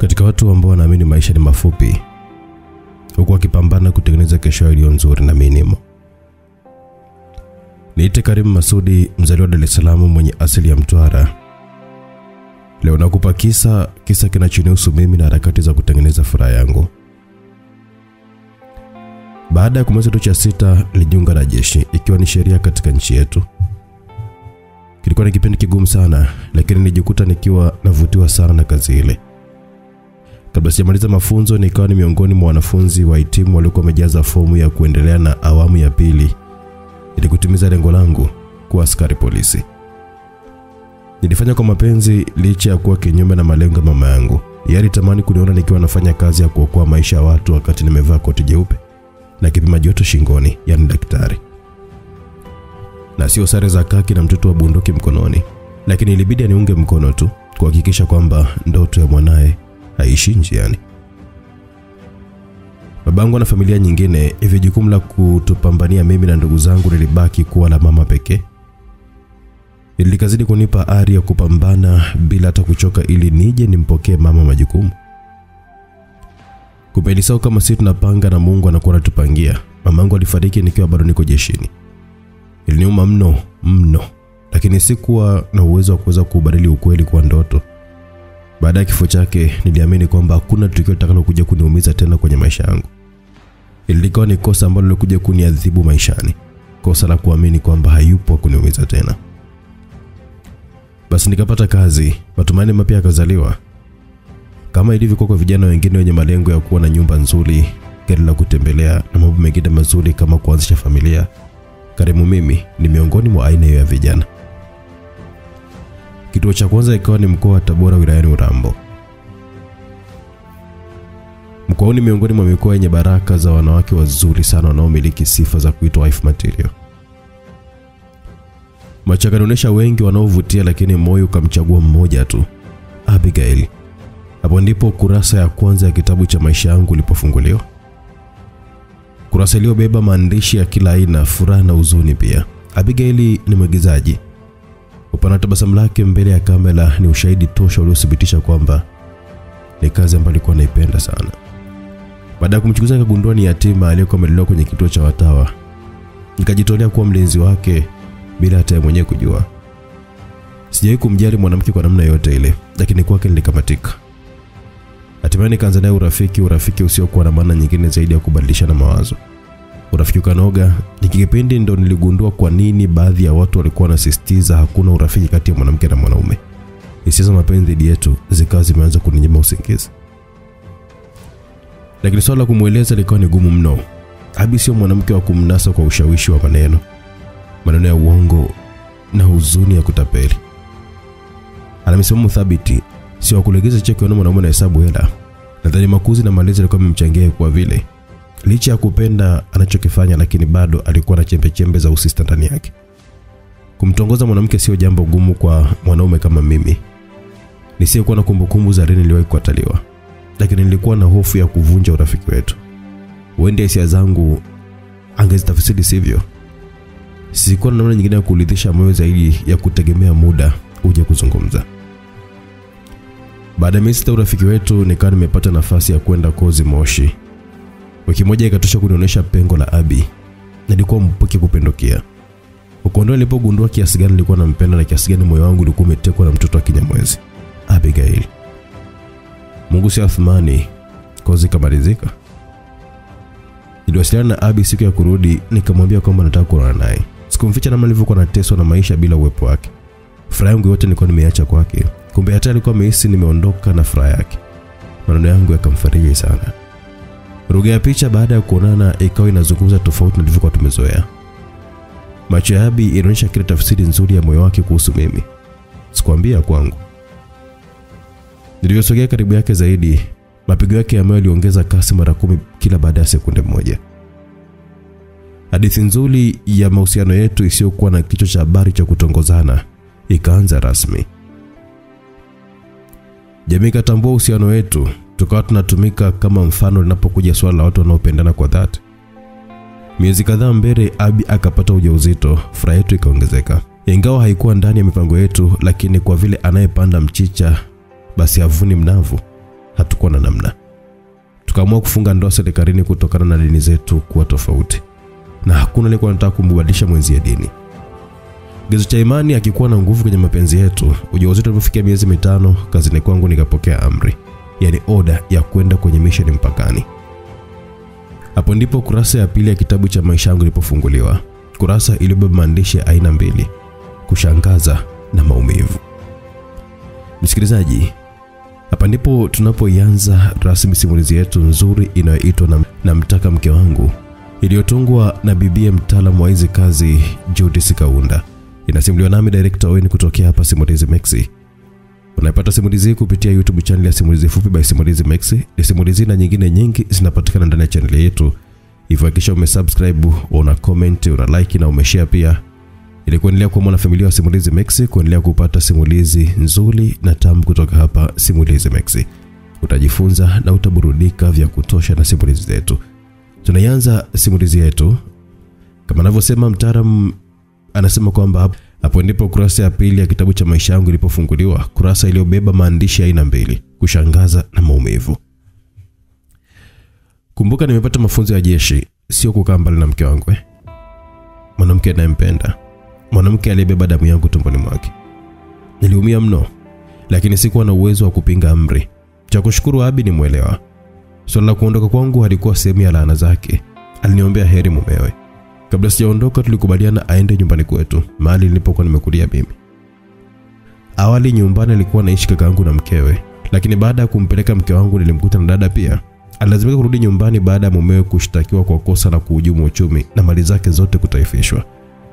katika watu ambao wanaamini maisha ni mafupi huku wakipambana kutengeneza kesho iliyo nzuri na minimo. Niite Karimu Masudi, mzaliwa wa Dar es Salaam mwenye asili ya Mtwara. Leo nakupa kisa, kisa kinachonihusu mimi na harakati za kutengeneza furaha yangu. Baada ya kumaliza kidato cha sita, nilijiunga na jeshi, ikiwa ni sheria katika nchi yetu. Kilikuwa ni kipindi kigumu sana, lakini nilijikuta nikiwa navutiwa sana na kazi ile. Kabla sijamaliza mafunzo, nikawa ni miongoni mwa wanafunzi wa itimu waliokuwa wamejaza fomu ya kuendelea na awamu ya pili ili kutimiza lengo langu kuwa askari polisi. Nilifanya kwa mapenzi licha ya kuwa kinyume na malengo ya mama yangu. Yeye alitamani kuniona nikiwa nafanya kazi ya kuokoa maisha ya watu wakati nimevaa koti jeupe na kipima joto shingoni, yani daktari, na sio sare za kaki na mtoto wa bunduki mkononi. Lakini ilibidi aniunge mkono tu kuhakikisha kwamba ndoto ya mwanaye haishi njiani. Babangu na familia nyingine, hivyo jukumu la kutupambania mimi na ndugu zangu lilibaki kuwa la mama pekee. Ilikazidi kunipa ari ya kupambana bila hata kuchoka, ili nije nimpokee mama majukumu. Kupelisao kama sisi tunapanga na Mungu anakuwa anatupangia. Mamangu alifariki nikiwa bado niko jeshini. Iliniuma mno mno, lakini sikuwa na uwezo wa kuweza kubadili ukweli kwa ndoto. Baada ya kifo chake niliamini kwamba hakuna tukio litakalokuja kuniumiza tena kwenye maisha yangu. Ilikuwa ni kosa ambalo lilikuja kuniadhibu maishani, kosa la kuamini kwamba hayupo kuniumiza tena. Basi nikapata kazi, matumaini mapya yakazaliwa. Kama ilivyokuwa kwa vijana wengine wenye malengo ya kuwa na nyumba nzuri, gari la kutembelea na mambo mengine mazuri kama kuanzisha familia, Karimu mimi ni miongoni mwa aina hiyo ya vijana. Kituo cha kwanza ikawa ni mkoa wa Tabora wilayani Urambo. Mkoa huu ni miongoni mwa mikoa yenye baraka za wanawake wazuri sana wanaomiliki sifa za kuitwa wife material. Yakanionyesha wengi wanaovutia, lakini moyo ukamchagua mmoja tu, Abigail. Hapo ndipo kurasa ya kwanza ya kitabu cha maisha yangu ilipofunguliwa, kurasa iliyobeba maandishi ya kila aina, furaha na huzuni pia. Abigail ni mwigizaji Upana tabasamu lake mbele ya kamera ni ushahidi tosha uliothibitisha kwamba ni kazi ambayo alikuwa anaipenda sana. Baada ya kumchunguza nikagundua ni yatima aliyekuwa amelelewa kwenye kituo cha watawa. Nikajitolea kuwa mlinzi wake bila hata yeye mwenyewe kujua. Sijawahi kumjali mwanamke kwa namna yote ile, lakini kwake nilikamatika. Hatimaye nikaanza naye urafiki, urafiki usiokuwa na maana nyingine zaidi ya kubadilishana mawazo. Urafiki ukanoga. Ni kipindi ndo niligundua kwa nini baadhi ya watu walikuwa wanasisitiza hakuna urafiki kati ya mwanamke na mwanaume. Hisia za mapenzi dhidi yetu zikawa zimeanza kuninyima usingizi, lakini swala la kumweleza likawa ni gumu mno. Abi sio mwanamke wa kumnasa kwa ushawishi wa maneno, maneno ya uongo na huzuni ya kutapeli. Ana misimamo thabiti, sio wa kulegeza cheki na mwanaume na hesabu hela. Nadhani makuzi na malezi alikuwa amemchangia kwa vile licha ya kupenda anachokifanya lakini bado alikuwa na chembe chembe za usista ndani yake. Kumtongoza mwanamke sio jambo gumu kwa mwanaume kama mimi. Nisiyekuwa na kumbukumbu za Rini niliwahi kukataliwa, lakini nilikuwa na hofu ya kuvunja urafiki wetu. Huenda hisia zangu angezitafsiri sivyo. Sikuwa na namna nyingine ya kuridhisha moyo zaidi ya kutegemea muda uje kuzungumza. Baada ya miezi sita urafiki wetu, nikawa nimepata nafasi ya kwenda kozi Moshi. Wiki moja ikatosha kunionyesha pengo la Abi. Nilikuwa mpweke kupindukia. Ukondoa ndo nilipogundua kiasi gani nilikuwa nampenda na kiasi gani moyo wangu ulikuwa umetekwa na mtoto wa Kinyamwezi, Abigail. Mungu si Athmani, kozi kamalizika. Niliwasiliana na Abi siku ya kurudi, nikamwambia kwamba nataka kuonana naye. Sikumficha namna nilivyokuwa nateswa na maisha bila uwepo wake. Furaha yangu yote nilikuwa nimeacha kwake. Kumbe hata alikuwa amehisi nimeondoka na furaha yake. Maneno yangu yakamfariji sana. Lugha ya picha baada ya kuonana ikawa inazungumza tofauti na tulivyokuwa tumezoea. Macho ya Abi inaonyesha kile tafsiri nzuri ya moyo wake kuhusu mimi. Sikwambia kwangu. Nilivyosogea karibu yake zaidi, mapigo yake ya moyo yaliongeza kasi mara kumi kila baada ya sekunde moja. Hadithi nzuri ya mahusiano yetu isiyokuwa na kichwa cha habari cha kutongozana ikaanza rasmi. Jamii ikatambua uhusiano wetu, tukawa tunatumika kama mfano linapokuja swala la watu wanaopendana kwa dhati. Miezi kadhaa mbele, Abi akapata ujauzito, furaha yetu ikaongezeka. Ingawa haikuwa ndani ya mipango yetu, lakini kwa vile anayepanda mchicha basi havuni mnavu, hatukuwa na namna. Tukaamua kufunga ndoa serikalini kutokana na dini zetu kuwa tofauti, na hakuna aliyekuwa anataka kumbadilisha ya dini. Kigezo cha imani akikuwa na nguvu kwenye mapenzi yetu. Ujauzito ulipofikia miezi mitano, kazini kwangu nikapokea amri, yaani oda ya kwenda kwenye misheni mpakani. Hapo ndipo kurasa ya pili ya kitabu cha maisha yangu ilipofunguliwa, kurasa iliyobeba maandishi ya aina mbili, kushangaza na maumivu. Msikilizaji, hapa ndipo tunapoianza rasmi simulizi yetu nzuri inayoitwa na, na mtaka mke wangu iliyotungwa na bibie mtaalamu wa hizi kazi Judith Kaunda. Inasimuliwa nami director Owen kutokea hapa Simulizi Maxi. Unapata simulizi kupitia YouTube channel ya Simulizi Fupi by Simulizi Max. Simulizi na nyingine nyingi zinapatikana ndani ya channel yetu. Hivyo hakikisha umesubscribe, una comment, una like na umeshare pia ili kuendelea kuwa mwanafamilia wa Simulizi Max, kuendelea kupata simulizi nzuri na tamu kutoka hapa Simulizi Max. Utajifunza na utaburudika vya kutosha na simulizi zetu. Tunaianza simulizi yetu kama anavyosema mtaalamu, anasema kwamba hapo ndipo kurasa ya pili ya kitabu cha maisha yangu ilipofunguliwa, kurasa iliyobeba maandishi aina mbili, kushangaza na maumivu. Kumbuka, nimepata mafunzo ya jeshi, sio kukaa mbali na mke wangu eh. Mwanamke anayempenda, mwanamke aliyebeba damu yangu tumboni mwake. Niliumia mno, lakini sikuwa na uwezo wa kupinga amri. Cha kushukuru, Abi ni mwelewa. Swala la kuondoka kwangu halikuwa sehemu ya laana zake. Aliniombea heri mumewe. Kabla sijaondoka, tulikubaliana aende nyumbani kwetu, mahali nilipokuwa nimekulia mimi. Awali nyumbani alikuwa anaishi kaka yangu na mkewe, lakini baada ya kumpeleka mke wangu nilimkuta na dada pia. Alilazimika kurudi nyumbani baada ya mumewe kushtakiwa kwa kosa la kuhujumu uchumi na mali zake zote kutaifishwa.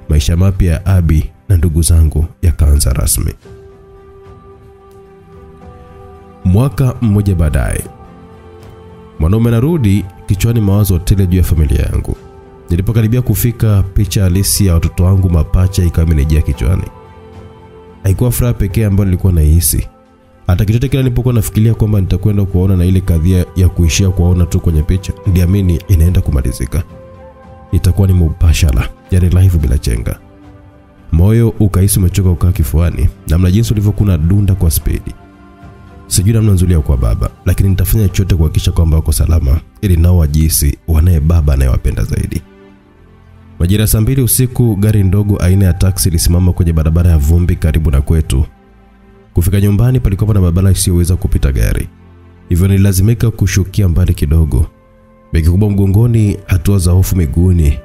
Maisha mapya ya Abi na ndugu zangu yakaanza rasmi. Mwaka mmoja baadaye, mwanaume anarudi, kichwani mawazo tele juu ya familia yangu. Nilipokaribia kufika, picha halisi ya watoto wangu mapacha ikawa imenijia kichwani. Haikuwa furaha pekee ambayo nilikuwa naihisi, hata chochote kile nilipokuwa nafikiria kwamba nitakwenda kuwaona na ile kadhia ya kuishia kuwaona tu kwenye picha, niliamini inaenda kumalizika, itakuwa ni mubashara, yani live bila chenga. Moyo ukahisi umechoka ukaa kifuani, namna jinsi ulivyokuwa dunda kwa spidi. Sijui namna nzuri ya kwa baba, lakini nitafanya chochote kuhakikisha kwamba wako salama, ili nao wajihisi wanaye baba anayewapenda zaidi. Majira saa mbili usiku, gari ndogo aina ya taksi ilisimama kwenye barabara ya vumbi karibu na kwetu. Kufika nyumbani, palikuwa na barabara isiyoweza kupita gari, hivyo nililazimika kushukia mbali kidogo, begi kubwa mgongoni, hatua za hofu miguuni.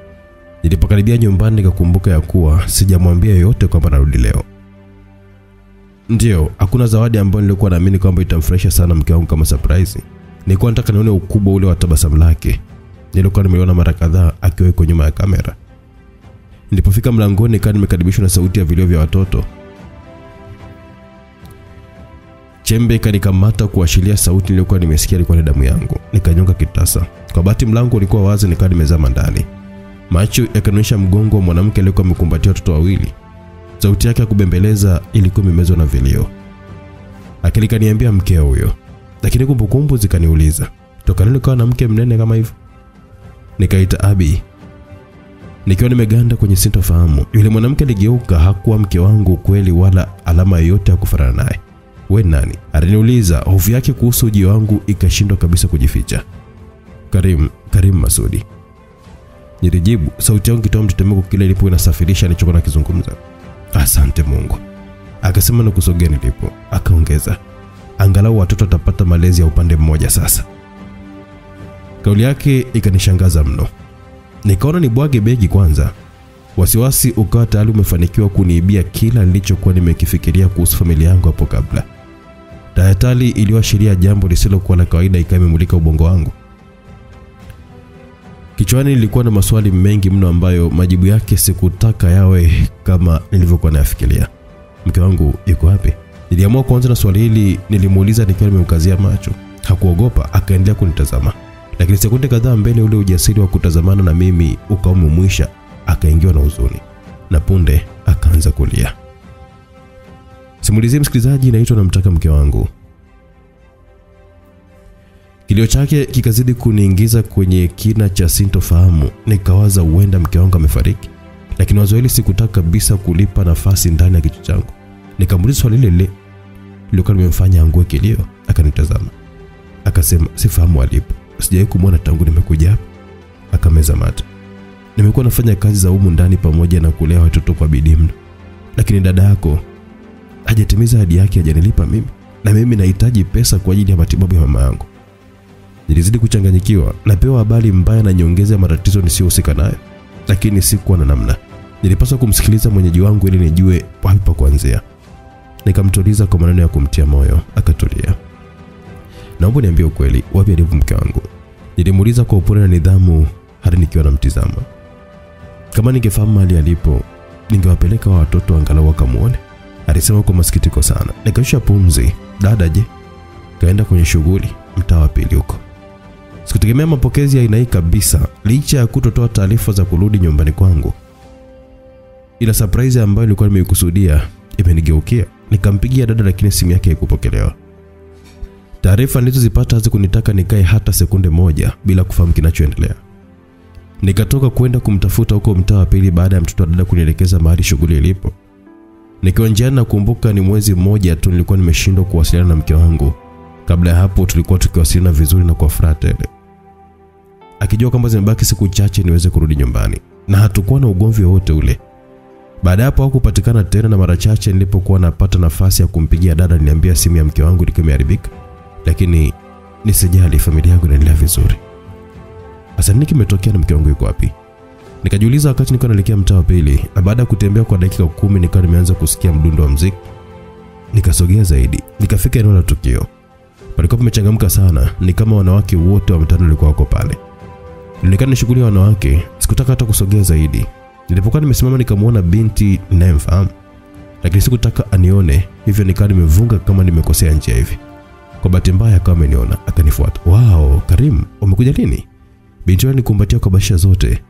Nilipokaribia nyumbani, nikakumbuka ya kuwa sijamwambia yoyote kwamba narudi leo. Ndiyo, hakuna zawadi ambayo nilikuwa naamini kwamba itamfurahisha sana mke wangu kama surprise. Nilikuwa nataka nione ukubwa ule wa tabasamu lake. Nilikuwa nimeliona mara kadhaa akiwa yuko nyuma ya kamera. Nilipofika mlangoni, kaa nimekaribishwa na sauti ya vilio vya watoto. Chembe ikanikamata kuashiria sauti niliyokuwa nimesikia ilikuwa ni damu yangu. Nikanyonga kitasa. Kwa bahati mlango ulikuwa wazi, nikawa nimezama ndani. Macho yakanionyesha mgongo wa mwanamke aliyekuwa amekumbatia watoto wawili. Sauti yake ya kubembeleza ilikuwa imemezwa na vilio. Akili kaniambia mkeo huyo, lakini kumbukumbu zikaniuliza toka lini ukawa na mke mnene kama hivyo? Nikaita Abi nikiwa nimeganda kwenye sintofahamu. Yule mwanamke aligeuka, hakuwa mke wangu kweli, wala alama yoyote ya kufanana naye. We nani? Aliniuliza, hofu yake kuhusu ujio wangu ikashindwa kabisa kujificha. Karim, Karim Masudi. Nilijibu, sauti yangu ikitoa mtetemeko kile ilipo inasafirisha alichokuwa nakizungumza. Asante Mungu, akasema na kusogea nilipo. Akaongeza, angalau watoto watapata malezi ya upande mmoja sasa. Kauli yake ikanishangaza mno, nikaona nibwage begi kwanza. Wasiwasi ukawa tayari umefanikiwa kuniibia kila nilichokuwa nimekifikiria kuhusu familia yangu hapo kabla. Tayatali iliyoashiria jambo lisilokuwa la kawaida ikawa imemulika ubongo wangu. Kichwani nilikuwa na maswali mengi mno ambayo majibu yake sikutaka yawe kama nilivyokuwa nayafikiria. Mke wangu yuko wapi? Niliamua kuanza na swali hili, nilimuuliza nikiwa nimemkazia macho. Hakuogopa, akaendelea kunitazama, lakini sekunde kadhaa mbele, ule ujasiri wa kutazamana na mimi ukaumumwisha, akaingiwa na huzuni na punde akaanza kulia. Simulizi msikilizaji, inaitwa Namtaka Mke Wangu. Kilio chake kikazidi kuniingiza kwenye kina cha sintofahamu. Nikawaza huenda mke wangu amefariki, lakini wazo hili sikutaka kabisa kulipa nafasi ndani ya kichwa changu. Nikamuuliza swali lile lile lilikuwa limemfanya angue kilio. Akanitazama, Akasema sifahamu alipo, sijawahi kumwona tangu nimekuja hapa. Akameza mate. Nimekuwa nafanya kazi za humu ndani pamoja na kulea watoto kwa bidii mno, lakini dada yako hajatimiza hadi yake, hajanilipa mimi, na mimi nahitaji pesa kwa ajili ya matibabu ya mama yangu. Nilizidi kuchanganyikiwa, napewa habari mbaya na nyongeza ya matatizo nisiyohusika nayo, lakini sikuwa na namna. Nilipaswa kumsikiliza mwenyeji wangu ili nijue wapi pa kuanzia. Nikamtuliza kwa maneno ya kumtia moyo, akatulia. Naomba niambie ukweli, wapi alipo mke wangu? Nilimuuliza kwa upole na nidhamu, hadi nikiwa namtizama. Kama ningefahamu mahali alipo, ningewapeleka wa watoto angalau wakamuone, alisema kwa masikitiko sana. Nikashusha pumzi. Dada je? Kaenda kwenye shughuli mtaa wa pili huko. Sikutegemea mapokezi ya aina hii kabisa, licha ya kutotoa taarifa za kurudi nyumbani kwangu. Ila surprise ambayo nilikuwa nimeikusudia imenigeukia. Nikampigia dada, lakini simu yake haikupokelewa. Taarifa nilizozipata hazikunitaka nikae hata sekunde moja bila kufahamu kinachoendelea. Nikatoka kwenda kumtafuta huko mtaa wa pili baada ya mtoto wa dada kunielekeza mahali shughuli ilipo. Nikiwa njiani nakumbuka ni mwezi mmoja tu nilikuwa nimeshindwa kuwasiliana na mke wangu. Kabla ya hapo tulikuwa tukiwasiliana vizuri na kwa furaha tele. Akijua kwamba zimebaki siku chache niweze kurudi nyumbani na hatukuwa na ugomvi wowote ule. Baada hapo hakupatikana tena, na mara chache nilipokuwa napata nafasi ya kumpigia dada, niliambia simu ya mke wangu ilikuwa imeharibika, lakini nisijali, familia yangu inaendelea vizuri. Sasa nini kimetokea na mke wangu yuko wapi? Nikajiuliza wakati nilikuwa naelekea mtaa wa pili, na baada ya kutembea kwa dakika kumi nikawa nimeanza kusikia mdundo wa mziki. Nikasogea zaidi, nikafika eneo la tukio. Palikuwa pamechangamka sana, ni kama wanawake wote wa mtaani walikuwa wako pale. Nilikuwa ni shughuli ya wanawake, sikutaka hata kusogea zaidi. Nilipokuwa nimesimama nikamwona binti ninayemfahamu, lakini sikutaka anione, hivyo nikawa nimevunga kama nimekosea njia hivi. Kwa bahati mbaya akawa ameniona, akanifuata. Wow, Karim, umekuja lini? Binti yule nikumbatia kwa bashia zote.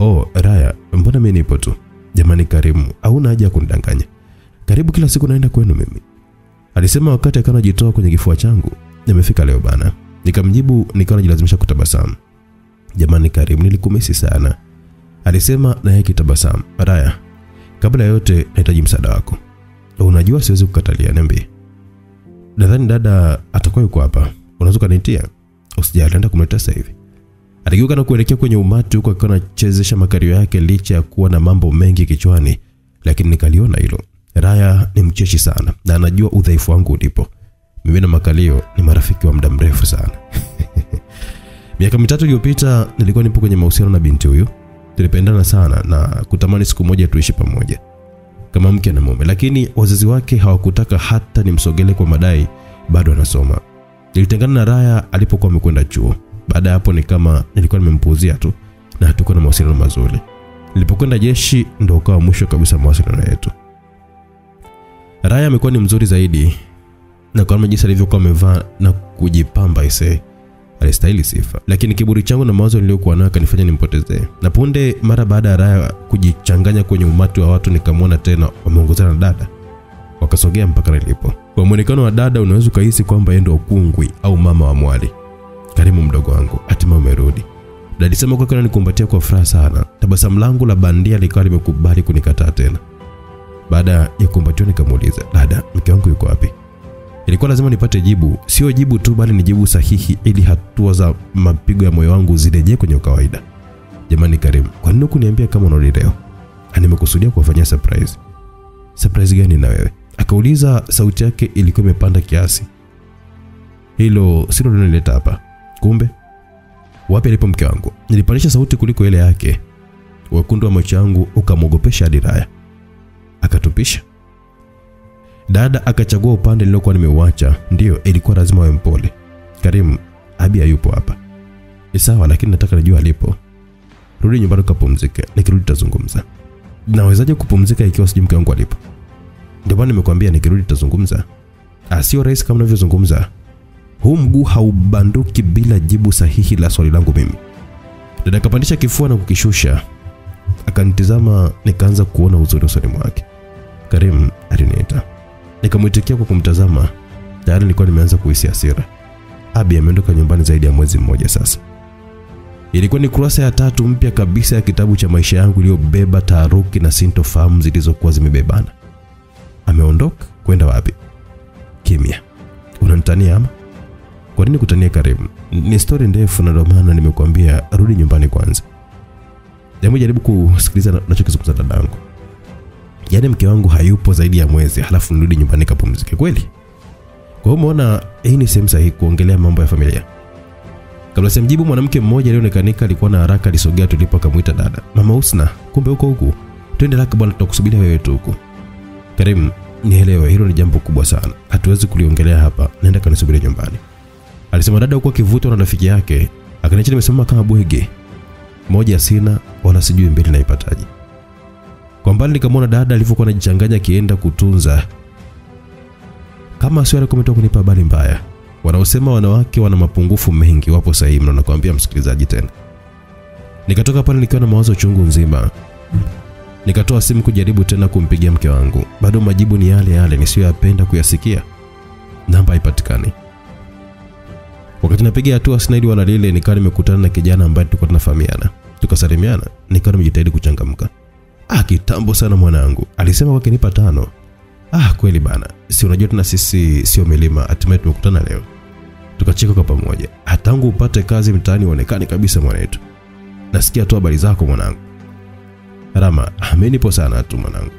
Oh, Raya, mbona mimi nipo tu? Jamani Karim, hauna haja ya kunidanganya. Karibu kila siku naenda kwenu mimi. Alisema wakati akawa anajitoa kwenye kifua changu. Nimefika leo bana. Nikamjibu nikawa najilazimisha kutabasamu. Jamani Karim, nilikumisi sana. Alisema na yeye kitabasamu. Raya, kabla yote nahitaji msaada wako. Unajua siwezi kukatalia, niambie. Nadhani dada atakuwa yuko hapa. Unaweza kunitia? Usijali, kumleta sasa hivi. Aligeuka na kuelekea kwenye umati huko akiwa anachezesha makario yake licha ya kuwa na mambo mengi kichwani, lakini nikaliona hilo. Raya ni mcheshi sana na anajua udhaifu wangu ulipo. Mimi na makalio ni marafiki wa muda mrefu sana. Miaka mitatu iliyopita nilikuwa nipo kwenye mahusiano na binti huyu. Tulipendana sana na kutamani siku moja tuishi pamoja kama mke na mume, lakini wazazi wake hawakutaka hata nimsogele kwa madai bado anasoma. Nilitengana na Raya alipokuwa amekwenda chuo. Baada ya hapo ni kama nilikuwa nimempuuzia tu na hatukuwa na mawasiliano mazuri. Nilipokwenda jeshi ndo ukawa mwisho kabisa mawasiliano yetu. Raya amekuwa ni mzuri zaidi na kwa jinsi alivyokuwa amevaa na kujipamba ise alistahili sifa, lakini kiburi changu na mawazo niliyokuwa nayo kanifanya nimpotezee. Na punde mara baada ya Raya kujichanganya kwenye umati wa watu, nikamwona tena wameongozana na dada, wakasogea mpaka nilipo. Kwa mwonekano wa dada unaweza ukahisi kwamba yeye ndo ukungwi au mama wa mwali. Karimu mdogo wangu, hatimaye umerudi. Dada alisema kwa kana nikumbatia kwa furaha sana. Tabasamu langu la bandia likawa limekubali kunikataa tena. Baada ya kumbatiwa nikamuuliza, dada, mke wangu yuko wapi? Ilikuwa lazima nipate jibu, sio jibu tu bali ni jibu sahihi ili hatua za mapigo ya moyo wangu zirejee kwenye kawaida. Jamani Karimu, kwa nini kuniambia kama unarudi leo? Nimekusudia kuwafanyia surprise. Surprise gani na wewe? Akauliza, sauti yake ilikuwa imepanda kiasi. Hilo silo linaleta hapa. Kumbe wapi alipo mke wangu? Nilipandisha sauti kuliko ile yake. Wekundu wa macho yangu ukamwogopesha hadi Raya. Akatupisha. Dada akachagua upande nilokuwa nimeuacha. ndio ilikuwa lazima awe mpole. Karim, Abi hayupo hapa. Ni sawa, lakini nataka nijue alipo. Rudi nyumbani ukapumzike. Nikirudi tutazungumza. Nawezaje kupumzika ikiwa sijui mke wangu alipo? Ndio maana nimekwambia nikirudi tutazungumza. Ah, sio rahisi kama unavyozungumza. Huu mguu haubanduki bila jibu sahihi la swali langu mimi. Dada akapandisha kifua na kukishusha. Akanitizama, nikaanza kuona uzuri usoni mwake. Karim aliniita. Nikamwitikia kwa kumtazama. Tayari nilikuwa nimeanza kuhisi hasira. Abi ameondoka nyumbani zaidi ya mwezi mmoja sasa. Ilikuwa ni kurasa ya tatu mpya kabisa ya kitabu cha maisha yangu iliyobeba taharuki na sintofahamu zilizokuwa zimebebana. Ameondoka kwenda wapi? Kimya. Unanitania ama? kwa nini kutania karibu? Ni stori ndefu na ndio maana nimekuambia rudi nyumbani kwanza. Hebu jaribu kusikiliza nachokizungumza dadangu. Yaani mke wangu hayupo zaidi ya mwezi, halafu nirudi nyumbani kapumzike kweli? Kwa hiyo umeona hii ni sehemu sahihi kuongelea mambo ya familia. Kabla simjibu mwanamke mmoja alionekanika alikuwa na haraka, alisogea tulipo akamwita dada. Mama Husna, kumbe huko huku. Twende haraka bwana, tutakusubiria wewe tu huku. Karim, nielewe hilo ni jambo kubwa sana. Hatuwezi kuliongelea hapa. Nenda kanisubiria nyumbani. Alisema dada huku akivutwa na rafiki yake. Akaniacha nimesimama kama bwege. Moja sina wala sijui mbili naipataje. Kwa mbali nikamwona dada alivyokuwa anajichanganya akienda kutunza. Kama sio alikometoa kunipa habari mbaya. Wanaosema wanawake wana mapungufu mengi wapo sahihi mno, nakwambia msikilizaji tena. Nikatoka pale nikiwa na mawazo chungu nzima. Nikatoa simu kujaribu tena kumpigia mke wangu. Bado majibu ni yale yale nisiyoyapenda kuyasikia. Namba haipatikani. Wakati napiga hatua Snaidi wala lile, nikawa nimekutana na kijana ambaye tulikuwa tunafahamiana. Tukasalimiana, nikawa nimejitahidi kuchangamka. Ah, kitambo sana mwanangu. Alisema kwa kinipa tano. Ah, kweli bana. Si unajua tena sisi sio milima, hatimaye tumekutana leo. Tukacheka kwa pamoja. Hatangu upate kazi mtaani uonekane kabisa mwanetu. Nasikia tu habari zako mwanangu. Rama, amenipo nipo sana tu mwanangu.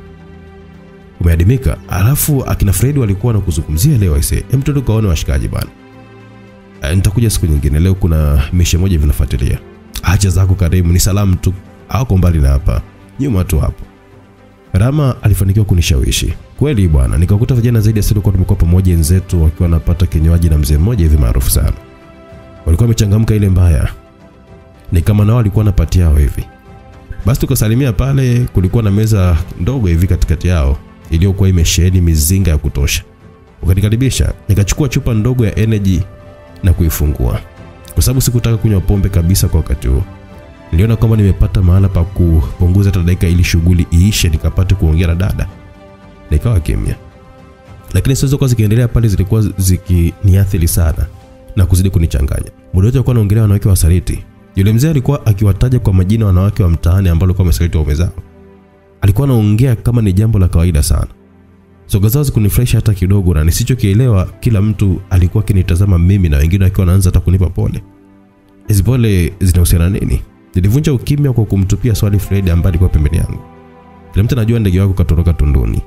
Umeadimika. Alafu akina Fred walikuwa na kuzungumzia leo aise. Hem, tu tukaone washikaji bana. E, nitakuja siku nyingine. Leo kuna mishe moja vinafuatilia. Acha zako karimu, ni salamu tu. Hawako mbali na hapa. Nyuma tu hapo. Rama alifanikiwa kunishawishi. Kweli bwana, nikakuta vijana zaidi ya sita kwa tumekuwa pamoja wenzetu wakiwa wanapata kinywaji na mzee mmoja hivi maarufu sana. Walikuwa wamechangamka ile mbaya. Ni kama nao walikuwa wanapatia hao hivi. Basi tukasalimia pale, kulikuwa na meza ndogo hivi katikati yao iliyokuwa imesheheni mizinga ya kutosha. Ukanikaribisha, nikachukua chupa ndogo ya energy na kuifungua. Kwa sababu sikutaka kunywa pombe kabisa kwa wakati huo. Niliona kwamba nimepata mahala pa kupunguza hata dakika ili shughuli iishe nikapate kuongea na dada. Nikawa kimya. Lakini sizo kwa zikiendelea pale zilikuwa zikiniathiri sana na kuzidi kunichanganya. Muda wote alikuwa anaongelea wanawake wasaliti. Yule mzee alikuwa akiwataja kwa majina wanawake wa mtaani ambao walikuwa wamesaliti waume zao. Alikuwa anaongea kama ni jambo la kawaida sana. Soga zao zikunifurahisha hata kidogo, na nisichokielewa, kila mtu alikuwa akinitazama mimi na wengine wakiwa wanaanza hata kunipa pole. Hizi pole zinahusiana nini? Nilivunja ukimya kwa kumtupia swali Fred ambaye alikuwa pembeni yangu. Kila mtu anajua ndege wako katoroka tunduni.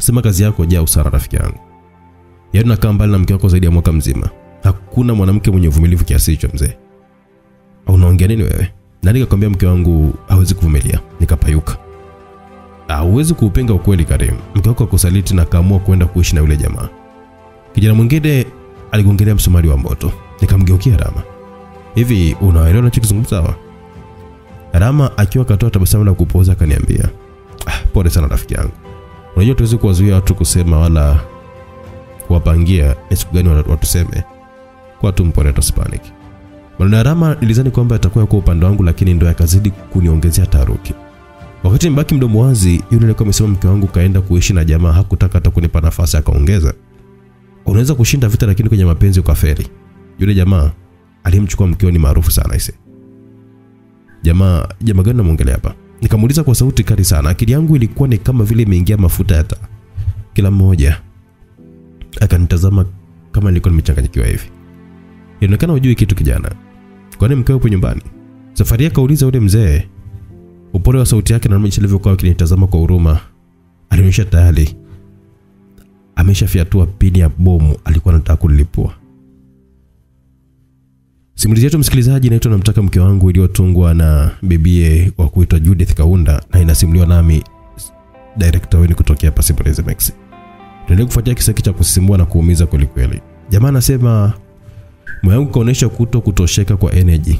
Sema kazi yako jaa usara rafiki yangu. Yaani unakaa mbali na mke wako zaidi ya mwaka mzima. Hakuna mwanamke mwenye uvumilivu kiasi hicho mzee. Unaongea nini wewe? Na nikakwambia mke wangu hawezi kuvumilia. Nikapayuka. Hauwezi kuupinga ukweli Karim. Mke wako akusaliti na kaamua kwenda kuishi na yule jamaa. Kijana mwingine aligongelea msumari wa moto. Nikamgeukia Rama. Hivi unaelewa ninachokizungumza hapa? Rama akiwa katoa tabasamu la kupoza akaniambia, ah, pole sana rafiki yangu. Unajua tuwezi kuwazuia watu kusema wala kuwapangia ni siku gani watuseme. Kwa tu mpole tusipanic. Maneno ya Rama nilizani kwamba yatakuwa kwa upande wangu lakini ndo yakazidi kuniongezea taharuki. Wakati mbaki mdomo wazi, yule alikuwa amesema mke wangu kaenda kuishi na jamaa hakutaka hata kunipa nafasi akaongeza. Unaweza kushinda vita lakini kwenye mapenzi ukaferi. Yule jamaa aliyemchukua mkeo ni maarufu sana ise. Jamaa jamaa gani namuongelea hapa? Nikamuuliza kwa sauti kali sana. Akili yangu ilikuwa ni kama vile imeingia mafuta ya taa. Kila mmoja akanitazama kama nilikuwa nimechanganyikiwa hivi. Inaonekana hujui kitu kijana. Kwani mkeo yupo nyumbani? Safari kauliza yule mzee. Upole wa sauti yake na namna ilivyokuwa akinitazama kwa huruma. Alionyesha tayari ameshafyatua pini ya bomu alikuwa anataka kulipua. Simulizi yetu msikilizaji, inaitwa Namtaka Mke Wangu, iliyotungwa na bibie wa kuitwa Judith Kaunda na inasimuliwa nami director wenu kutokea hapa Simulizi Max. Tuendelee kufuatia kisa cha kusisimua na kuumiza kwelikweli. kweli. Jamaa anasema moyo wangu kaonesha kuto kutosheka kwa energy.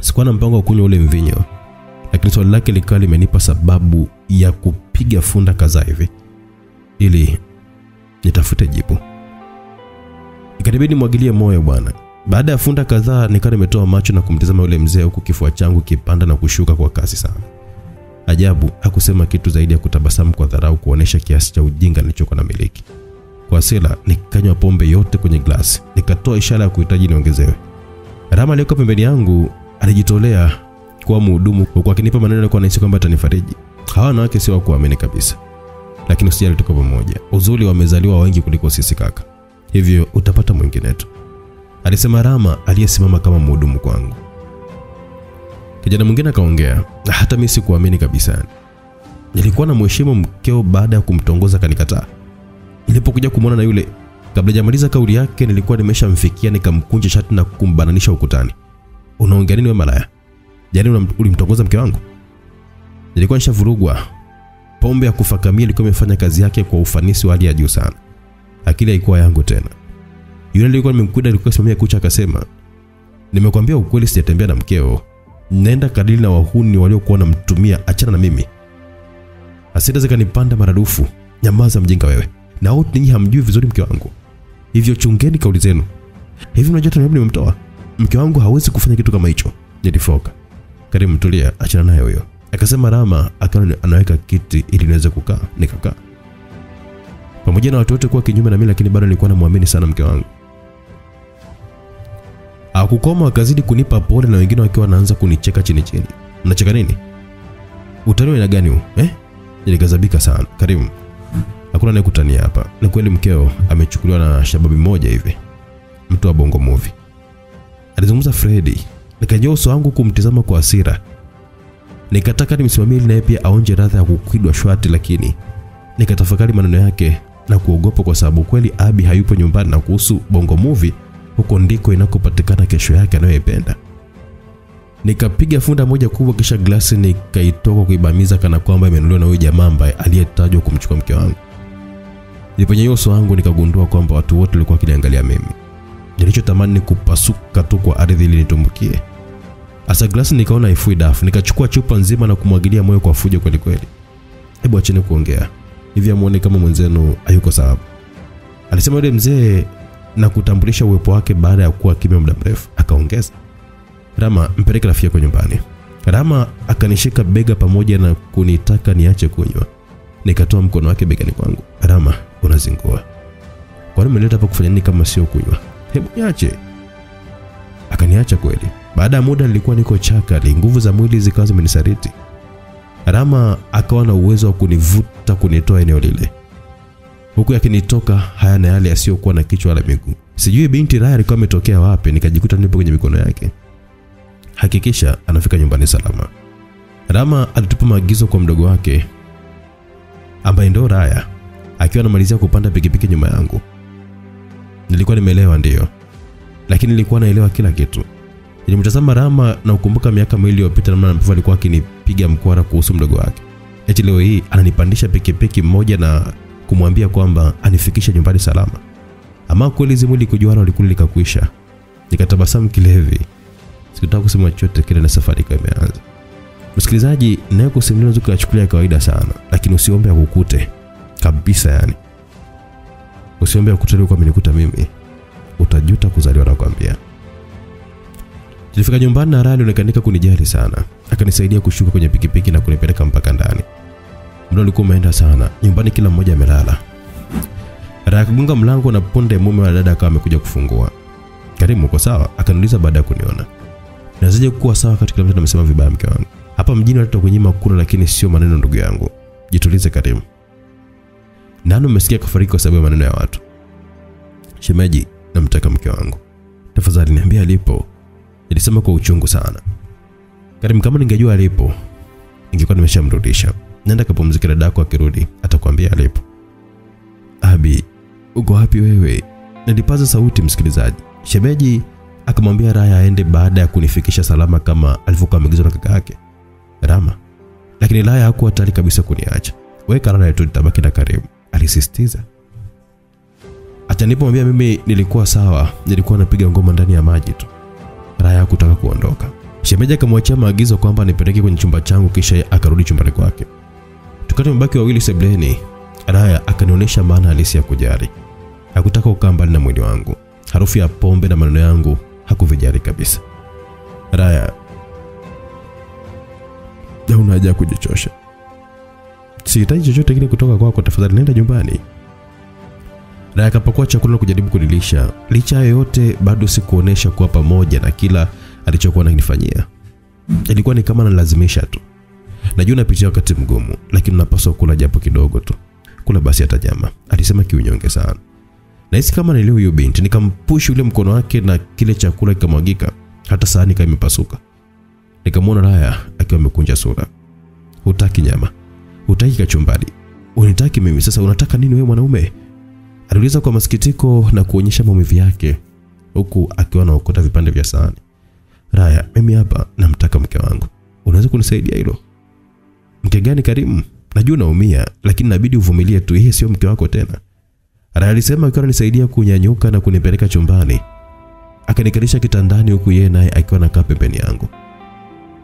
Sikuwa na mpango wa kunywa ule mvinyo, lakini swali lake likawa limenipa sababu ya kupiga funda kadhaa hivi ili nitafute jibu. Ikanibidi mwagilie moyo bwana. Baada ya funda kadhaa nikawa nimetoa macho na kumtazama yule mzee huku kifua changu kipanda na kushuka kwa kasi sana. Ajabu, hakusema kitu zaidi ya kutabasamu kwa dharau kuonesha kiasi cha ujinga nilichokuwa na miliki. Kwa hasira nikanywa pombe yote kwenye glasi, nikatoa ishara ya kuhitaji niongezewe. Rama aliyekuwa pembeni yangu alijitolea kuwa mhudumu huku akinipa maneno yalikuwa nahisi kwamba atanifariji. Hawa wanawake sio wa kuamini kabisa. Lakini usijali tuko pamoja. Uzuri wamezaliwa wengi kuliko sisi kaka. hivyo utapata mwingine tu, alisema Rama aliyesimama kama mhudumu kwangu. Kijana mwingine akaongea, hata mimi sikuamini kabisa. Nilikuwa na mheshimu mkeo baada ya kumtongoza kanikataa. Nilipokuja kumwona na yule, kabla hajamaliza kauli yake, nilikuwa nimeshamfikia nikamkunja shati na kumbananisha ukutani. Unaongea nini wewe malaya? Yaani ulimtongoza mke wangu? Nilikuwa nishavurugwa. Pombe ya kufakamia ilikuwa imefanya kazi yake kwa ufanisi wa hali ya juu sana. Akili haikuwa yangu tena. Yule aliyekuwa nimemkuda alikuwa simamia kucha akasema, "Nimekwambia ukweli sijatembea na mkeo. Nenda kadili na wahuni waliokuwa namtumia, achana na mimi." Hasira zikanipanda maradufu. Nyamaza mjinga wewe. Na wote ninyi hamjui vizuri mke wangu. Hivyo chungeni kauli zenu. Hivi mnajua tena nimemtoa? Mke wangu hawezi kufanya kitu kama hicho. Nilifoka. Karimu tulia, achana naye huyo. Akasema Rama akawa anaweka kiti ili niweze kukaa, nikakaa. Pamoja na watu wote kuwa kinyume na mimi, lakini bado nilikuwa namwamini sana mke wangu. Akukoma wakazidi kunipa pole na wengine wakiwa wanaanza kunicheka chini chini. Mnacheka nini? Utani wa gani huu? Eh? Nilikazabika sana. Karimu. Hakuna anayekutania hapa. Ni kweli mkeo amechukuliwa na shababi moja hivi. Mtu wa Bongo Movie. Alizungumza Freddy. Nikajua uso wangu kumtizama kwa hasira. Nikataka nimsimamie ili naye pia aonje radha ya kukwidwa shwati, lakini nikatafakari maneno yake na kuogopa, kwa sababu kweli Abi hayupo nyumbani, na kuhusu Bongo Movie, huko ndiko inakopatikana kesho yake anayoipenda. Nikapiga funda moja kubwa, kisha glasi nikaitoka kuibamiza kana kwamba imenunuliwa na huyo jamaa ambaye aliyetajwa kumchukua mke wangu. Niliponyanyua uso wangu nikagundua kwamba watu wote walikuwa wakiniangalia mimi. Nilichotamani ni kupasuka tu kwa ardhi ili nitumbukie. Asa glasi nikaona haifui dafu, nikachukua chupa nzima na kumwagilia moyo kwa fujo kweli kweli. Hebu acheni kuongea. Hivi amuone kama mwenzenu hayuko sawa. Alisema yule mzee na kutambulisha uwepo wake baada ya kuwa kimya muda mrefu. Akaongeza, Rama, mpeleke rafiki yako nyumbani. Rama akanishika bega pamoja na kunitaka niache kunywa. Nikatoa mkono wake begani kwangu. Rama, unazingua. Kwani umeleta hapa kufanya nini kama sio kunywa? Hebu niache. Akaniacha kweli. Baada ya muda nilikuwa niko chakali, nguvu za mwili zikawa zimenisariti. Rama akawa na uwezo wa kunivuta kunitoa eneo lile, huku yakinitoka haya na yale yasiyokuwa na kichwa wala miguu. Sijui binti Raya alikuwa ametokea wapi, nikajikuta nipo kwenye mikono yake. Hakikisha anafika nyumbani salama. Rama alitupa maagizo kwa mdogo wake ambaye ndo Raya, akiwa anamalizia kupanda pikipiki nyuma yangu. Nilikuwa nimeelewa ndiyo, lakini nilikuwa naelewa kila kitu. Nilimtazama Rama na ukumbuka miaka miwili iliyopita namna ambavyo alikuwa akinipiga mkwara kuhusu mdogo wake. Eti leo hii ananipandisha pikipiki mmoja na kumwambia kwamba anifikishe nyumbani salama. Ama kweli zimu likujuana ulikuli likakwisha. Nikatabasamu kilevi. Sikutaka kusema chochote kile na safari ikawa imeanza. Msikilizaji, nayo kusimulia unaweza kuyachukulia kawaida sana, lakini usiombe akukute kabisa yani. Usiombe akukute kwa amenikuta mimi. Utajuta kuzaliwa na kwambia. Tulifika nyumbani na Rali alionekanika kunijali sana. Akanisaidia kushuka kwenye pikipiki na kunipeleka mpaka ndani. Muda ulikuwa umeenda sana. Nyumbani kila mmoja amelala. Raya akagonga mlango na punde mume wa dada akawa amekuja kufungua. Karimu, uko sawa? Akaniuliza baada ya kuniona. Nazije kuwa sawa wakati kila mtu anasema vibaya mke wangu? Hapa mjini watu kunyima kula, lakini sio maneno ndugu yangu. Jitulize Karimu. Nani umesikia kafariki kwa sababu ya maneno ya watu? Shemeji, namtaka mke wangu. Tafadhali niambie alipo. Nilisema kwa uchungu sana. Karimu, kama ningejua alipo, ningekuwa nimeshamrudisha. Nenda kapumzike, dadako akirudi atakwambia alipo. Abi, uko wapi wewe? Nilipaza sauti msikilizaji. Shemeji akamwambia Raya aende baada ya kunifikisha salama kama alivyokuwa ameagizwa na kaka yake Rama. Lakini Raya hakuwa tayari kabisa kuniacha. Weka Raya tu nitabaki na karibu alisisitiza. Acha nilipomwambia mimi nilikuwa sawa, nilikuwa napiga ngoma ndani ya maji tu. Raya hakutaka kuondoka. Shemeji akamwachia maagizo kwamba nipeleke kwenye chumba changu kisha akarudi chumbani kwake. Tukati mbaki wawili sebleni. Raya akanionyesha maana halisi ya kujari. Hakutaka kukaa mbali na mwili wangu. Harufu ya pombe na maneno yangu hakuvijari kabisa. Raya, hauna haja kujichosha. Sihitaji chochote kile kutoka kwako, tafadhali nenda nyumbani. Raya akapakua chakula na kujaribu kunilisha. Licha yote, bado sikuonesha kuwa pamoja na kila alichokuwa ananifanyia. Ilikuwa ni kama nalazimisha tu. Najua napitia wakati mgumu, lakini napaswa kula japo kidogo tu. Kula basi hata nyama, alisema kiunyonge sana. Nahisi kama nilio huyo binti, nikampush ule mkono wake na kile chakula kikamwagika, hata sahani kama imepasuka. Nikamwona Raya akiwa amekunja sura. Hutaki nyama, hutaki kachumbari, unitaki mimi. Sasa unataka nini wewe mwanaume? Aliuliza kwa masikitiko na kuonyesha maumivu yake, huku akiwa anaokota vipande vya sahani. Raya, mimi hapa namtaka mke wangu, unaweza kunisaidia hilo? Mke gani Karimu? Najua unaumia, lakini inabidi uvumilie tu, yeye sio mke wako tena. Raya alisema akiwa ananisaidia kunyanyuka na kunipeleka chumbani. Akanikalisha kitandani huku yeye naye akiwa anakaa pembeni yangu.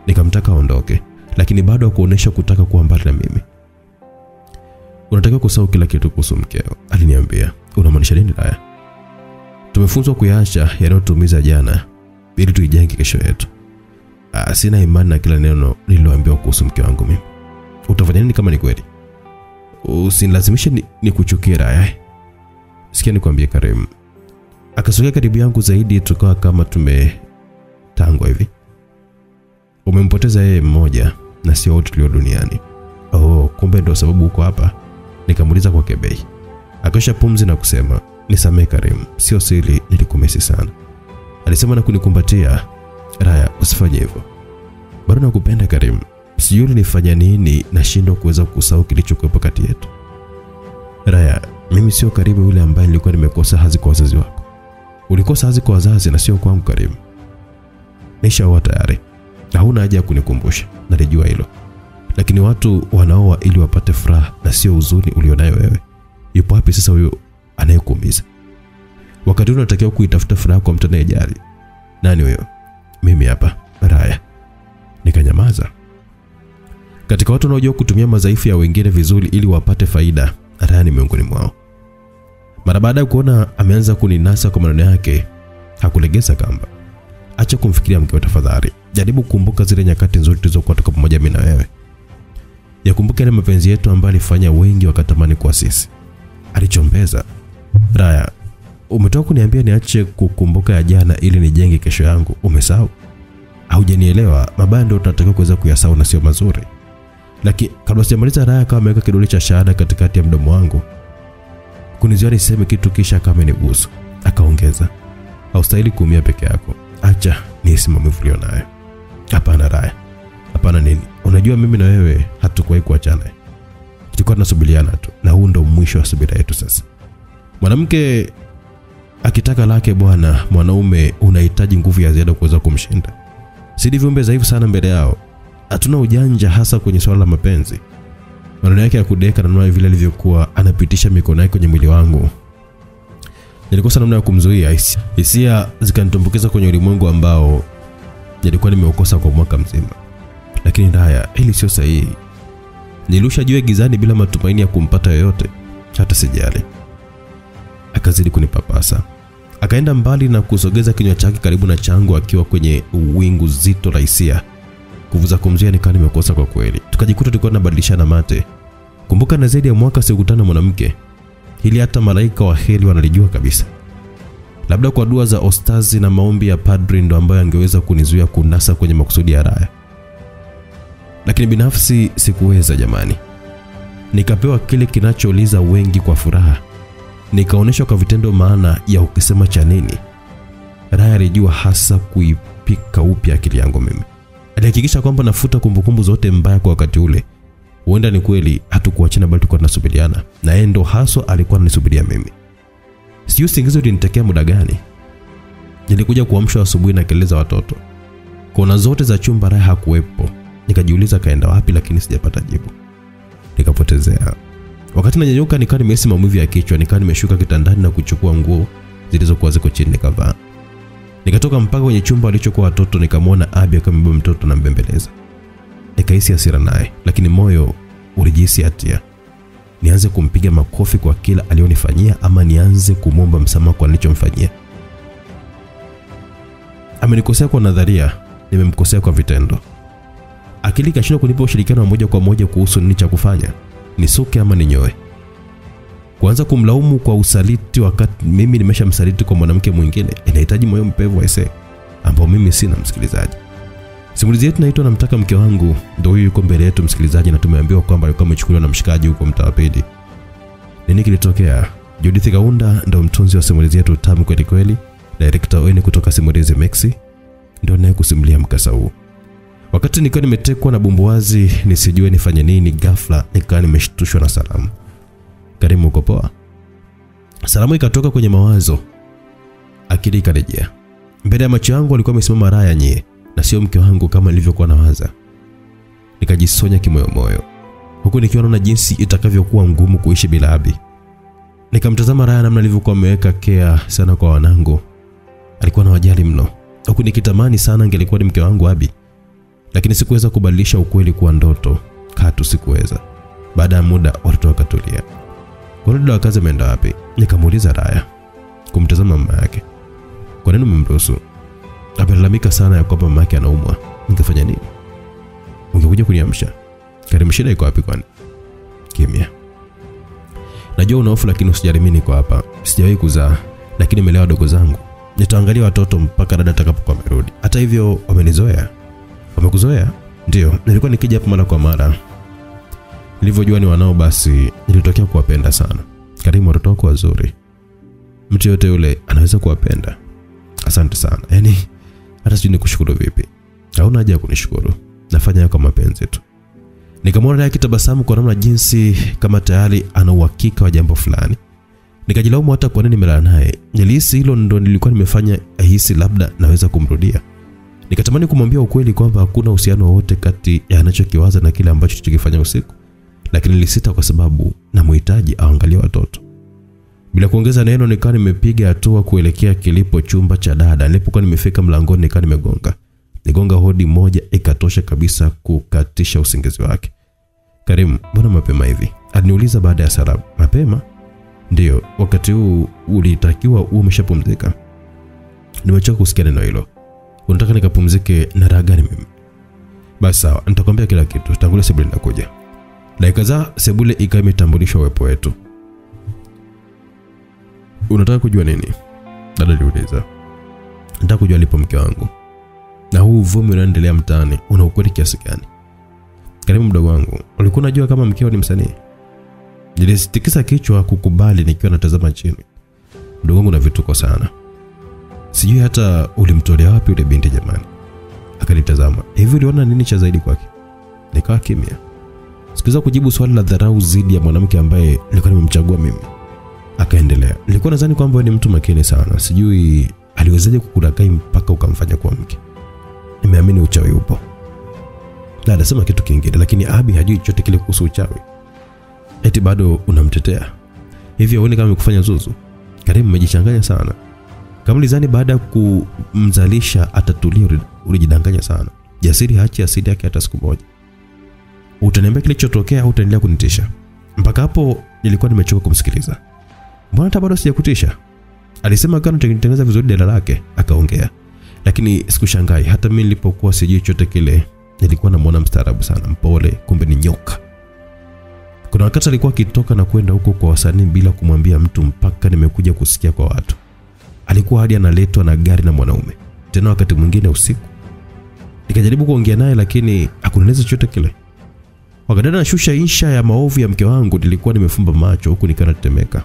Nikamtaka aondoke, lakini bado hakuonesha kutaka kuwa mbali na mimi. Unatakiwa kusahau kila kitu kuhusu mkeo, aliniambia. Unamaanisha nini Raya? Tumefunzwa kuyaacha yanayotumiza jana ili tuijenge kesho yetu. Ah, sina imani na kila neno nililoambiwa kuhusu mke wangu mimi. Utafanya nini kama ni kweli? Usinilazimishe ni, ni Raya. Sikia nikwambie Karim. Akasogea karibu yangu zaidi tukawa kama tumetangwa hivi. Umempoteza yeye mmoja na sio wote tulio duniani. Oh, kumbe ndo sababu uko hapa. Nikamuuliza kwa kebei. Akosha pumzi na kusema, nisamee Karim, sio siri, nilikumesi sana. Alisema na kunikumbatia. Raya, usifanye hivyo. Bado nakupenda Karim. Sijui nifanya nini, nashindwa kuweza kusahau kilichokuwepo kati yetu. Raya, mimi sio karibu yule ambaye nilikuwa nimekosa hazi kwa wazazi wako. Ulikosa hazi kwa wazazi na sio kwangu Karimu. Nishaoa tayari. Na huna haja ya kunikumbusha. Nalijua hilo. Lakini watu wanaoa ili wapate furaha na sio huzuni ulionayo wewe. Yupo wapi sasa huyo anayekuumiza? Wakati unatakiwa kuitafuta furaha kwa mtu anayejali. Nani huyo? Mimi hapa, Raya. Nikanyamaza. Katika watu wanaojua kutumia madhaifu ya wengine vizuri ili wapate faida, Raya ni miongoni mwao. Mara baada ya kuona ameanza kuninasa kwa maneno yake, hakulegeza kamba. Acha kumfikiria mkeo tafadhali. Jaribu kukumbuka zile nyakati nzuri tulizokuwa tuko pamoja mimi na wewe. Yakumbuke yale mapenzi yetu ambayo alifanya wengi wakatamani kuwa sisi. Alichombeza. Raya, umetoka kuniambia niache kukumbuka ya jana ili nijenge kesho yangu. Umesahau? Haujanielewa. Mabaya ndio tunatakiwa kuweza kuyasahau na sio mazuri. Lakini kabla sijamaliza, Raya akawa ameweka kidole cha shahada katikati ya mdomo wangu kunizuia niseme kitu, kisha kama nibusu. Akaongeza, haustahili kuumia peke yako, acha nihisi maumivu ulionayo. Hapana Raya, hapana. Nini? Unajua mimi na wewe hatukuwahi kuachana, tulikuwa tunasubiliana tu, na huu ndo mwisho wa subira yetu. Sasa mwanamke akitaka lake bwana, mwanaume unahitaji nguvu ya ziada kuweza kumshinda. sidi viumbe dhaifu sana mbele yao, hatuna ujanja, hasa kwenye swala la mapenzi. Maneno yake ya kudeka na vile alivyokuwa anapitisha mikono yake kwenye mwili wangu, nilikosa namna ya kumzuia. Hisia- Hisia zikanitumbukiza kwenye ulimwengu ambao nilikuwa nimeukosa kwa mwaka mzima. Lakini ndaya, hili sio sahihi. Nilirusha jiwe gizani bila matumaini ya kumpata yoyote, hata sijali. Akazidi kunipapasa, akaenda mbali na kusogeza kinywa chake karibu na changu, akiwa kwenye wingu zito la hisia kuvuza kumzuia nikawa nimekosa kwa kweli. Tukajikuta tulikuwa tunabadilishana mate. Kumbuka na zaidi ya mwaka sikutana mwanamke. Hili hata malaika wa heli wanalijua kabisa. Labda kwa dua za ostazi na maombi ya padri ndo ambayo angeweza kunizuia kunasa kwenye makusudi ya Raya. Lakini binafsi sikuweza jamani. Nikapewa kile kinacholiza wengi kwa furaha. Nikaonyeshwa kwa vitendo maana ya ukisema cha nini. Raya alijua hasa kuipika upya akili yangu mimi alihakikisha kwamba nafuta kumbukumbu zote mbaya kwa wakati ule. Huenda ni kweli hatukuachana, bali tulikuwa tunasubiriana, na yeye ndo haswa alikuwa ananisubiria mimi. Sijui singizo ulinitekea muda gani. Nilikuja kuamshwa asubuhi na kelele za watoto. Kona zote za chumba Raya hakuwepo. Nikajiuliza kaenda wapi, lakini sijapata jibu. Nikapotezea. Wakati nanyanyuka, nikawa nimehisi maumivu ya kichwa, nikawa nimeshuka kitandani na kuchukua nguo zilizokuwa ziko chini nikavaa. Nikatoka mpaka kwenye chumba alichokuwa watoto, nikamwona Abi akiwa amebeba mtoto na mbembeleza. Nikahisi hasira naye, lakini moyo ulijihisi hatia. Nianze kumpiga makofi kwa kila alionifanyia ama nianze kumwomba msamaha kwa nilichomfanyia? Amenikosea kwa nadharia, nimemkosea kwa vitendo. Akili ikashindwa kunipa ushirikiano wa moja kwa moja kuhusu nini cha kufanya, nisuke ama ninyoe. Kuanza kumlaumu kwa usaliti wakati mimi nimeshamsaliti kwa mwanamke mwingine inahitaji moyo mpevu aise, ambao mimi sina. Msikilizaji, simulizi yetu naitwa namtaka mke wangu, ndio huyu yuko mbele yetu msikilizaji, na tumeambiwa kwamba alikuwa amechukuliwa na mshikaji huko mtaa pili. Nini kilitokea? Judith Kaunda ndio mtunzi wa simulizi yetu tamu kweli kweli. Director wenu kutoka Simulizi Mexi ndio naye kusimulia mkasa huu. Wakati nikiwa nimetekwa na bumbuazi nisijue nifanye nini, ghafla nikawa nimeshtushwa na salamu. Karimu, uko poa? Salamu ikatoka kwenye mawazo, akili ikarejea. Mbele ya macho yangu alikuwa amesimama Raya nyie, na sio mke wangu kama nilivyokuwa nawaza. Nikajisonya kimoyomoyo, huku nikiwa naona jinsi itakavyokuwa ngumu kuishi bila Abi. Nikamtazama Raya namna alivyokuwa ameweka kea sana kwa wanangu, alikuwa na wajali mno, huku nikitamani sana angelikuwa ni mke wangu Abi, lakini sikuweza kubadilisha ukweli kuwa ndoto. Katu sikuweza. Baada ya muda watoto wakatulia. Dada wa kazi ameenda wapi? Nikamuuliza Raya kumtazama mama yake. Kwa nini umemruhusu? Amelalamika sana ya kwamba mama yake anaumwa. Nikafanya nini? Ungekuja kuniamsha. Karimu, shida iko wapi kwani? Kimya. Najua una hofu lakini usijaribu niko hapa. Sijawahi kuzaa lakini melewa dogo zangu. Nitaangalia watoto mpaka dada atakapokuwa amerudi. Hata hivyo wamenizoea. Wamekuzoea? Ndio, nilikuwa nikija hapa mara kwa mara. Nilivyojua ni wanao, basi nilitokea kuwapenda sana. Karimu, watoto wako wazuri, mtu yote yule anaweza kuwapenda. Asante sana. Yaani hata sijui nikushukuru vipi. Hauna haja ya kunishukuru, nafanya kwa mapenzi tu. Nikamwona naye akitabasamu kwa namna jinsi kama tayari ana uhakika wa jambo fulani. Nikajilaumu hata kwa nini nimelala naye. Nilihisi hilo ndo nilikuwa nimefanya ahisi labda naweza kumrudia. Nikatamani kumwambia ukweli kwamba hakuna uhusiano wowote kati ya anachokiwaza na kile ambacho tulichokifanya usiku, lakini nilisita kwa sababu namhitaji aangalie watoto. Bila kuongeza neno, nikawa nimepiga hatua kuelekea kilipo chumba cha dada. Nilipokuwa nimefika mlangoni, nikawa nimegonga. Nigonga hodi moja ikatosha kabisa kukatisha usingizi wake. Karim, mbona mapema hivi? Aliniuliza baada ya salamu. Mapema? Ndiyo, wakati huu ulitakiwa uwe umeshapumzika. Nimechoka kusikia neno hilo. Unataka nikapumzike na raha gani mimi? Basi sawa, nitakwambia kila kitu. Tangulia sebule linakuja. Dakika za sebule ikawa imetambulishwa uwepo wetu. Unataka kujua nini? Dada aliuliza. Nataka kujua alipo mke wangu. Na huu uvumi unaendelea mtaani una ukweli kiasi gani? Karibu mdogo wangu, ulikuwa unajua kama mkeo ni msanii? Nilisitikisa kichwa kukubali nikiwa natazama chini. Mdogo wangu na vituko sana. Sijui hata ulimtolea wapi ule binti jamani. Akanitazama. Hivi uliona nini cha zaidi kwake? Nikawa kimya. Sikuweza kujibu swali la dharau zidi ya mwanamke ambaye nilikuwa nimemchagua mimi. Akaendelea. Nilikuwa nadhani kwamba ni mtu makini sana. Sijui aliwezaje kukulagai mpaka ukamfanya kuwa mke. Nimeamini uchawi upo. Na anasema kitu kingine, lakini Abi hajui chochote kile kuhusu uchawi. Eti bado unamtetea hivyo? Uone kama amekufanya zuzu. Karim, umejichanganya sana. Kama ulizani baada ya kumzalisha atatulia, ulijidanganya sana. Jasiri haachi asili yake hata siku moja. Utaniambia kilichotokea au utaendelea kunitisha? Mpaka hapo nilikuwa nimechoka kumsikiliza. Mbona hata bado sijakutisha? Alisema kana tutengeneza vizuri dada lake, akaongea. Lakini sikushangai, hata mimi nilipokuwa sijui chochote kile, nilikuwa namuona mstaarabu sana, mpole, kumbe ni nyoka. Kuna wakati alikuwa akitoka na kwenda huko kwa wasanii bila kumwambia mtu, mpaka nimekuja kusikia kwa watu. Alikuwa hadi analetwa na gari na mwanaume, tena wakati mwingine usiku. Nikajaribu kuongea naye, lakini hakunieleza chochote kile. Wakati anashusha insha ya maovu ya mke wangu, nilikuwa nimefumba macho huku nikiwa natetemeka.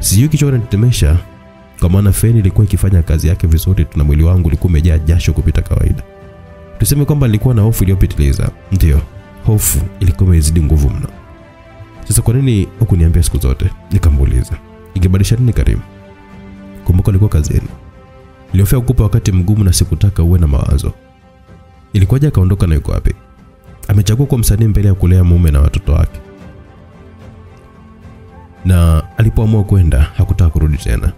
Sijui kichwa kinanitemesha kwa maana feni ilikuwa ikifanya kazi yake vizuri na mwili wangu ulikuwa umejaa jasho kupita kawaida. Tuseme kwamba nilikuwa na hofu iliyopitiliza. ndio hofu ilikuwa imezidi nguvu mno. Sasa kwa nini hukuniambia siku zote? Nikamuuliza. Ingebadilisha nini Karimu? Kumbuka ulikuwa kazini. Nilihofia kukupa wakati mgumu na sikutaka uwe na mawazo. Ilikuwaje akaondoka na yuko wapi? Amechagua kuwa msanii mbele ya kulea mume na watoto wake. Na alipoamua kwenda hakutaka kurudi tena.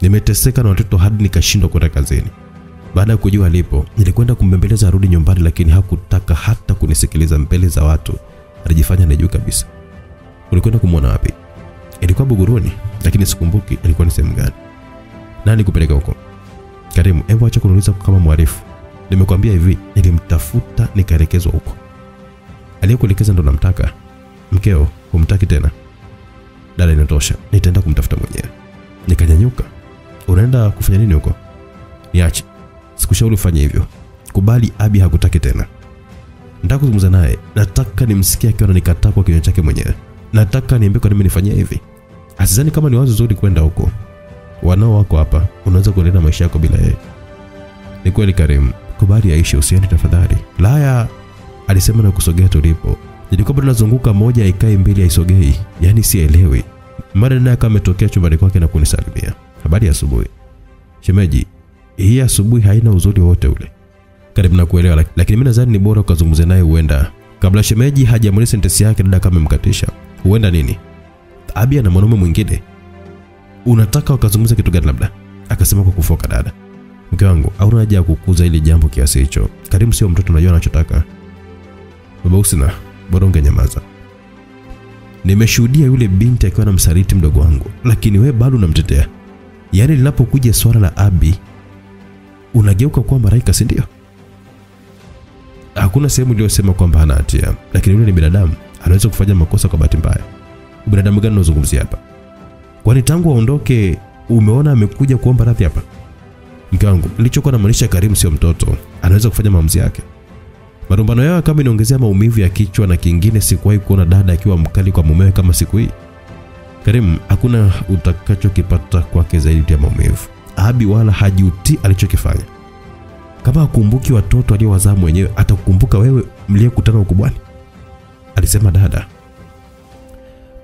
Nimeteseka na watoto hadi nikashindwa kwenda kazini. Baada ya kujua alipo, nilikwenda kumbembeleza arudi nyumbani, lakini hakutaka hata kunisikiliza mbele za watu. Alijifanya najua kabisa. Ulikwenda kumwona wapi? Ilikuwa Buguruni, lakini sikumbuki ilikuwa ni sehemu gani. Nani kupeleka huko? Karimu, hebu acha kuniuliza kama mwarifu. Nimekwambia hivi, nilimtafuta nikaelekezwa huko. Aliyekuelekeza ndo namtaka. Mkeo humtaki tena? Dada, inatosha. Nitaenda kumtafuta mwenyewe. Nikanyanyuka. Unaenda kufanya nini huko? Niache. Sikushauri ufanye hivyo. Kubali Abi hakutaki tena. Nataka kuzungumza naye. Nataka nimsikie akiwa ananikataa kwa kinywa chake mwenyewe. Nataka niambie kwa nini nifanyia hivi. asizani kama ni wazo zuri kwenda huko. Wanao wako hapa, unaweza kuendelea maisha yako bila yeye. Ni kweli karimu kubali aishi, usiende tafadhali. Laya alisema na kusogea tulipo. Nilikuwa bado nazunguka moja ikae mbili haisogei, yaani sielewi. Mara naye akawa ametokea chumbani kwake na kunisalimia. Habari ya asubuhi. Shemeji, hii asubuhi haina uzuri wote ule. Karibu na kuelewa, lakini mimi nadhani ni bora ukazungumze naye huenda. Kabla shemeji hajamaliza sentensi yake, dada kama amemkatisha. Huenda nini? Abia na mwanaume mwingine. Unataka wakazungumza kitu gani labda? Akasema kwa kufoka dada. Mke wangu, hauna haja ya kukuza ili jambo kiasi hicho. Karimu sio mtoto, unajua anachotaka. Baba Husna, bora ungenyamaza. Nimeshuhudia yule binti akiwa na msaliti mdogo wangu, lakini we bado unamtetea. Yaani linapokuja swala la Abi unageuka kuwa maraika, si ndio? Hakuna sehemu iliyosema kwamba hana hatia, lakini yule ni binadamu, anaweza kufanya makosa kwa bahati mbaya. Binadamu gani unazungumzia hapa? Kwani tangu aondoke umeona amekuja kuomba radhi hapa? Mke wangu, nilichokuwa namaanisha Karimu sio mtoto, anaweza kufanya maamuzi yake. Marumbano yao kama inaongezea maumivu ya kichwa, na kingine sikuwahi kuona dada akiwa mkali kwa mumewe kama siku hii. Karim, hakuna utakachokipata kwake zaidi ya maumivu. Abi wala hajuti alichokifanya. Kama akumbuki watoto aliowazaa mwenyewe, atakukumbuka wewe mliyekutana ukubwani, alisema dada.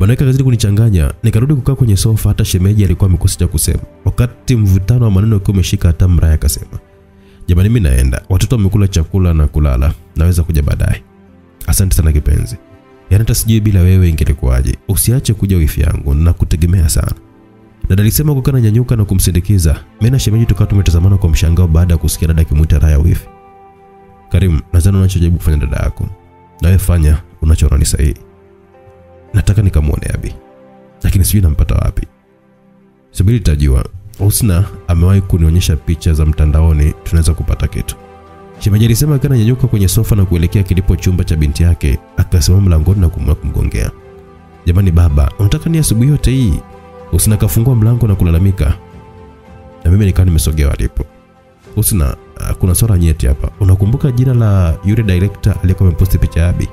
Manake kazidi kunichanganya, nikarudi kukaa kwenye sofa. Hata shemeji alikuwa amekosa cha kusema, wakati mvutano wa maneno ukiwa umeshika. Hata Mraya akasema, jamani, mimi naenda, watoto wamekula chakula na kulala, naweza kuja baadaye. Asante sana kipenzi, yaani hata sijui bila wewe ingelikuwaje. Usiache kuja wifi yangu, na kutegemea sana. Dada alisema kwa na nyanyuka na kumsindikiza. Mimi na shemeji tukawa tumetazamana kwa mshangao baada ya kusikia dada akimwita Raya wifi. Karim, nadhani unachojaribu kufanya dada yako, nawe fanya unachoona ni sahihi. Nataka nikamwone Abi, lakini sijui nampata wapi. Subiri tutajua. Husna amewahi kunionyesha picha za mtandaoni, tunaweza kupata kitu. Shemeji alisema akiwa ananyanyuka kwenye sofa na kuelekea kilipo chumba cha binti yake, akasimama mlangoni na kumwa kumgongea. Jamani baba, unataka ni asubuhi yote hii? Husna akafungua mlango na kulalamika, na mimi nikawa nimesogea alipo. Husna, ah, kuna swala nyeti hapa. Unakumbuka jina la yule director aliyekuwa ameposti picha ya Abi?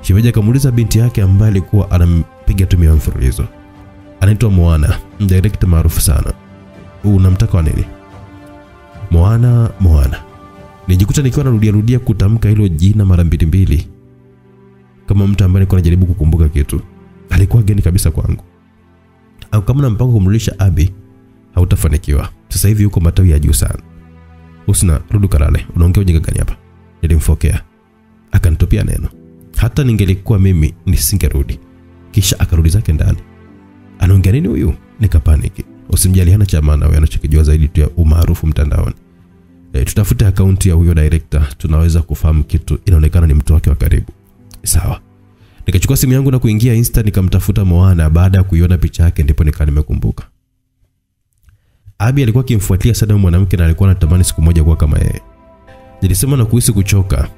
Shemeji akamuuliza binti yake ambaye alikuwa anampiga tumia mfululizo. Anaitwa Moana, director maarufu sana. Unamtaka nini? Moana, Moana. Nijikuta nikiwa narudia rudia kutamka hilo jina mara mbili mbili, kama mtu ambaye alikuwa anajaribu kukumbuka kitu. Alikuwa geni kabisa kwangu. Au kama na mpango kumrudisha Abi, hautafanikiwa. Sasa hivi yuko matawi ya juu sana. Husna, rudi karale Unaongea ujinga gani hapa? Nilimfokea. Akanitupia neno. Hata ningelikuwa mimi nisingerudi. Kisha akarudi zake ndani. Anaongea nini huyu? Nikapaniki. Usimjali, hana cha maana wewe, anachokijua zaidi tu ya umaarufu mtandaoni. E, tutafute akaunti ya huyo director, tunaweza kufahamu kitu. Inaonekana ni mtu wake wa karibu. Sawa. Nikachukua simu yangu na kuingia Insta nikamtafuta Moana. Baada ya kuiona picha yake ndipo nikaa nimekumbuka. Abi alikuwa akimfuatilia sana mwanamke na alikuwa anatamani siku moja kuwa kama yeye. Nilisema na kuhisi kuchoka.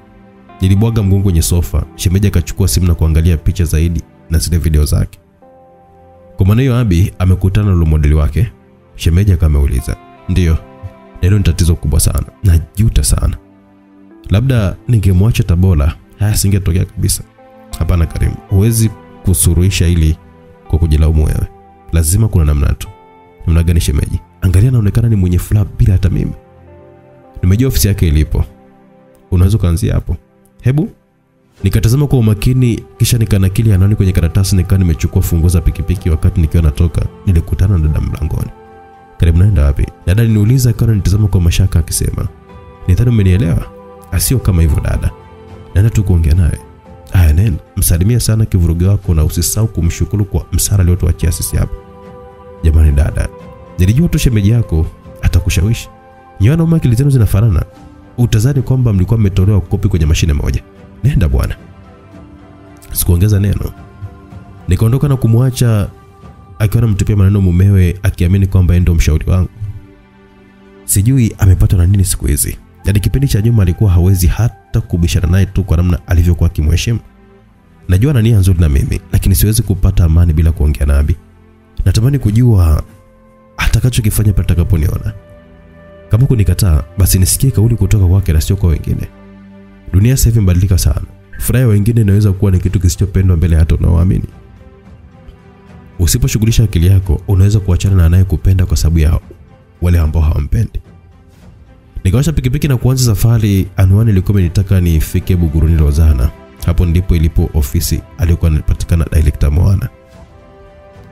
Nilibwaga mgongo kwenye sofa. Shemeji akachukua simu na kuangalia picha zaidi na zile video zake. Kwa maana hiyo Abi amekutana na modeli wake. Shemeji akameuliza, "Ndiyo." Hilo ni tatizo kubwa sana. Najuta sana. Labda ningemwacha Tabora, haya singetokea kabisa. Hapana Karim, huwezi kusuruhisha ili kwa kujilaumu wewe. Lazima kuna namna tu. Namna gani shemeji? Angalia, anaonekana ni mwenye furaha bila hata mimi. Nimejua ofisi yake ilipo. Unaweza kuanzia hapo. Hebu nikatazama kwa umakini, kisha nikanakili anwani kwenye karatasi. Nikawa nimechukua funguo za pikipiki. Wakati nikiwa natoka, nilikutana na dada mlangoni. Karibu, naenda wapi? Dada aliniuliza akiwa ananitazama kwa mashaka, akisema, nidhani umenielewa. Asio kama hivyo dada, naenda tu kuongea naye. Aya, nenda msalimie sana kivurugi wako na usisahau kumshukuru kwa msara aliotuachia sisi hapa. Jamani dada, nilijua tu shemeji yako atakushawishi. Wanaume akili zenu zinafanana, utazani kwamba mlikuwa mmetolewa kopi kwenye mashine moja. Nenda bwana. Sikuongeza neno, nikaondoka na kumwacha akiwa anamtupia maneno mumewe, akiamini kwamba yeye ndio mshauri wangu. Sijui amepatwa na nini siku hizi. Yaani kipindi cha nyuma alikuwa hawezi hata kubishana naye tu kwa namna alivyokuwa akimheshimu. Najua ana nia nzuri na mimi, lakini siwezi kupata amani bila kuongea na Abi. Natamani kujua atakachokifanya pale atakaponiona. Kama kunikataa, basi nisikie kauli kutoka kwake na sio kwa wengine. Dunia sasa hivi imebadilika sana. Furaha wengine inaweza kuwa ni kitu kisichopendwa mbele ya hata unaoamini. usiposhughulisha akili yako unaweza kuachana na anayekupenda kwa sababu ya wale ambao hawampendi. Nikawasha pikipiki na kuanza safari. Anwani ilikuwa imenitaka nifike Buguruni Lozana. Hapo ndipo ilipo ofisi aliyokuwa anapatikana Director Moana.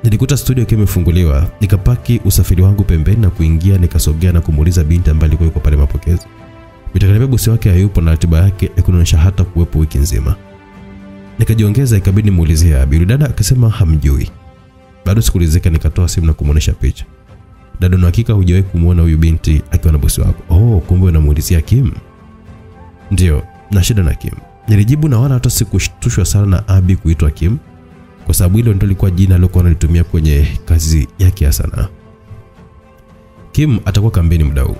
Nilikuta studio ikiwa imefunguliwa, nikapaki usafiri wangu pembeni na kuingia, nikasogea na kumuuliza binti ambaye alikuwa yuko pale mapokezi. Nitakaniambia bosi wake hayupo na ratiba yake ikunaonyesha hata kuwepo wiki nzima. Nikajiongeza, ikabidi nimuulizie Abi. Dada akasema hamjui. Bado sikuridhika, nikatoa simu na kumuonesha picha. Dada, na hakika hujawahi kumwona huyu binti akiwa na bosi wako? Oh, kumbe unamuulizia Kim? Ndio, na shida na Kim. Nilijibu na wala hata sikushtushwa sana na Abi kuitwa Kim kwa sababu hilo ndio lilikuwa jina alilokuwa analitumia kwenye kazi yake ya sanaa. Kim atakuwa kambini muda huu.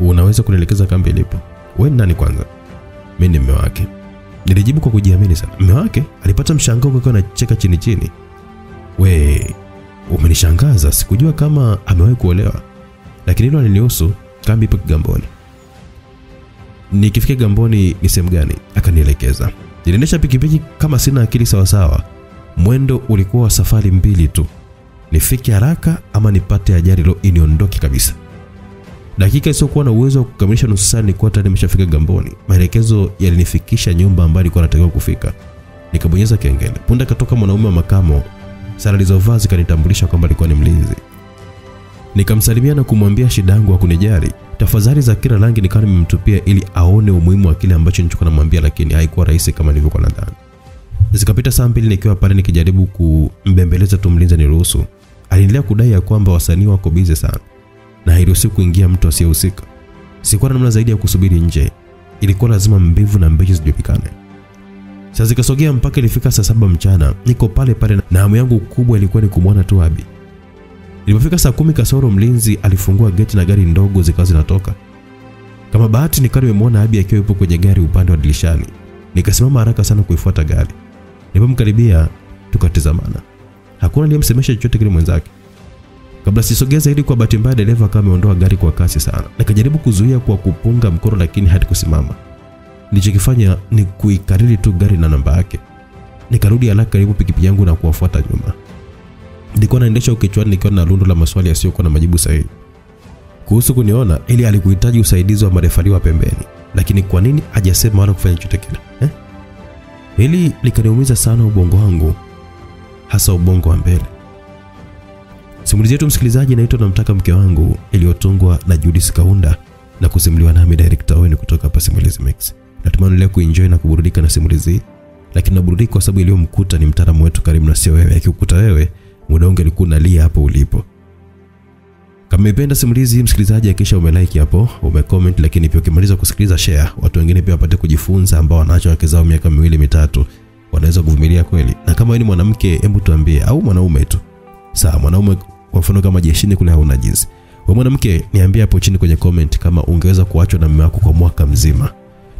Unaweza kunielekeza kambi ilipo? Wewe ni nani kwanza? Mimi ni mume wake. Nilijibu kwa kujiamini sana. Mume wake? Alipata mshangao kwa anacheka chini chini. We, umenishangaza. Sikujua kama amewahi kuolewa. Lakini hilo alinihusu. Kambi ipo Kigamboni. Nikifika Gamboni ni sehemu gani? Akanielekeza. Niliendesha pikipiki kama sina akili sawasawa. Mwendo ulikuwa wa safari mbili tu, nifike haraka ama nipate ajali lo iniondoke kabisa. Dakika isiyokuwa na uwezo wa kukamilisha nusu saa nilikuwa tayari nimeshafika Gamboni. Maelekezo yalinifikisha nyumba ambayo nilikuwa natakiwa kufika. Nikabonyeza kengele. Punde katoka mwanaume wa makamo, sare alizovaa zikanitambulisha kwamba alikuwa ni mlinzi. Nikamsalimia na kumwambia shida yangu wa kunijali. Tafadhali za kila rangi nikawa nimemtupia ili aone umuhimu wa kile ambacho nilichokuwa namwambia, lakini haikuwa rahisi kama nilivyokuwa nadhani. Zikapita saa mbili nikiwa pale nikijaribu kumbembeleza tu mlinzi niruhusu. Aliendelea kudai ya kwamba wasanii wako bize sana na hairuhusiwi kuingia mtu asiyehusika. Sikuwa na namna zaidi ya kusubiri nje, ilikuwa lazima mbivu na mbichi zijulikane. Saa zikasogea mpaka ilifika saa saba mchana, niko pale pale na hamu yangu kubwa ilikuwa ni kumwona tu Abi. Ilipofika saa kumi kasoro, mlinzi alifungua geti na gari ndogo zikawa zinatoka. Kama bahati, nikawa nimemwona Abi akiwa yupo kwenye gari upande wa dirishani. Nikasimama haraka sana kuifuata gari. Nilipomkaribia tukatizamana. Hakuna aliyemsemesha chochote kile mwenzake. Kabla sisogea ili kwa bahati mbaya dereva akawa ameondoa gari kwa kasi sana. Nikajaribu kuzuia kwa kupunga mkono, lakini hadi kusimama. Nilichokifanya ni kuikariri tu gari na namba yake. Nikarudi haraka karibu pikipiki yangu na kuwafuata nyuma. Nilikuwa naendesha ukichwani nikiwa na lundo la maswali yasiyokuwa na majibu sahihi. Kuhusu kuniona, ili alikuhitaji usaidizi wa marefari wa pembeni, lakini kwa nini hajasema wala kufanya chochote kile eh? Hili likaniumiza sana ubongo wangu, hasa ubongo wa mbele. Simulizi yetu msikilizaji, inaitwa Namtaka Mke Wangu, iliyotungwa na Judith Kaunda na kusimuliwa nami director Owen kutoka hapa Simulizi Mix. Natumai unaendelea kuenjoy na kuburudika na simulizi lakini naburudika kwa sababu iliyomkuta ni mtaalamu wetu karibu na sio wewe. Akikukuta wewe, muda unge alikuwa unalia hapo ulipo. Kama umependa simulizi msikilizaji, hakikisha umelike hapo, umecomment, lakini pia ukimaliza kusikiliza share, watu wengine pia wapate kujifunza, ambao wanaacha wake zao miaka miwili mitatu, wanaweza kuvumilia kweli. Na kama wewe ni mwanamke, hebu tuambie, au mwanaume tu sawa. Mwanaume kwa mfano kama jeshini kule hauna jinsi. Wewe mwanamke, niambie hapo chini kwenye comment kama ungeweza kuachwa na mume wako kwa mwaka mzima.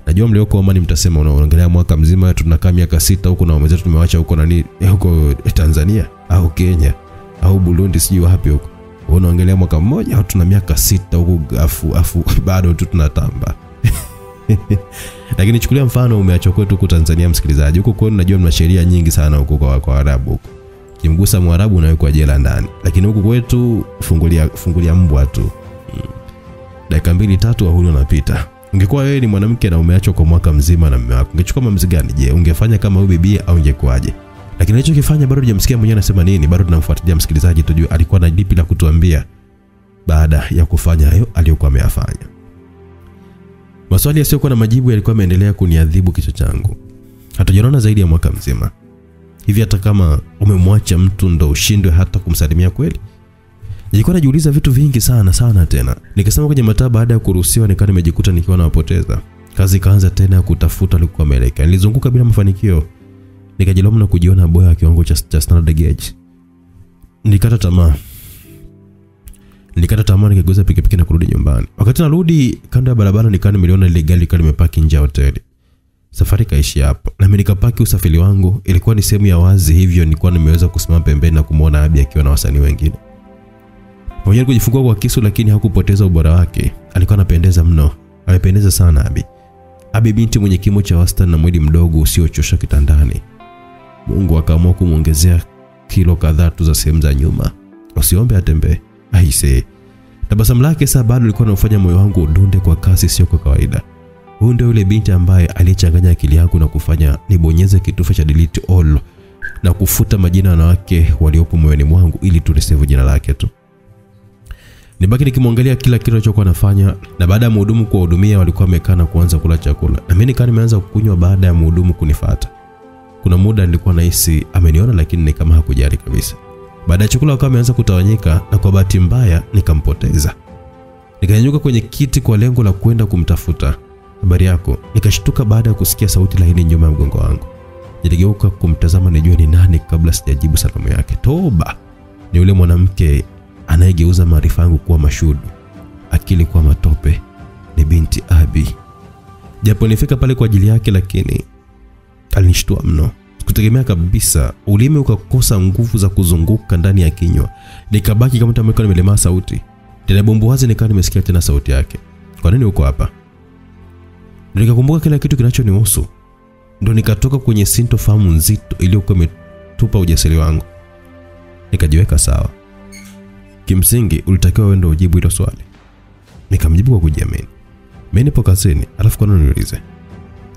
Najua mlioko Omani mtasema unaongelea mwaka mzima, tunakaa miaka sita huko na waume zetu tumewacha huko nani huko Tanzania au Kenya au Burundi, sijui wapi huko unaongelea mwaka mmoja au tuna miaka sita huko afu, afu bado tu tunatamba lakini chukulia mfano umeachwa kwetu huko Tanzania, msikilizaji, huko kwenu najua mna sheria nyingi sana huko kwa kwa Arabu huko, kimgusa Mwarabu unawekwa jela ndani, lakini huku kwetu fungulia fungulia mbwa tu hmm. dakika mbili tatu wahuni wanapita Ungekuwa wewe ni mwanamke na umeachwa kwa mwaka mzima na mume wako, ungechukua maamuzi gani? Je, ungefanya kama huyu bibi au ungekuaje? lakini alichokifanya bado hujamsikia mwenyewe anasema nini. Bado tunamfuatilia msikilizaji, tujue alikuwa na lipi la kutuambia baada ya kufanya hayo aliyokuwa ameyafanya. Maswali yasiyokuwa na majibu yalikuwa yameendelea kuniadhibu kichwa changu. Hatujaona zaidi ya mwaka mzima hivi, hata kama umemwacha mtu ndo ushindwe hata kumsalimia kweli? Nilikuwa najiuliza vitu vingi sana sana tena. Nikasema kwenye mataa, baada ya kuruhusiwa, nikawa nimejikuta nikiwa nawapoteza. Kazi ikaanza tena kutafuta alikuwa ameelekea. Nilizunguka bila mafanikio nikajilaumu na kujiona boya wa kiwango cha, cha standard gauge. Nilikata tamaa, nilikata tamaa, nikageuza pikipiki na kurudi nyumbani. Wakati narudi kando ya barabara, nikawa nimeliona lile gari likiwa limepaki nje ya hoteli. Safari kaishi hapo, nami nikapaki usafiri wangu. Ilikuwa ni sehemu ya wazi, hivyo nilikuwa nimeweza kusimama pembeni na kumwona Abi akiwa na wasanii wengine. Pamoja na kujifungua kwa kisu, lakini hakupoteza ubora wake. Alikuwa anapendeza mno, amependeza sana Abi. Abi binti mwenye kimo cha wastani na mwili mdogo usiochosha kitandani. Mungu akaamua kumwongezea kilo kadhaa tu za sehemu za nyuma. Usiombe atembee. Aise. Tabasamu lake saa bado lilikuwa linafanya moyo wangu udunde kwa kasi sio kwa kawaida. Huyu ndio yule binti ambaye aliyechanganya akili yangu na kufanya nibonyeze kitufe cha delete all na kufuta majina wanawake waliopo moyoni mwangu ili tu nisave jina lake tu. Nibaki nikimwangalia kila kitu alichokuwa anafanya, na baada ya mhudumu kuwahudumia walikuwa wamekaa na kuanza kula chakula, na mimi nikawa nimeanza kukunywa baada ya mhudumu kunifata. Kuna muda nilikuwa nahisi ameniona, lakini ni kama hakujali kabisa. Baada ya chakula wakawa wameanza kutawanyika, na kwa bahati mbaya nikampoteza. Nikanyanyuka kwenye kiti kwa lengo la kwenda kumtafuta. Habari yako? Nikashtuka baada ya kusikia sauti laini nyuma ya mgongo wangu. Niligeuka kumtazama nijue ni nani kabla sijajibu salamu yake. Toba! Ni yule mwanamke anayegeuza maarifa yangu kuwa mashudu, akili kuwa matope. Ni binti Abi. Japo nifika pale kwa ajili yake, lakini alinishtua mno. kutegemea kabisa, ulimi ukakosa nguvu za kuzunguka ndani ya kinywa, nikabaki kama mtu nimelemaa sauti. Tena bumbuazi nikawa nimesikia tena sauti yake. Kwa nini uko hapa? Nikakumbuka kila kitu kinachonihusu, ndo nikatoka kwenye sintofahamu nzito iliyokuwa imetupa ujasiri wangu. Nikajiweka sawa. Kimsingi ulitakiwa wewe ndio ujibu hilo swali. Nikamjibu kwa kujiamini. Mimi nipo kazini, alafu kwa nini niulize?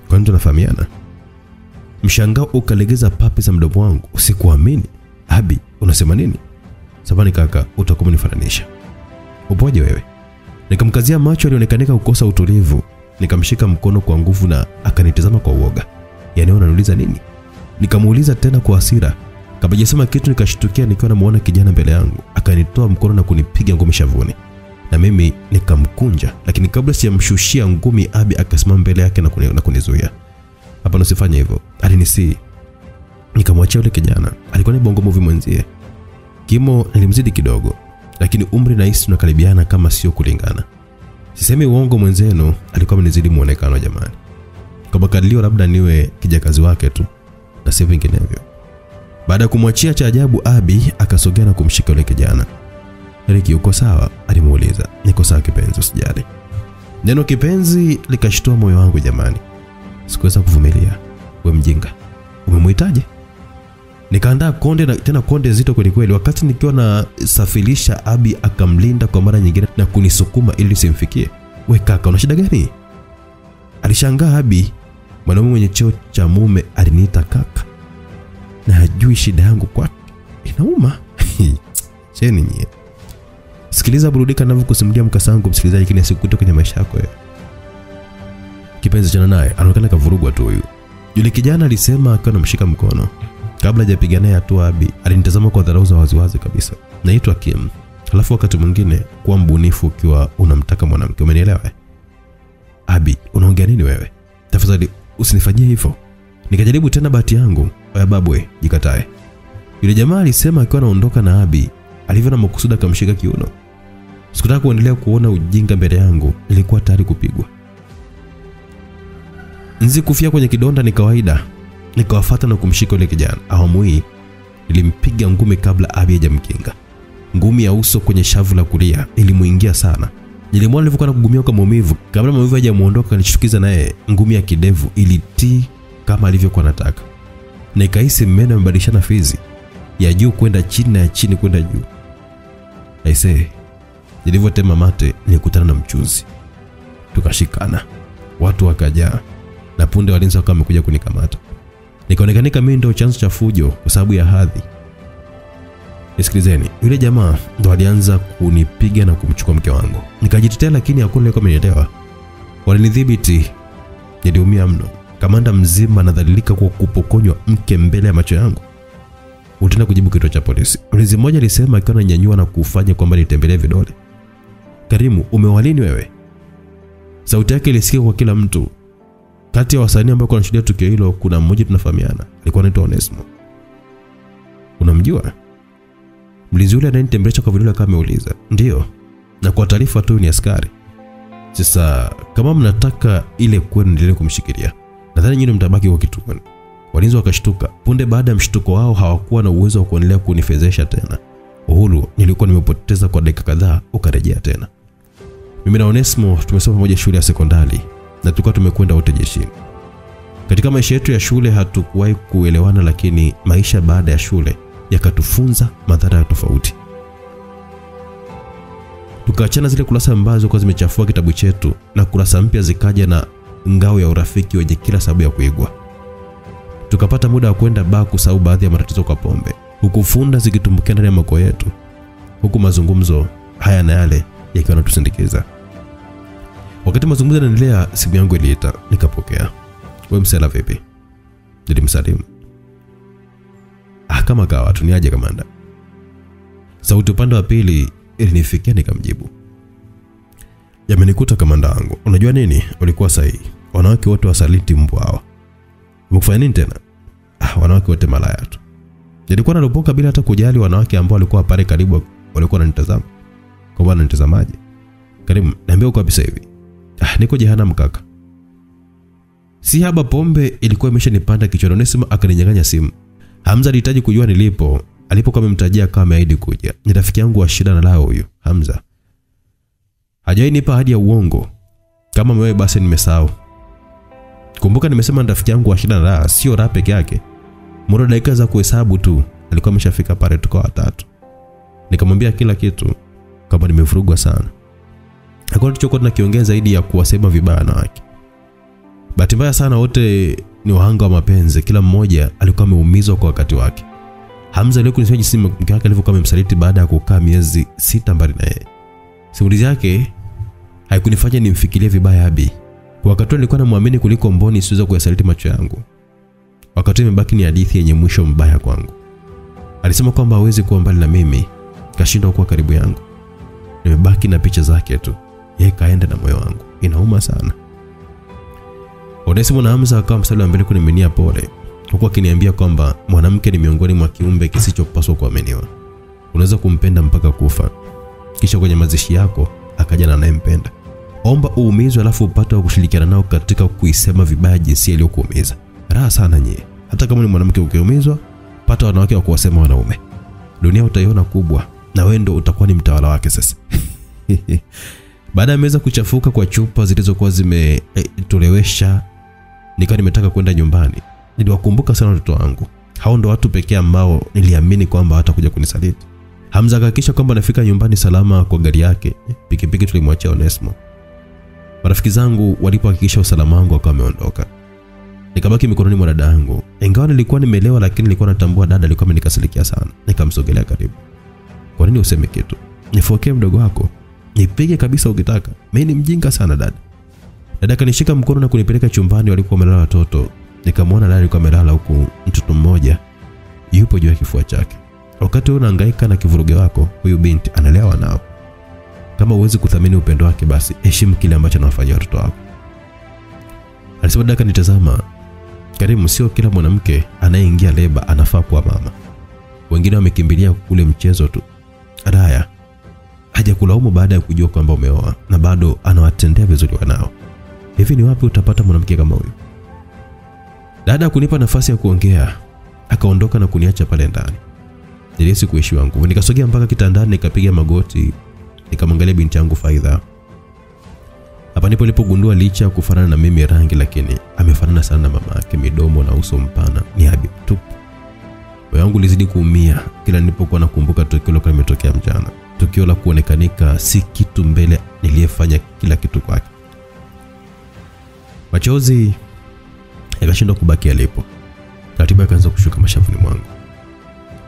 Kwani tunafahamiana? Mshangao ukalegeza papi za mdomo wangu. Usikuamini. Abi, unasema nini? Samani kaka, utakuwa umenifananisha. Upoje wewe? Nikamkazia macho alionekanika kukosa utulivu. Nikamshika mkono kwa nguvu na akanitazama kwa uoga. Yaani unaniuliza nini? Nikamuuliza tena kwa hasira. Kabla hajasema kitu nikashtukia nikiwa namuona kijana mbele yangu. Akanitoa mkono na kunipiga ngumi shavuni. Na mimi nikamkunja, lakini kabla sijamshushia ngumi Abi akasimama mbele yake na, kuni, na kunizuia. Hapa usifanye hivyo. Alinisi. Nikamwachia yule kijana. Alikuwa ni bongo movie mwenzie. Kimo nilimzidi kidogo, lakini umri na hisi tunakaribiana kama sio kulingana. Sisemi uongo, mwenzenu alikuwa amenizidi muonekano jamani. Kwa makadirio labda niwe kijakazi wake tu na si vinginevyo. Baada ya kumwachia cha ajabu, Abi akasogea na kumshika yule kijana. Riki, uko sawa? alimuuliza. Niko sawa kipenzi, usijali. Neno kipenzi likashtua moyo wangu jamani. Sikuweza kuvumilia. We mjinga, umemwitaje? Nikaandaa konde na tena konde zito kweli kweli. Wakati nikiwa na safirisha, Abi akamlinda kwa mara nyingine na kunisukuma ili simfikie. We kaka, una shida gani? Alishangaa Abi, mwanaume mwenye cheo cha mume aliniita kaka na hajui shida yangu kwake. Inauma. Cheni nyie. Sikiliza, burudika navyokusimulia mkasa wangu msikilizaji, kile siku kwenye maisha yako wewe. Kipenzi chana naye anaonekana kavurugwa tu huyu. Yule kijana alisema akiwa anamshika mkono. Kabla hajapigana naye hatua, Abi alinitazama kwa dharau za waziwazi kabisa. Naitwa Kim. Alafu wakati mwingine kuwa mbunifu ukiwa unamtaka mwanamke, umenielewa? Abi, unaongea nini wewe? Tafadhali usinifanyie hivyo. Nikajaribu tena bahati yangu. Oya babwe, jikatae. Yule jamaa alisema akiwa anaondoka na Abi, alivyo na makusuda akamshika kiuno. Sikutaka kuendelea kuona ujinga mbele yangu, ilikuwa tayari kupigwa. Nzi kufia kwenye kidonda ni kawaida. Nikawafuata na kumshika yule kijana. Awamu hii nilimpiga ngumi kabla Abi hajamkinga. Ngumi ya uso kwenye shavu la kulia ilimuingia sana. Nilimwona alivyokuwa anagugumia kwa maumivu. Kabla maumivu hajamuondoka, nilishtukiza naye ngumi ya kidevu ilitii kama alivyokuwa anataka. Nikahisi mmeno amebadilishana fizi ya juu kwenda chini na ya chini kwenda juu. Aisee, nilivyotema mate nilikutana na mchuzi, tukashikana, watu wakajaa, na punde walinzi wakawa wamekuja kunikamata. Nikaonekanika mimi ndio chanzo cha fujo kwa sababu ya hadhi. Nisikilizeni, yule jamaa ndo alianza kunipiga na kumchukua mke wangu. Nikajitetea, lakini hakuna aliyekuwa amenielewa. Walinidhibiti, niliumia mno. Kamanda mzima anadhalilika kwa kupokonywa mke mbele ya macho yangu. Utenda kujibu kituo cha polisi. Mlinzi mmoja alisema akiwa ananyanyua na kufanya kwamba nitembelee vidole. Karimu, umewalini wewe? Sauti yake ilisikika kwa kila mtu. Kati ya wasanii ambao wanashuhudia tukio hilo kuna mmoja tunafahamiana, alikuwa anaitwa Onesmo. Unamjua? Mlinzi yule anayenitembelesha kwa vidole kama ameuliza. Ndiyo. Na kwa taarifa tu ni askari. Sasa kama mnataka ile kwenu endelee kumshikilia. Nadhani nyinyi mtabaki kwa kituoni. Walinzi wakashtuka. Punde baada ya mshtuko wao hawakuwa na uwezo wa kuendelea kunifezesha tena. Uhuru nilikuwa nimepoteza kwa dakika kadhaa ukarejea tena. Mimi na Onesmo tumesoma pamoja shule ya sekondari na tulikuwa tumekwenda wote jeshini. Katika maisha yetu ya shule hatukuwahi kuelewana, lakini maisha baada ya shule yakatufunza madhara tofauti. Tukaachana zile kurasa ambazo kwa zimechafua kitabu chetu na kurasa mpya zikaja na ngao ya urafiki wenye kila sababu ya kuigwa. Tukapata muda wa kwenda baa kusahau baadhi ya matatizo kwa pombe, huku funda zikitumbukia ndani ya mako yetu, huku mazungumzo haya na yale yakiwa yanatusindikiza. Wakati mazungumzo yanaendelea, simu yangu iliita, nikapokea. Wewe msela vipi? Nilimsalimu. Ah, kama kawa tuniaje kamanda. Sauti upande wa pili ilinifikia, nikamjibu. Yamenikuta kamanda wangu, unajua nini? Ulikuwa sahihi. Wanawake wote wasaliti mbwa hawa. Umekufanya nini tena? Ah, wanawake wote malaya tu. Nilikuwa naropoka bila hata kujali wanawake ambao walikuwa pale karibu walikuwa wananitazama. Kwa bwana nitazamaje? Karibu, niambia uko wapi sasa hivi? Ah, niko jehanamu kaka. Si haba pombe ilikuwa imeshanipanda kichwani. Onesimo akaninyang'anya simu. Hamza alihitaji kujua nilipo. Alipokuwa amemtajia kama ameahidi kuja. Ni rafiki yangu wa shida na lao huyu, Hamza. Hajai nipa ahadi ya uongo. Kama wewe basi nimesahau. Kumbuka nimesema rafiki yangu wa shida na raha, sio raha peke yake. Muda dakika za kuhesabu tu alikuwa ameshafika pale, tukao watatu. Nikamwambia kila kitu kama nimevurugwa sana. Hakuna tulichokuwa tunakiongea zaidi ya kuwasema vibaya wanawake. Bahati mbaya sana wote ni wahanga wa mapenzi, kila mmoja alikuwa ameumizwa kwa wakati wake. Hamza alikuwa kunisema jinsi mke wake alivyokuwa amemsaliti baada ya kukaa miezi sita mbali na yeye. Simulizi yake haikunifanya nimfikirie vibaya Abi. Kwa wakati nilikuwa namwamini kuliko mboni siweza kuyasaliti macho yangu. Wakati imebaki ni hadithi yenye mwisho mbaya kwangu. Alisema kwamba hawezi kuwa mbali na mimi, kashindwa kuwa karibu yangu. Nimebaki na picha zake tu. Yeye kaenda na moyo wangu. Inauma sana. Onesimo na Hamza akawa mstari wa mbele kuniminia pole, huku akiniambia kwamba mwanamke ni miongoni mwa kiumbe kisichopaswa kuaminiwa. Unaweza kumpenda mpaka kufa, kisha kwenye mazishi yako akaja na anayempenda. Omba uumizwe, alafu upate wa kushirikiana nao katika kuisema vibaya jinsia iliyokuumiza. Raha sana nyie. Hata kama ni mwanamke ukiumizwa, pata wanawake wa kuwasema wanaume. Dunia utaiona kubwa, na wewe ndo utakuwa ni mtawala wake sasa. Baada ya meza kuchafuka kwa chupa zilizokuwa zimetolewesha, nikawa nimetaka kwenda nyumbani. Niliwakumbuka sana watoto wangu. Hao ndo watu pekee ambao niliamini kwamba hatakuja kunisaliti. Hamza akahakikisha kwamba nafika nyumbani salama kwa gari yake. Pikipiki tulimwachia Onesmo. Marafiki zangu walipohakikisha usalama wangu wakawa wameondoka. Nikabaki mikononi mwa dada yangu. Ingawa nilikuwa nimelewa, lakini nilikuwa natambua dada alikuwa amenikasirikia sana. Nikamsogelea karibu. Kwa nini useme kitu? Nifokee mdogo wako. Nipige kabisa ukitaka. Mimi ni mjinga sana dada. Dada kanishika mkono na kunipeleka chumbani walikuwa wamelala watoto. Nikamwona dada alikuwa amelala huku mtoto mmoja yupo juu ya kifua chake. Wakati unahangaika na kivuruge wako, huyu binti analewa nao. Kama uwezi kuthamini upendo wake, basi heshimu kile ambacho anawafanyia watoto wako. Alisema dada kanitazama. Karimu, sio kila mwanamke anayeingia leba anafaa kuwa mama. Wengine wamekimbilia kule mchezo tu. Raya hajakulaumu baada ya kujua kwamba umeoa na bado anawatendea vizuri wanao. Hivi ni wapi utapata mwanamke kama huyu? Dada kunipa nafasi ya kuongea, akaondoka na kuniacha pale ndani. Nilihisi kuishiwa nguvu, nikasogea mpaka kitandani, nikapiga magoti, nikamwangalia binti yangu Faidha. Hapa ndipo nilipogundua licha ya kufanana na mimi rangi, lakini amefanana sana na mama yake, midomo na uso mpana, ni Habib tupu. Moyo wangu ulizidi kuumia kila nilipokuwa nakumbuka tukio lilokuwa limetokea mjana, tukio la kuonekanika si kitu mbele niliyefanya kila kitu kwake. Machozi yakashindwa kubaki alipo, taratibu yakaanza kushuka mashavuni mwangu.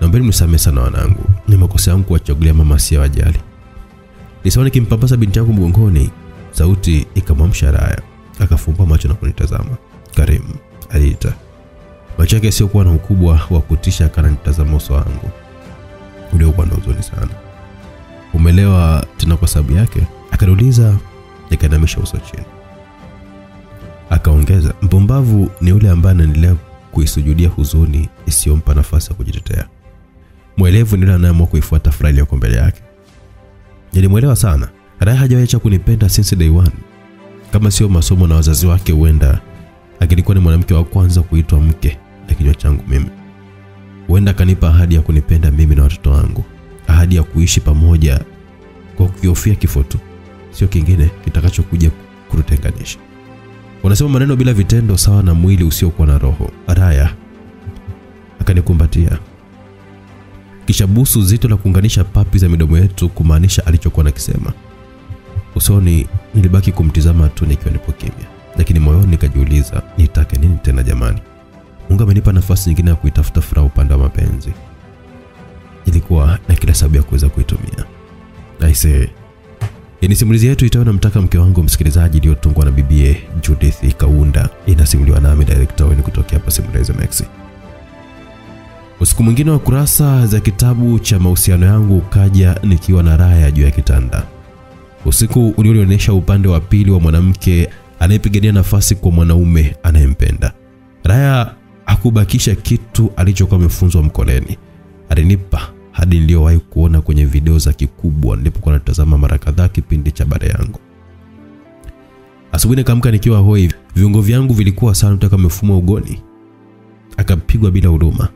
Naombeni mnisamehe sana wanangu, ni makosa yangu kuwachagulia mama si wajali. Nilisema nikimpapasa binti yangu mgongoni, sauti ikamwamsha Raya. Akafumba macho na kunitazama. Karim, aliita. Macho yake yasiyokuwa na ukubwa wa kutisha, akanitazama uso wangu uliokuwa na huzuni sana. Umelewa tena kwa sababu yake? Akaniuliza, nikainamisha uso chini. Akaongeza, mpumbavu ni yule ambaye anaendelea kuisujudia huzuni isiyompa nafasi ya kujitetea. Mwelevu ni yule anayeamua kuifuata furaha iliyoko mbele yake. Nilimwelewa sana. Raya hajawacha acha kunipenda since day one. Kama sio masomo na wazazi wake, huenda akilikuwa ni mwanamke wa kwanza kuitwa mke na kinywa changu mimi. Huenda akanipa ahadi ya kunipenda mimi na watoto wangu, ahadi ya kuishi pamoja kwa kukihofia kifo tu, sio kingine kitakachokuja kututenganisha. Wanasema maneno bila vitendo sawa na mwili usiokuwa na roho. Araya akanikumbatia. kisha busu zito la kuunganisha papi za midomo yetu kumaanisha alichokuwa nakisema. Usoni nilibaki kumtizama tu nikiwa nipo kimya, lakini moyoni nikajiuliza nitake nini tena jamani? Mungu amenipa nafasi nyingine ya kuitafuta furaha upande wa mapenzi. Ilikuwa na kila sababu ya kuweza kuitumia. Aise, ni simulizi yetu itayo namtaka mke wangu msikilizaji, iliyotungwa na bibie Judith Kaunda, inasimuliwa nami director wenu kutokea hapa Simulizi Max. Usiku mwingine wa kurasa za kitabu cha mahusiano yangu ukaja nikiwa na Raya juu ya kitanda. Usiku ulionionyesha upande wa pili wa mwanamke anayepigania nafasi kwa mwanaume anayempenda. Raya hakubakisha kitu alichokuwa amefunzwa mkoleni. Alinipa hadi niliyowahi kuona kwenye video za kikubwa nilipokuwa natazama mara kadhaa kipindi cha baada yangu. Asubuhi nikaamka nikiwa hoi, viungo vyangu vilikuwa sana mtaka mifumo ugoni. Akapigwa bila huruma.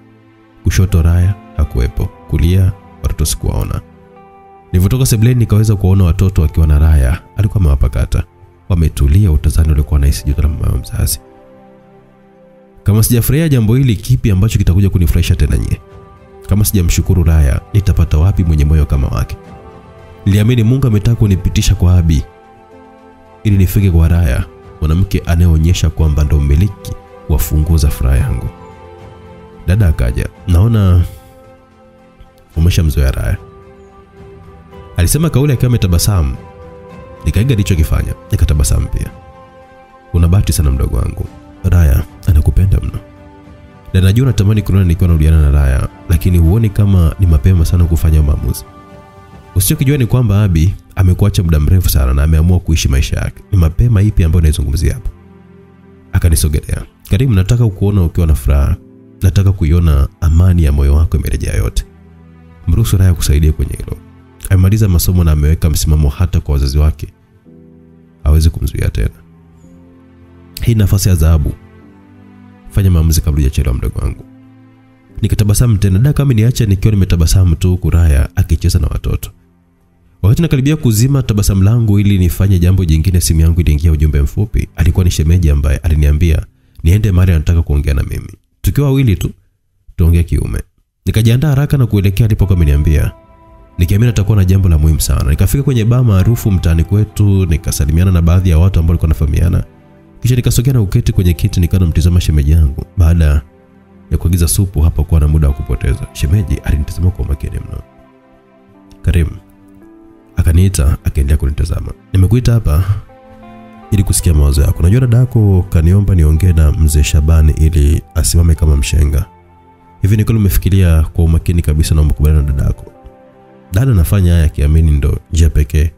Kushoto Raya hakuwepo, kulia watoto sikuwaona. Nilivyotoka sebuleni nikaweza kuwaona watoto wakiwa na Raya, alikuwa amewapakata wametulia, utazani ulikuwa nahisi joto la mama mzazi. Kama sijafurahia jambo hili, kipi ambacho kitakuja kunifurahisha tena nyie? Kama sijamshukuru Raya, nitapata wapi mwenye moyo kama wake? Niliamini Mungu ametaka kunipitisha kwa Abi ili nifike kwa Raya, mwanamke anayeonyesha kwamba ndo mmiliki wa funguo za furaha yangu. Dada akaja, naona umeshamzoea Raya, alisema kauli akiwa ametabasamu. Nikaiga alichokifanya, nikatabasamu pia. Una bahati sana mdogo wangu, Raya anakupenda mno na najua natamani kuona nikiwa narudiana na Raya, lakini huoni kama ni mapema sana kufanya maamuzi. Usichokijua ni kwamba Abi amekuacha muda mrefu sana na ameamua kuishi maisha yake. Ni mapema ipi ambayo naizungumzia hapa? Akanisogelea, Karimu, nataka kuona ukiwa na furaha, nataka kuiona amani ya moyo wako imerejea yote. Mruhusu Raya kusaidia kwenye hilo. Amemaliza masomo na ameweka msimamo hata kwa wazazi wake, hawezi kumzuia tena. Hii nafasi ya dhahabu fanya maamuzi kabla hujachelewa mdogo wangu. Nikatabasamu tena, dada kama niacha nikiwa nimetabasamu tu kuraya Raya akicheza na watoto. Wakati nakaribia kuzima tabasamu langu ili nifanye jambo jingine, simu yangu iliingia ujumbe mfupi. Alikuwa ni shemeji ambaye aliniambia niende mahali anataka kuongea na mimi, tukiwa wawili tu tuongee kiume. Nikajiandaa haraka na kuelekea alipokuwa ameniambia, nikiamini atakuwa na jambo la muhimu sana. Nikafika kwenye baa maarufu mtaani kwetu, nikasalimiana na baadhi ya watu ambao walikuwa wanafahamiana kisha nikasogea na uketi kwenye kiti nikawa namtizama shemeji yangu. Baada ya kuagiza supu, hapakuwa na muda wa kupoteza. Shemeji alinitazama kwa makini mno. Karim akaniita akaendelea kunitazama. Nimekuita hapa ili kusikia mawazo yako. Najua dada yako kaniomba niongee na mzee Shabani ili asimame kama mshenga. Hivi ni kweli umefikiria kwa umakini kabisa na umekubaliana na dada yako? Dada anafanya haya akiamini ndo njia pekee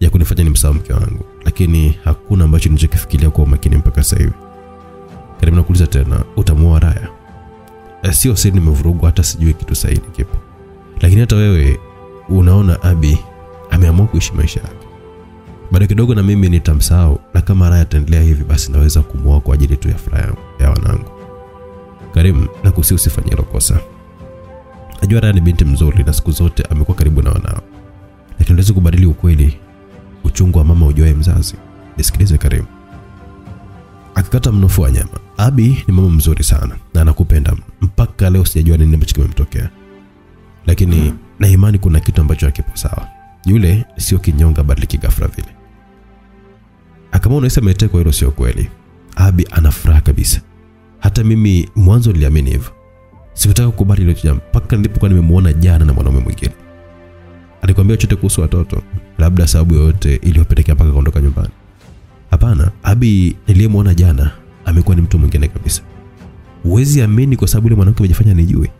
ya kunifanya ni nimsahau mke wangu, lakini hakuna ambacho nilichokifikiria kwa umakini mpaka sasa hivi. Karibu nakuuliza tena, utamuoa Raya? E, Sio sasa nimevurugwa, hata sijui kitu sahihi kipi, lakini hata wewe unaona Abi ameamua kuishi maisha yake. Baada kidogo na mimi nitamsahau, na kama Raya ataendelea hivi, basi naweza kumuoa kwa ajili tu ya furaha yangu ya wanangu. Karim, nakusihi usifanye hilo kosa. Najua Raya ni binti mzuri na siku zote amekuwa karibu na wanao, lakini huwezi kubadili ukweli uchungu wa mama ujoe mzazi. Nisikilize karibu. Akikata mnofu wa nyama. Abi ni mama mzuri sana na anakupenda. Mpaka leo sijajua nini ambacho kimemtokea, lakini hmm. na imani kuna kitu ambacho hakipo sawa. Yule sio kinyonga, badiliki ghafla vile. Akama unaisa ametekwa hilo sio kweli. Abi ana furaha kabisa. Hata mimi mwanzo niliamini hivyo, sikutaka kukubali hilo jambo mpaka nilipokuwa nimemuona jana na mwanaume mwingine. Alikwambia chote kuhusu watoto? Labda sababu yoyote iliyopelekea mpaka kaondoka nyumbani? Hapana, Abi niliyemwona jana amekuwa ni mtu mwingine kabisa. Huwezi amini, kwa sababu yule mwanamke amejifanya nijue.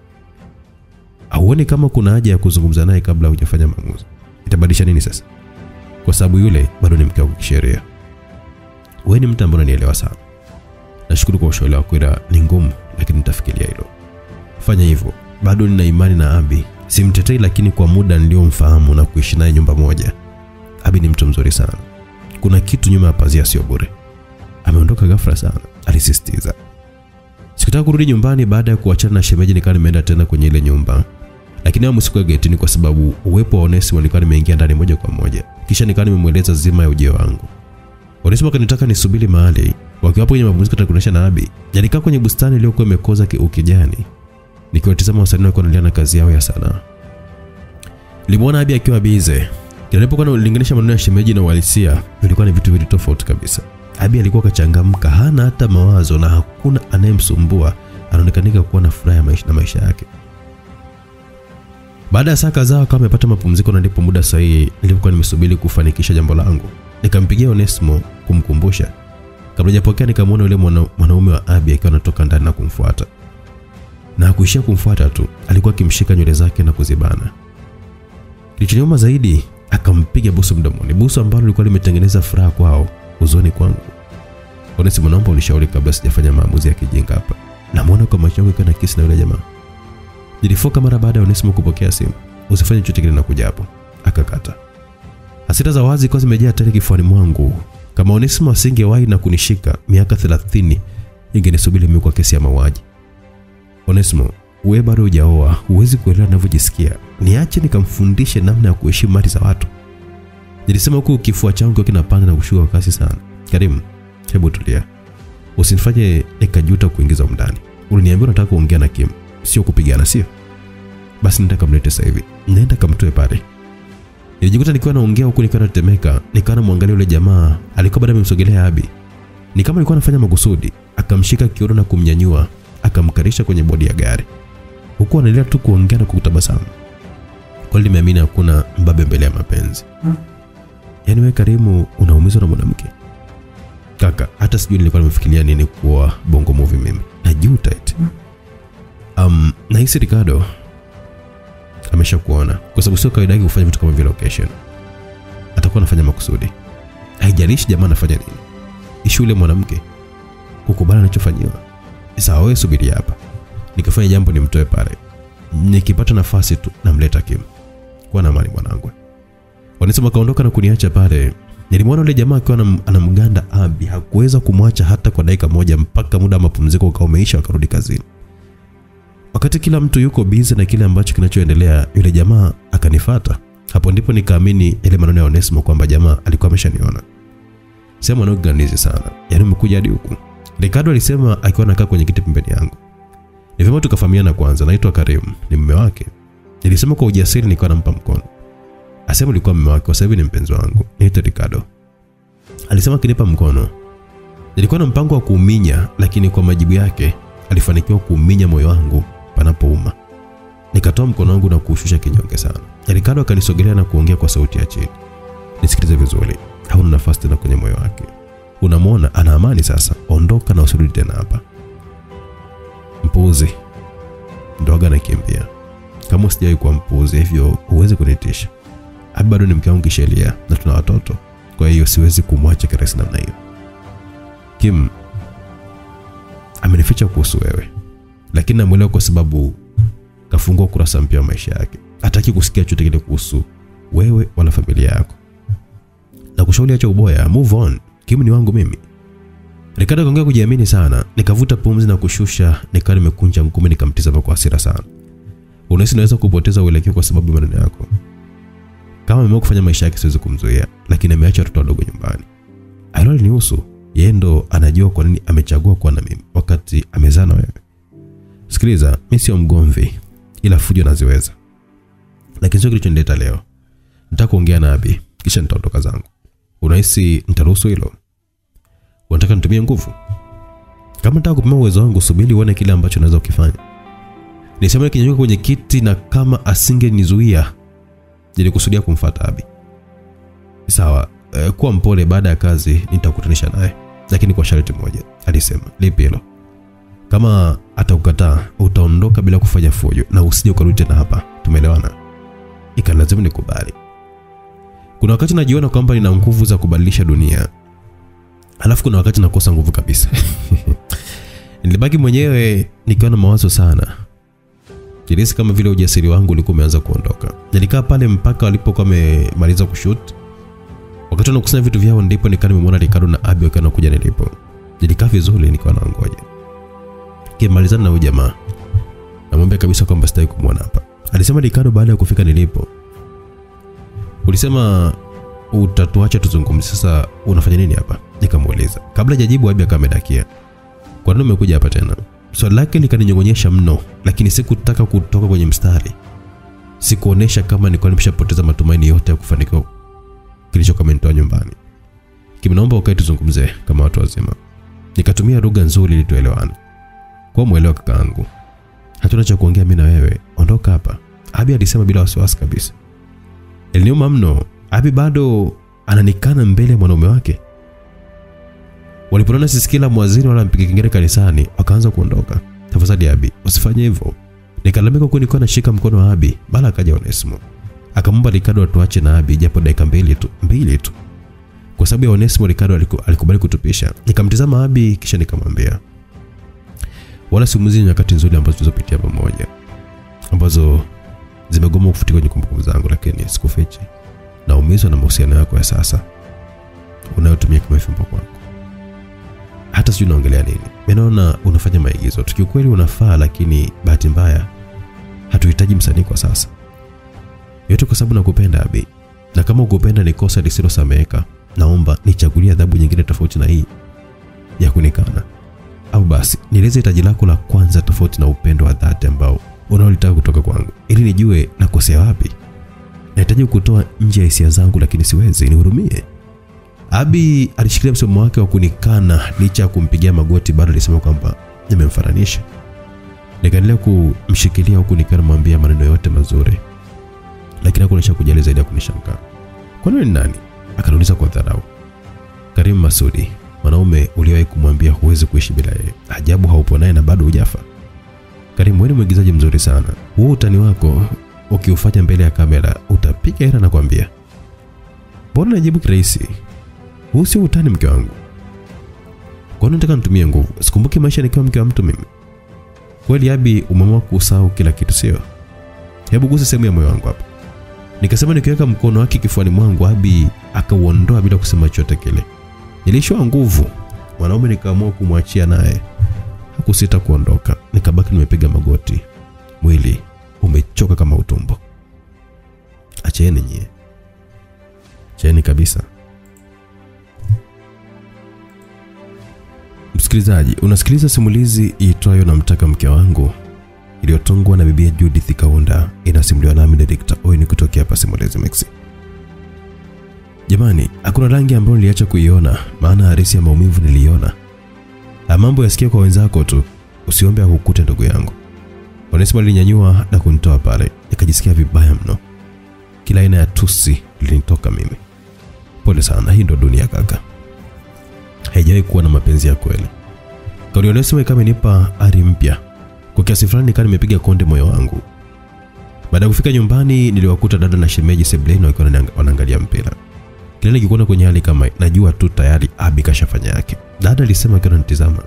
Auone kama kuna haja ya kuzungumza naye kabla hujafanya maamuzi. Itabadilisha nini sasa? Kwa sababu yule bado ni mke wa kisheria. Wewe ni mtu ambaye unanielewa sana. Nashukuru kwa ushauri wako, ila ni ngumu, lakini nitafikiria hilo. Fanya hivyo. Bado nina imani na Abi. Simtetei, lakini kwa muda niliyomfahamu na kuishi naye nyumba moja, Abi ni mtu mzuri sana. Kuna kitu nyuma ya pazia, sio bure. Ameondoka ghafla sana, alisisitiza. Sikutaka kurudi nyumbani baada ya kuachana na shemeji, nikawa nimeenda tena kwenye ile nyumba, lakini hapo sikuwa getini kwa sababu uwepo wa Onesimo nilikuwa nimeingia ndani moja kwa moja. Kisha nikawa nimemweleza zima ya ujio wangu. Onesimo akanitaka nisubiri mahali wakiwapo kwenye mapumziko takuonyesha na Abi. Nilikaa kwenye bustani iliyokuwa imekoza ki- ukijani. Nikiwatizama wasanii walikuwa wanaendelea na kazi yao ya sanaa. Nilimwona Abi akiwa bize. Nilipokuwa nalinganisha maneno ya shemeji na uhalisia, vilikuwa ni vitu viwili tofauti kabisa. Abi alikuwa kachangamka, hana hata mawazo na hakuna anayemsumbua, anaonekanika kuwa na furaha ya maisha na maisha yake. Baada ya saa kadhaa akawa amepata mapumziko, na ndipo muda sahihi nilipokuwa nimesubiri kufanikisha jambo langu. Nikampigia Onesmo kumkumbusha. Kabla hajapokea, nikamwona yule mwanaume wa Abi akiwa anatoka ndani na kumfuata, na hakuishia kumfuata tu, alikuwa akimshika nywele zake na kuzibana. Kilichoniuma zaidi, akampiga busu mdomoni, busu ambalo lilikuwa limetengeneza furaha kwao, huzuni kwangu. Onesmo, naomba unishauri kabla sijafanya maamuzi ya kijinga hapa. Namwona kwa macho yangu kana kisi na yule jamaa. Nilifoka mara baada ya Onesimo kupokea simu. Usifanye chochote kile nakuja hapo. Akakata. Hasira za wazi kwa zimejaa tele kifuani mwangu. Kama Onesimo asingewahi na kunishika miaka 30 ingenisubiri mimi kwa kesi ya mauaji. Onesimo, wewe bado hujaoa, huwezi kuelewa ninavyojisikia. Niache nikamfundishe namna ya kuheshimu mali za watu. Nilisema huku kifua changu kinapanda na kushuka kasi sana. Karim, hebu tulia. Usinifanye nikajuta kuingiza umdani. Uliniambia unataka kuongea na Kim sio kupigana, sio? Basi nenda kamlete sasa hivi, nenda kamtoe pale. Nilijikuta nikiwa naongea huku nikiwa natetemeka, nikawa namwangalia yule jamaa alikuwa bado amemsogelea Abi. Ni kama alikuwa anafanya makusudi, akamshika kiuno na kumnyanyua, akamkarisha kwenye bodi ya gari, huku anaendelea tu kuongea na kutabasamu. Kweli nimeamini hakuna mbabe mbele ya mapenzi. Yaani wewe Karimu, unaumizwa na mwanamke kaka? Hata sijui nilikuwa nimefikiria nini kuwa bongo movie mimi, najuta eti Um, nahisi Ricardo amesha kuona kwa sababu sio kawaida yake kufanya vitu kama vile location. Atakuwa anafanya makusudi, haijalishi jamaa anafanya nini. ishule mwanamke kukubali anachofanyiwa. Sawa, wewe subiri hapa, nikifanya jambo nimtoe pale, nikipata nafasi tu namleta Kim. Kuwa na amani mwanangu. Wanisema kaondoka na kuniacha pale. Nilimwona yule jamaa akiwa anamganda Abi, hakuweza kumwacha hata kwa dakika moja, mpaka muda wa mapumziko ukawa umeisha, akarudi kazini. Wakati kila mtu yuko bize na kile ambacho kinachoendelea, yule jamaa akanifata. Hapo ndipo nikaamini ile maneno ya Onesimo kwamba jamaa alikuwa ameshaniona. Sema anaoganizi sana, yaani umekuja hadi huku. Ricardo alisema akiwa anakaa kwenye kiti pembeni yangu. Ni vyema tukafahamiana kwanza, naitwa Karim, ni mume wake. Nilisema kwa ujasiri nikiwa nampa mkono. Asema ulikuwa mume wake, kwa sababu ni mpenzi wangu. Naitwa Ricardo. Alisema akinipa mkono. Nilikuwa na mpango wa kuuminya, lakini kwa majibu yake alifanikiwa kuuminya moyo wangu panapouma. Nikatoa mkono wangu na kuushusha kinyonge sana. Ricardo akanisogelea na kuongea kwa sauti ya chini. Nisikilize vizuri, hauna nafasi tena kwenye moyo wake. Unamwona ana amani sasa, ondoka na usirudi tena hapa. Mpuzi, ndoga nakimbia. Kama usijai kuwa mpuzi hivyo huwezi kunitisha. Abi bado ni mke wangu kisheria na tuna watoto, kwa hiyo siwezi kumwacha kirahisi namna hiyo. Kim amenificha kuhusu wewe, lakini namwelewa kwa sababu kafungua kurasa mpya wa maisha yake. Hataki kusikia chochote kile kuhusu wewe wala familia yako. Na kushauri acha uboya, move on. Kim ni wangu mimi. Ricardo kaongea kujiamini sana, nikavuta pumzi na kushusha, nikaa nimekunja ngumi, nikamtizama kwa hasira sana. Unahisi naweza kupoteza uelekeo kwa sababu maneno yako? Kama ameamua kufanya maisha yake, siwezi kumzuia, lakini ameacha watoto wadogo nyumbani. Hilo linihusu. Yeye ndo anajua kwa nini amechagua kuwa na mimi wakati amezaa na wewe. Sikiliza, mimi sio mgomvi, ila fujo naziweza, lakini sio kilichonileta leo. Nitakuongea na Abi kisha nitaondoka zangu. Unahisi nitaruhusu hilo? Unataka nitumie nguvu? Kama nataka kupima uwezo wangu, subiri uone kile ambacho naweza kukifanya. Nilisema nikinyanyuka kwenye kiti, na kama asingenizuia nilikusudia kumfuata Abi. Sawa, eh, kuwa mpole. Baada ya kazi nitakutanisha naye, lakini kwa sharti moja, alisema. Lipi hilo? Kama atakukataa utaondoka bila kufanya fujo na usije ukarudi tena hapa. Tumeelewana? Ikalazimu nikubali. Kuna wakati najiona kwamba nina nguvu za kubadilisha dunia, alafu kuna wakati nakosa nguvu kabisa. Nilibaki mwenyewe nikiwa na mawazo sana. Nilihisi kama vile ujasiri wangu ulikuwa umeanza kuondoka. Nilikaa pale mpaka walipokuwa wamemaliza kushoot. Wakati wanakusanya vitu vyao, ndipo nikaa nimemwona Ricardo na Abi wakiwa wanakuja nilipo. Nilikaa vizuri nikiwa naongoja. Kimalizana na huyu jamaa. Namwambia kabisa kwamba sitaki kumwona hapa. Alisema Ricardo baada ya kufika nilipo. Ulisema utatuacha tuzungumze. Sasa unafanya nini hapa? Nikamuuliza. Kabla hajajibu Abi akamedakia. Kwa nini umekuja hapa tena? swali lake likaninyong'onyesha mno, lakini sikutaka kutoka kwenye mstari. Sikuonesha kama nilikuwa nimeshapoteza matumaini yote ya kufanikiwa kilichokuwa kimenitoa nyumbani. Kimnaomba ukae tuzungumze kama watu wazima. Nikatumia lugha nzuri ili tuelewane. Kwa mwelewa kakaangu, hatuna cha kuongea mimi na wewe, ondoka hapa. Abi alisema bila wasiwasi kabisa. Iliniuma mno. Abi bado ananikana mbele ya mwanaume wake. Walipoona sisikila mwazini wala mpiga kengele kanisani, wakaanza kuondoka. Tafadhali Abi, usifanye hivyo. Nikalamika huku nilikuwa nashika mkono wa Abi, bala akaja Onesimo. Akamwomba Ricardo atuache na Abi japo dakika mbili tu, mbili tu. Kwa sababu ya Onesimo Ricardo aliku, alikubali kutupisha. Nikamtizama Abi kisha nikamwambia, wala simuzi nyakati nzuri ambazo tulizopitia pamoja ambazo zimegoma kufutika kwenye kumbukumbu zangu, lakini sikufichi, naumizwa na mahusiano yako ya sasa unayotumia kama fimbo kwako. Hata sijui naongelea nini. Mimi naona unafanya maigizo Tukio kweli unafaa, lakini bahati mbaya hatuhitaji msanii kwa sasa, yote kwa sababu nakupenda Abi, na kama ukupenda ni kosa lisilosameheka, naomba nichagulie adhabu nyingine tofauti na hii ya kunikana. Au basi nieleze hitaji lako la kwanza tofauti na upendo wa dhati ambao unaolitaka kutoka kwangu. Ili nijue nakosea wapi. Nahitaji kutoa nje ya hisia zangu lakini siwezi nihurumie. Abi alishikilia msimamo wake wa kunikana licha ya kumpigia magoti bado alisema kwamba nimemfananisha. Nikaendelea kumshikilia huku nikiwa namwambia maneno yote mazuri. Lakini hakuonyesha kujali zaidi ya kunishangaa. Kwani wewe ni nani? Akaniuliza kwa dharau. Karim Masudi, mwanaume uliwahi kumwambia huwezi kuishi bila yeye. Ajabu haupo naye na bado hujafa. Karim, wewe ni mwigizaji mzuri sana. Huo utani wako ukiufanya mbele ya kamera utapiga hela nakwambia. Mbona najibu kirahisi? Huu sio utani mke wangu. Kwa nataka nitumie nguvu? Sikumbuki maisha nikiwa mke wa mtu mimi. Kweli Abi, umeamua kusahau kila kitu sio? Hebu gusa sehemu ya moyo wangu hapa. Nikasema nikiweka mkono wake kifuani mwangu, Abi akauondoa bila kusema chochote kile. Nilishiwa nguvu, mwanaume nikaamua kumwachia naye. Hakusita kuondoka, nikabaki nimepiga magoti, mwili umechoka kama utumbo. Acheni nyie, acheni kabisa. Msikilizaji, unasikiliza simulizi iitwayo Namtaka Mke Wangu iliyotungwa na bibia Judith Kaunda, inasimuliwa nami Director Owen kutokea hapa Simulizi Mix. Jamani, hakuna rangi ambayo niliacha kuiona, maana harisi ya maumivu niliiona. Na mambo yasikie kwa wenzako tu, usiombe akukute ndugu yangu. Onesimo alinyanyua na kunitoa pale, nikajisikia vibaya mno. Kila aina ya tusi ilinitoka mimi. Pole sana, hii ndo dunia kaka. Haijawahi kuwa na mapenzi ya kweli. Kauli ya Onesimo ikawa imenipa ari mpya. Kwa kiasi fulani nikawa nimepiga konde moyo wangu. Baada ya kufika nyumbani, niliwakuta dada na shemeji sebuleni wakiwa wanaangalia mpira. Kila nikikuona kwenye hali kama najua tu tayari Abi kashafanya yake. Dada alisema akiwa ananitizama,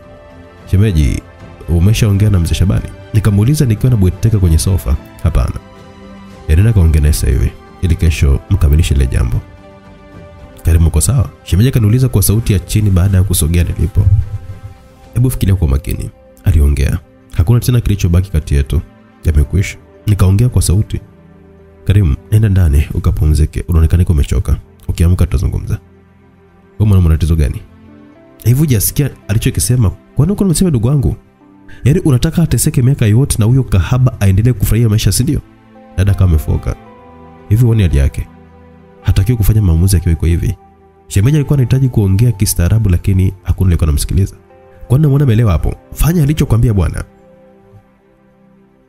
shemeji, umeshaongea na mzee Shabani? Nikamuuliza nikiwa nabweteka kwenye sofa. Hapana, nenda kaongea naye sasa hivi ili kesho mkamilishe ile jambo. Karimu, uko sawa? Shemeji akaniuliza kwa sauti ya chini baada ya kusogea nilipo. Hebu fikiria kwa makini, aliongea. Hakuna tena kilichobaki kati yetu, yamekwisha. Nikaongea kwa sauti, Karimu, nenda ndani ukapumzike, unaonekana umechoka. Ukiamka tutazungumza. Wewe mwana tatizo gani? Hivi hujasikia alichokisema? Kwa uko unasema ndugu wangu? Yaani unataka ateseke miaka yote na huyo kahaba aendelee kufurahia maisha, si ndio? Dada kama amefoka. Hivi uone hali yake. Hatakiwi kufanya maamuzi akiwa iko hivi. Shemeji alikuwa anahitaji kuongea kistaarabu lakini hakuna aliyekuwa anamsikiliza. Kwa nini namwona ameelewa hapo? Fanya alichokwambia bwana.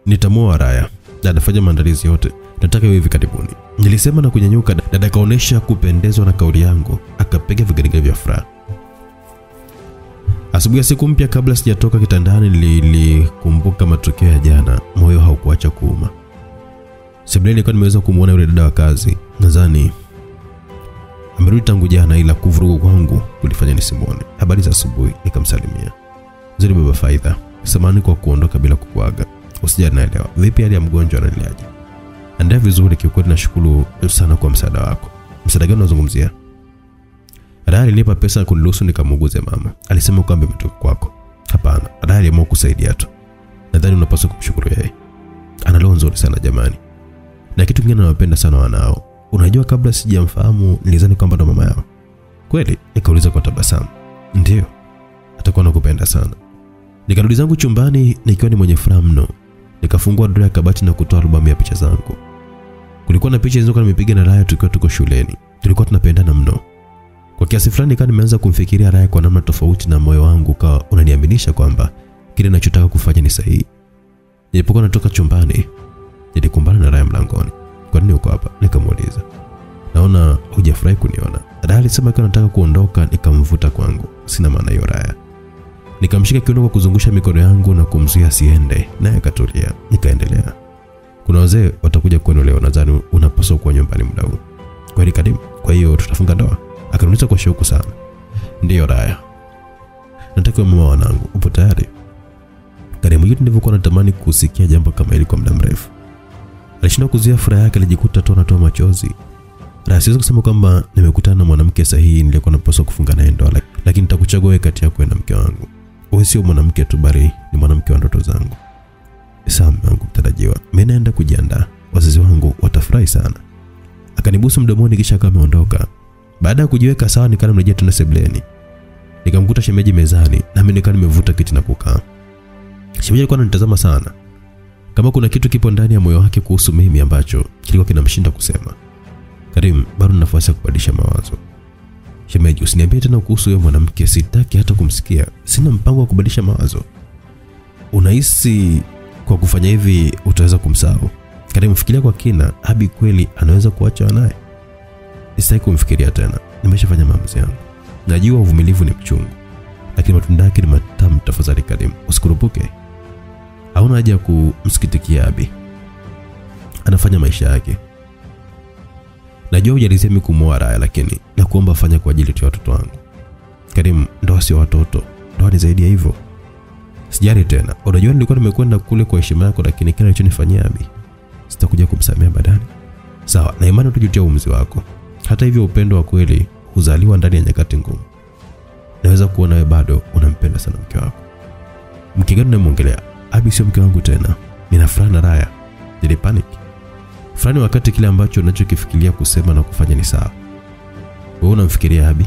Nitamua Raya. Dada, fanya maandalizi yote, nataka hivi karibuni. Nilisema na kunyanyuka. Dada kaonesha kupendezwa na kauli yangu, akapiga vigelegele vya furaha. Asubuhi ya siku mpya, kabla sijatoka kitandani, nilikumbuka matukio ya jana. Moyo haukuacha kuuma. Sebuleni nilikuwa nimeweza kumwona yule dada wa kazi, nadhani amerudi tangu jana, ila kuvurugu kwangu kulifanya nisimwone. Habari za asubuhi, nikamsalimia. Nzuri baba Faidha, samahani kwa kuondoka bila kukuaga. Usijali, naelewa. Vipi hali ya mgonjwa, anaendeleaje? Endelea vizuri, kiukweli nashukuru sana kwa msaada wako. Msaada gani unazungumzia? Raya alinipa pesa kuniruhusu nikamuuguze mama. Alisema kwamba imetoka kwako. Hapana, Raya aliamua kusaidia tu. Nadhani unapaswa kumshukuru yeye. Ana roho nzuri sana jamani. Na kitu kingine nawapenda sana wanao. Unajua, kabla sijamfahamu nilizani kwamba ndo mama yao. Kweli? Nikauliza kwa tabasamu. Ndiyo. Atakuwa nakupenda sana. Nikarudi zangu chumbani nikiwa ni mwenye furaha mno. Nikafungua drawer ya kabati na kutoa albamu ya picha zangu. Kulikuwa na picha nzuri nimepiga na Raya tukiwa tuko shuleni. Tulikuwa tunapendana mno. Kwa kiasi fulani nikawa nimeanza kumfikiria Raya kwa namna tofauti, na moyo wangu ukawa unaniaminisha kwamba kile ninachotaka kufanya ni sahihi. Nilipokuwa natoka chumbani, nilikumbana na Raya mlangoni. Kwa nini uko hapa? Nikamuuliza. Naona hujafurahi kuniona. Raya alisema akiwa nataka kuondoka, nikamvuta kwangu. Sina maana hiyo Raya. Nikamshika kiuno kwa kuzungusha mikono yangu na kumzuia asiende, naye akatulia. Nikaendelea. Kuna wazee watakuja kwenu leo, nadhani unapaswa kuwa nyumbani muda huu. Kweli kadimu Kwa hiyo tutafunga ndoa? Akaniuliza kwa shauku sana. Ndiyo Raya, nataka mama wanangu, upo tayari? Karimu yote nilivyokuwa natamani kusikia jambo kama hili kwa muda mrefu. Alishindwa kuzuia furaha yake, alijikuta tu anatoa machozi. Raya, siwezi kusema kwamba nimekutana na mwanamke sahihi nilikuwa napaswa kufunga naye ndoa, lakini nitakuchagua wewe kati yako na mke wangu. Wewe sio mwanamke tu, bali ni mwanamke wa ndoto zangu. Mume wangu mtarajiwa, mimi naenda kujiandaa, wazazi wangu watafurahi sana. Akanibusu mdomoni kisha akaondoka. Baada ya kujiweka sawa, nikawa nimerejea tena sebuleni. Nikamkuta shemeji mezani, nami nikawa nimevuta kiti na kukaa. Shemeji alikuwa ananitazama sana, kama kuna kitu kipo ndani ya moyo wake kuhusu mimi ambacho kilikuwa kinamshinda kusema. Karim, bado nafasi ya kubadilisha mawazo. Shemeji, usiniambie tena kuhusu huyo mwanamke, sitaki hata kumsikia. Sina mpango wa kubadilisha mawazo. Unahisi kwa kufanya hivi utaweza kumsahau? Karim, fikiria kwa kina, Abi kweli anaweza kuacha naye? Sitaki kumfikiria tena, nimeshafanya maamuzi yangu. Najua uvumilivu ni mchungu, lakini matunda yake ni matamu. Tafadhali Karim, usikurupuke. Hauna haja ya kumsikitikia Abi, anafanya maisha yake. Najua ujalizia mimi kumwoa Raya, lakini nakuomba fanya kwa ajili ya watoto wangu. Karim, ndoa sio watoto, ndoa ni zaidi ya hivyo. Sijali tena, unajua nilikuwa nimekwenda kule kwa heshima yako, lakini kile alichonifanyia Abi sitakuja kumsamea badani. Sawa, na imani utajutia uamuzi wako. Hata hivyo, upendo wa kweli huzaliwa ndani ya nyakati ngumu. Naweza kuona wewe bado unampenda sana mke wako. Mke gani unamwongelea? Abi sio mke wangu tena, nina furaha na Raya. Nilipanic fulani wakati kile ambacho unachokifikiria kusema na kufanya ni sawa. Wewe unamfikiria Abi,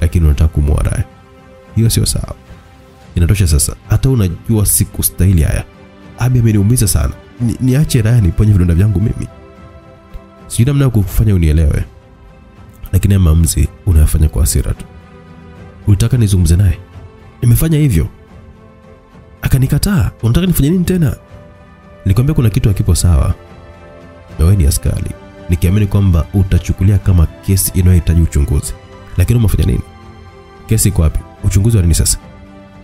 lakini unataka kumwoa Raya. Hiyo sio sawa. Inatosha sasa. Hata unajua siku stahili haya. Abi ameniumiza sana. Ni, niache Raya niponye vidonda vyangu mimi. Sijui namna ya kufanya unielewe, lakini ya maamuzi unayofanya kwa hasira tu. Ulitaka nizungumze naye, nimefanya hivyo, akanikataa. Unataka nifanye nini tena? Nikwambia kuna kitu hakipo sawa, na wewe ni askari, nikiamini kwamba utachukulia kama kesi inayohitaji uchunguzi. Lakini umefanya nini? Kesi iko wapi? Uchunguzi wa nini sasa?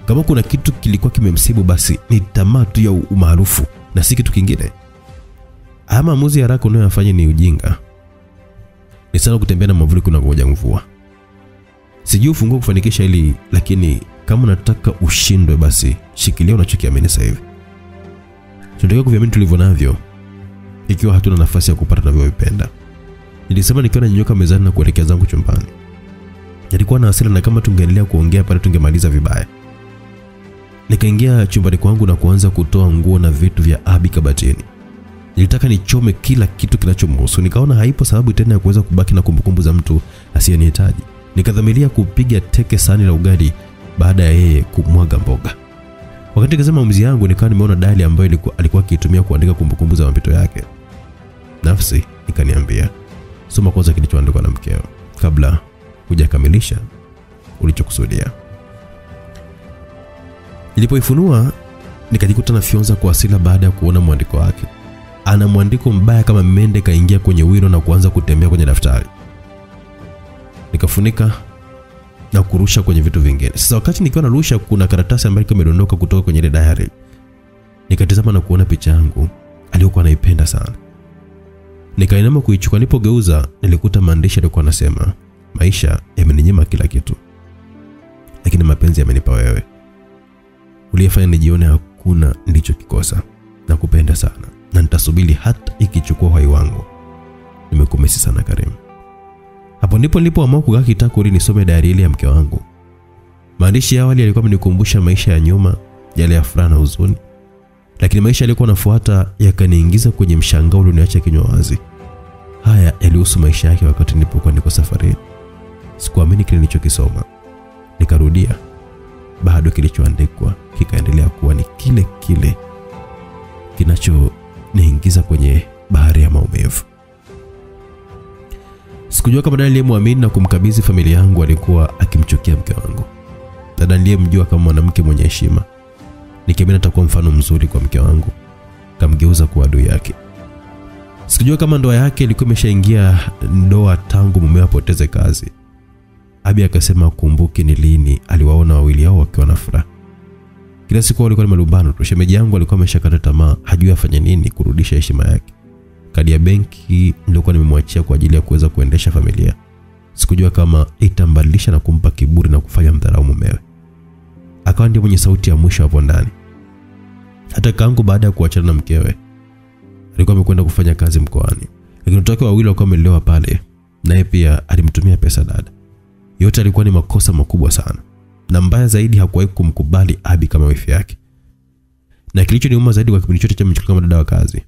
Kama kuna kitu kilikuwa kimemsibu, basi ni tamaa tu ya umaarufu na si kitu kingine. Haya maamuzi haraka unayoyafanya ni ujinga. Ni sana kutembea na mwavuli kuna ngoja mvua. Sijui ufungue kufanikisha hili, lakini kama unataka ushindwe, basi shikilia unachokiamini sasa hivi. Tunatakiwa kuviamini tulivyo navyo, ikiwa hatuna nafasi ya kupata tunavyovipenda. Nilisema nikiwa nanyanyuka mezani na kuelekea zangu chumbani. Nilikuwa na hasira na kama tungeendelea kuongea pale tungemaliza vibaya. Nikaingia chumbani kwangu na kuanza kutoa nguo na vitu vya Abi kabatini. Nilitaka nichome kila kitu kinachomhusu. Nikaona haipo sababu tena ya kuweza kubaki na kumbukumbu za mtu asiyenihitaji. Nikadhamiria kupiga teke sahani la ugali baada ya yeye kumwaga mboga. Wakati kazema mzi yangu, nikawa nimeona dali ambayo ilikuwa alikuwa akiitumia kuandika kumbukumbu za mapito yake. Nafsi ikaniambia, soma kwanza kilichoandikwa na mkeo kabla hujakamilisha ulichokusudia. Nilipoifunua nikajikuta na fyonza kwa asila baada ya kuona mwandiko wake. Ana mwandiko mbaya kama mende kaingia kwenye wino na kuanza kutembea kwenye daftari. Nikafunika na kurusha kwenye vitu vingine. Sasa wakati nikiwa narusha, kuna karatasi ambayo imedondoka kutoka kwenye ile diary. Nikatazama na kuona picha yangu aliyokuwa anaipenda sana. Nikainama kuichukua, nilipogeuza nilikuta maandishi yalikuwa yanasema, maisha yameninyima kila kitu, lakini mapenzi yamenipa wewe uliyefanya nijione hakuna nilichokikosa na kupenda sana na nitasubiri hata ikichukua uhai wangu. Nimekumisi sana Karim. Hapo ndipo nilipoamua kukaa kitako ili nisome diary ile ya mke wangu. Maandishi ya awali yalikuwa yamenikumbusha maisha ya nyuma, yale ya furaha na huzuni, lakini maisha yalikuwa nafuata yakaniingiza kwenye mshangao ulioniacha kinywa wazi. Haya yalihusu maisha yake wakati nilipokuwa niko safarini. Sikuamini kile nilichokisoma. Nikarudia bado kilichoandikwa kikaendelea kuwa ni kile kile kinachoniingiza kwenye bahari ya maumivu. Sikujua kama dada aliyemwamini na kumkabidhi familia yangu alikuwa akimchukia mke wangu. Dada aliyemjua kama mwanamke mwenye heshima, nikiamini atakuwa mfano mzuri kwa mke wangu, kamgeuza kuwa adui yake. Sikujua kama ndoa yake ilikuwa imeshaingia ndoa tangu mume apoteze kazi. Abi akasema kumbuki ni lini aliwaona wawili hao wakiwa na furaha. Kila siku walikuwa ni malumbano tu. Shemeji yangu alikuwa ameshakata tamaa, hajui afanye nini kurudisha heshima yake. Kadi ya benki nilikuwa nimemwachia kwa ajili ya kuweza kuendesha familia. Sikujua kama itambadilisha na kumpa kiburi na kufanya mdharau mumewe. Akawa ndiye mwenye sauti ya mwisho hapo ndani. Hata kangu baada ya kuachana na mkewe alikuwa amekwenda kufanya kazi mkoani, lakini watoto wawili walikuwa wamelelewa pale, naye pia alimtumia pesa dada. Yote alikuwa ni makosa makubwa sana, na mbaya zaidi hakuwahi kumkubali Abi kama wifi yake. Na kilichoniuma zaidi kwa kipindi chote cha mchukua kama dada wa kazi,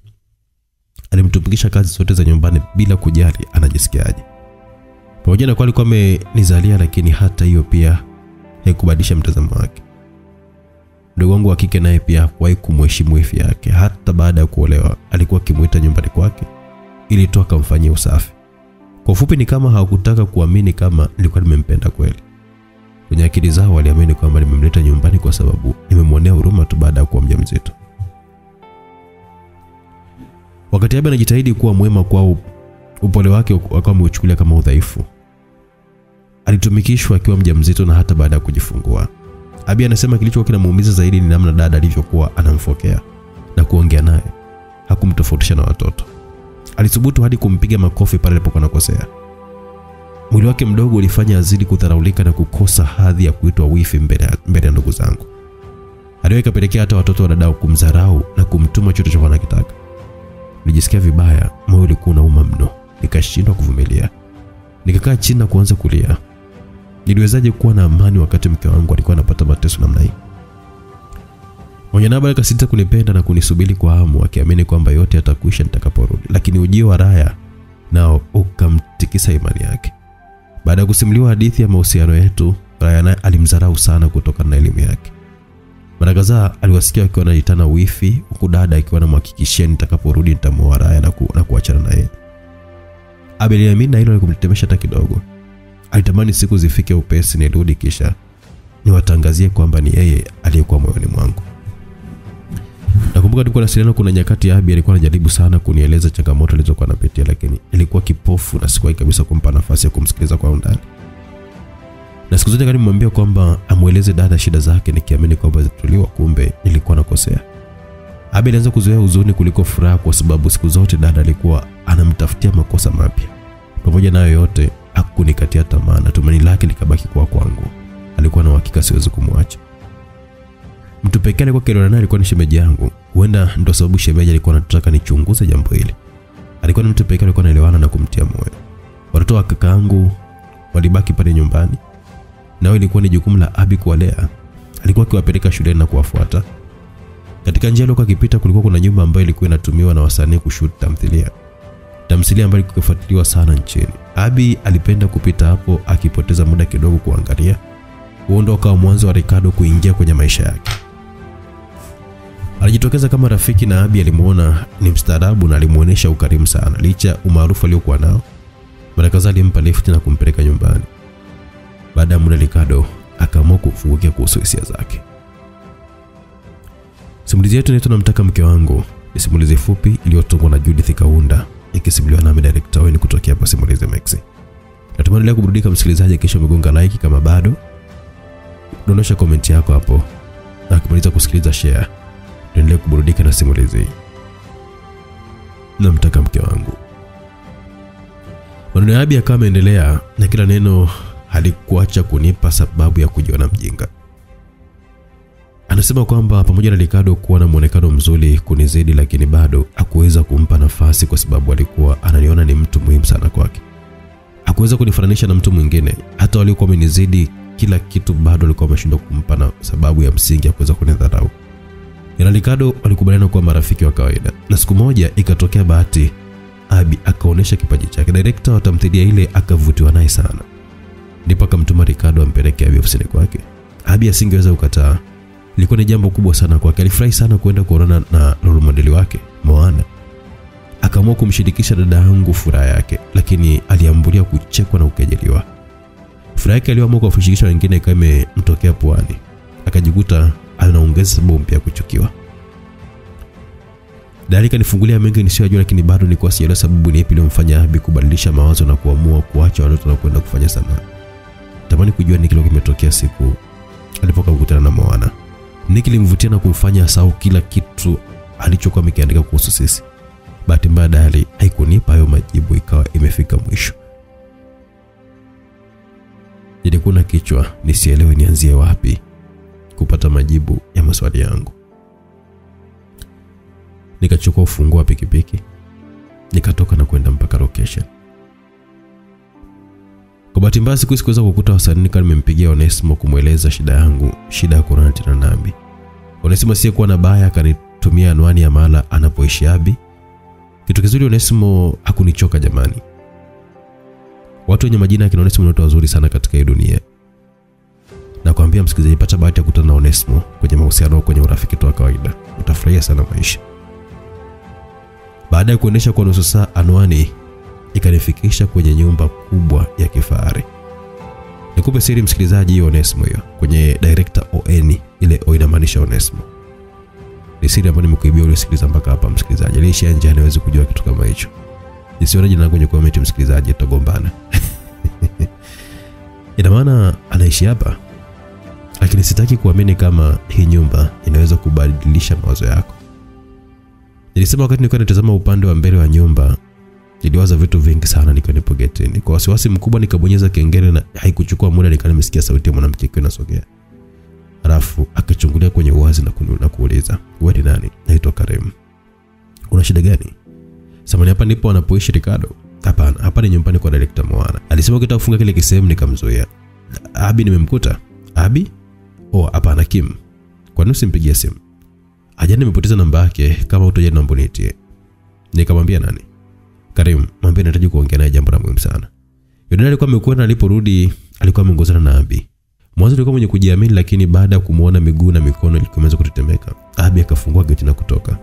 alimtumikisha kazi zote za nyumbani bila kujali anajisikiaje. Pamoja na kuwa alikuwa amenizalia, lakini hata hiyo pia haikubadilisha mtazamo wake. Mdogo wangu wa kike naye pia hakuwahi kumheshimu wifi yake. Hata baada ya kuolewa alikuwa akimuita nyumbani kwake ili tu akamfanyia usafi. Kwa ufupi ni kama hawakutaka kuamini kama nilikuwa nimempenda kweli. Kwenye akili zao waliamini kwamba nimemleta nyumbani kwa sababu nimemwonea huruma tu baada ya kuwa mjamzito. Wakati Abi anajitahidi kuwa mwema kwao, upole wake akawa ameuchukulia kama udhaifu. Alitumikishwa akiwa mjamzito na hata baada ya kujifungua. Abi anasema kilichokuwa kinamuumiza zaidi ni namna dada alivyokuwa anamfokea na kuongea naye. Hakumtofautisha na watoto. Alithubutu hadi kumpiga makofi pale alipokuwa anakosea. Mwili wake mdogo ulifanya azidi kudharaulika na kukosa hadhi ya kuitwa wifi mbele mbele ya ndugu zangu. Aliwahi kapelekea hata watoto wa dadao kumdharau na kumtuma chochote chochote anakitaka. Nilijisikia vibaya, moyo ulikuwa unauma mno, nikashindwa kuvumilia. Nikakaa chini na kuanza kulia. Niliwezaje kuwa na amani wakati mke wangu alikuwa anapata mateso namna hii? Mwenyenaba akasita kunipenda na kunisubiri kwa hamu, akiamini kwamba yote yatakwisha nitakaporudi, lakini ujio wa Raya nao ukamtikisa imani yake. Baada ya kusimuliwa hadithi ya mahusiano yetu, Raya naye alimdharau sana kutokana na elimu yake. Mara kadhaa aliwasikia wakiwa wanaitana wifi, huku dada akiwa anamhakikishia nitakaporudi nitamuoa Raya na, ku, na kuachana naye. Abeliamini na hilo alikumtetemesha hata kidogo. Alitamani siku zifike upesi nirudi kisha niwatangazie kwamba ni yeye aliyekuwa moyoni mwangu. Nakumbuka tulikuwa kuna nyakati Abi alikuwa anajaribu sana kunieleza changamoto alizokuwa anapitia, lakini ilikuwa kipofu na sikuwahi kabisa kumpa nafasi ya kumsikiliza kwa undani. Na siku zote nilimwambia kwamba amweleze dada shida zake, nikiamini kwamba zitatuliwa, kumbe nilikuwa nakosea. Abi alianza kuzoea huzuni kuliko furaha, kwa sababu siku zote dada alikuwa anamtafutia makosa mapya. Pamoja nayo yote, hakunikatia tamaa na tumaini lake likabaki kuwa kwangu. Alikuwa na uhakika siwezi kumwacha. Mtu pekee alikuwa naye alikuwa ni shemeji yangu. Huenda ndo sababu shemeji alikuwa anataka nichunguze jambo hili. Alikuwa ni mtu pekee alikuwa anaelewana na kumtia moyo. Watoto wa kakaangu walibaki pale nyumbani, nao ilikuwa ni jukumu la Abi kuwalea. Alikuwa akiwapeleka shuleni na kuwafuata. Katika njia aliyokuwa akipita, kulikuwa kuna nyumba ambayo ilikuwa inatumiwa na wasanii kushoot tamthilia, tamthilia ambayo ilikuwa ikifuatiliwa sana nchini. Abi alipenda kupita hapo akipoteza muda kidogo kuangalia. Huo ndo ukawa mwanzo wa Ricardo kuingia kwenye maisha yake. Alijitokeza kama rafiki na Abi alimuona ni mstaarabu na alimuonesha ukarimu sana licha umaarufu aliokuwa nao. Mara kadhaa alimpa lift na kumpeleka nyumbani. Baada ya muda Ricardo akaamua kufungukia kuhusu hisia zake. Simulizi yetu inaitwa Namtaka Mke Wangu. Ni simulizi fupi iliyotungwa na Judith Kaunda ikisimuliwa nami director Wayne kutokea hapa Simulizi Max. Natumai leo kuburudika msikilizaji, kisha umegonga like kama bado. Dondosha komenti yako hapo na ukimaliza kusikiliza share. Tuendelee kuburudika na simulizi. Namtaka mke wangu. Maneno ya Abi akawa ameendelea na kila neno halikuacha kunipa sababu ya kujiona mjinga. Anasema kwamba pamoja na Ricardo kuwa na mwonekano mzuri kunizidi, lakini bado hakuweza kumpa nafasi kwa sababu alikuwa ananiona ni mtu muhimu sana kwake. Hakuweza kunifananisha na mtu mwingine, hata waliokuwa wamenizidi kila kitu bado alikuwa ameshindwa kumpa na sababu ya msingi ya kuweza kunidharau. Ila Ricardo walikubaliana kuwa marafiki wa kawaida, na siku moja ikatokea bahati Abi akaonyesha kipaji chake. Director wa tamthilia ile akavutiwa naye sana, ndipo akamtuma Ricardo ampeleke Abi ofisini kwake. Abi asingeweza kukataa. Ilikuwa ni jambo kubwa sana kwake. Alifurahi sana kuenda kuonana na role model wake Moana. Akaamua kumshirikisha dada yangu furaha yake, lakini aliambulia kuchekwa na kukejeliwa. Furaha yake aliyoamua kuwashirikisha wengine ikawa imemtokea puani, akajikuta anaongeza sababu mpya ya kuchukiwa. Dalika nifungulia mengi nisiyojua, lakini bado nilikuwa sijaelewa sababu ni ipi iliyomfanya Abi kubadilisha mawazo na kuamua kuacha watoto na kwenda kufanya sanaa. Tamani kujua ni kile kimetokea siku alipokuwa kukutana na Moana. Nini kilimvutia na kumfanya asahau kila kitu alichokuwa amekiandika kuhusu sisi. Bahati mbaya Dali haikunipa hayo majibu, ikawa imefika mwisho. Nilikuwa na kichwa nisielewe nianzie wapi kupata majibu ya maswali yangu. Nikachukua ufunguo wa pikipiki nikatoka na kwenda mpaka location. Kwa bahati mbaya siku sikuweza kukuta wasanii, nikawa nimempigia Onesimo kumweleza shida yangu, shida ya kurana tena nambi. Onesimo asiyekuwa na baya akanitumia anwani ya mahala anapoishi Abi. Kitu kizuri, Onesimo hakunichoka jamani. Watu wenye majina ya kina Onesimo ni watu wazuri sana katika hii dunia. Na kuambia msikilizaji, pata bahati ya kukutana na Onesimo kwenye mahusiano au kwenye urafiki tu wa kawaida, utafurahia sana maisha. Baada ya kuendesha kwa nusu saa, anwani ikanifikisha kwenye nyumba kubwa ya kifahari. Nikupe siri msikilizaji, hiyo Onesmo hiyo kwenye director ON, ile O inamaanisha Onesmo. Ni siri ambayo nimekuibia ulisikiliza mpaka hapa msikilizaji. Aliishia nje anawezi kujua kitu kama hicho. Nisione jina langu kwenye comment msikilizaji, tutagombana. Ina maana anaishi hapa, lakini sitaki kuamini kama hii nyumba inaweza kubadilisha mawazo yako. Nilisema wakati nilikuwa natazama upande wa mbele wa nyumba, niliwaza vitu vingi sana nikiwa nipo getini. Kwa wasiwasi mkubwa nikabonyeza kengele na haikuchukua muda nikawa nimesikia sauti ya mwanamke ikiwa inasogea. Alafu akachungulia kwenye uwazi na, kunu, na kuuliza, "Wewe ni nani?" "Naitwa Karim." "Una shida gani?" "Samani hapa ndipo anapoishi Ricardo." "Hapana, hapa ni nyumbani kwa director Moana." Alisema ukitaka kufunga kile kisehemu nikamzuia. "Abi nimemkuta." "Abi?" "Oh, hapana Kim." "Kwa nini usimpigie simu?" Ajani nimepoteza namba yake, kama utoje namba nitie. Nikamwambia nani? Karim, mwambie nahitaji kuongea naye jambo la muhimu sana. Yule alikuwa amekwenda, aliporudi alikuwa ameongozana na Abi. Mwanzo alikuwa mwenye kujiamini, lakini baada ya kumuona miguu na mikono ilikuwa imeanza kutetemeka, Abi akafungua geti na kutoka.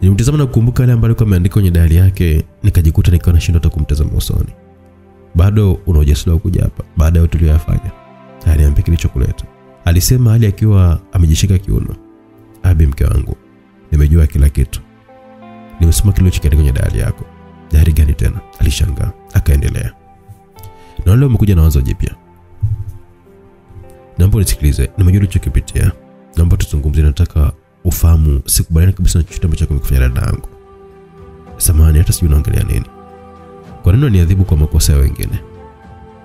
Nilimtazama na kukumbuka yale ambayo alikuwa ameandika kwenye diary yake, nikajikuta nikiwa nashindwa hata kumtazama usoni. Bado una ujasiri wa kuja hapa baada ya yote uliyoyafanya? Aliambia kilichokuleta. Alisema hali akiwa amejishika kiuno. Abi, mke wangu, nimejua kila kitu. Nimesoma kile ulichokiandika kwenye dayari yako. Dayari gani tena? Alishangaa, akaendelea. Na leo umekuja na wazo jipya. Naomba unisikilize, nimejua ulichokipitia. Naomba tuzungumze, nataka ufahamu sikubaliani kabisa na chochote ambacho kimekufanya dada yangu. Samahani, hata sijui unaongelea nini. Kwa nini uniadhibu kwa makosa ya wengine?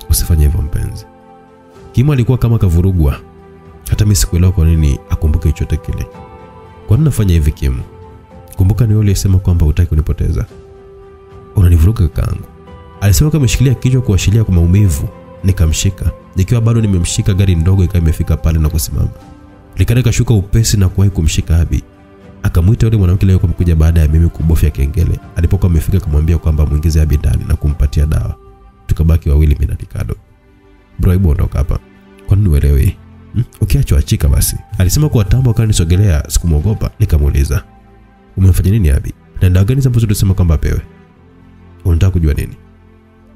Usifanye hivyo mpenzi. Kimo alikuwa kama kavurugwa. Hata mimi sikuelewa kwa nini akumbuke chochote kile. Kwa nini nafanya hivi Kim? Kumbuka ni yule uliyesema kwamba hutaki kunipoteza. Unanivuruga kakaangu. Alisema kama ameshikilia kichwa kuashiria kwa maumivu. Nikamshika. Nikiwa bado nimemshika, gari ndogo ikawa imefika pale na kusimama. Likana kashuka upesi na kuwahi kumshika Abi. Akamwita yule mwanamke leo kumkuja baada ya mimi kubofya kengele. Alipokuwa amefika akamwambia kwamba muingize Abi ndani na kumpatia dawa. Tukabaki wawili mimi na Ricardo. Bro, hebu ondoka hapa. Kwa nini uelewi? Hmm? Ukiachwa achika basi. Alisema kwa tambo akanisogelea, sikumwogopa. Nikamuuliza, umemfanya nini Abi? Na ndio gani ambazo tulisema kwamba apewe? Unataka kujua nini?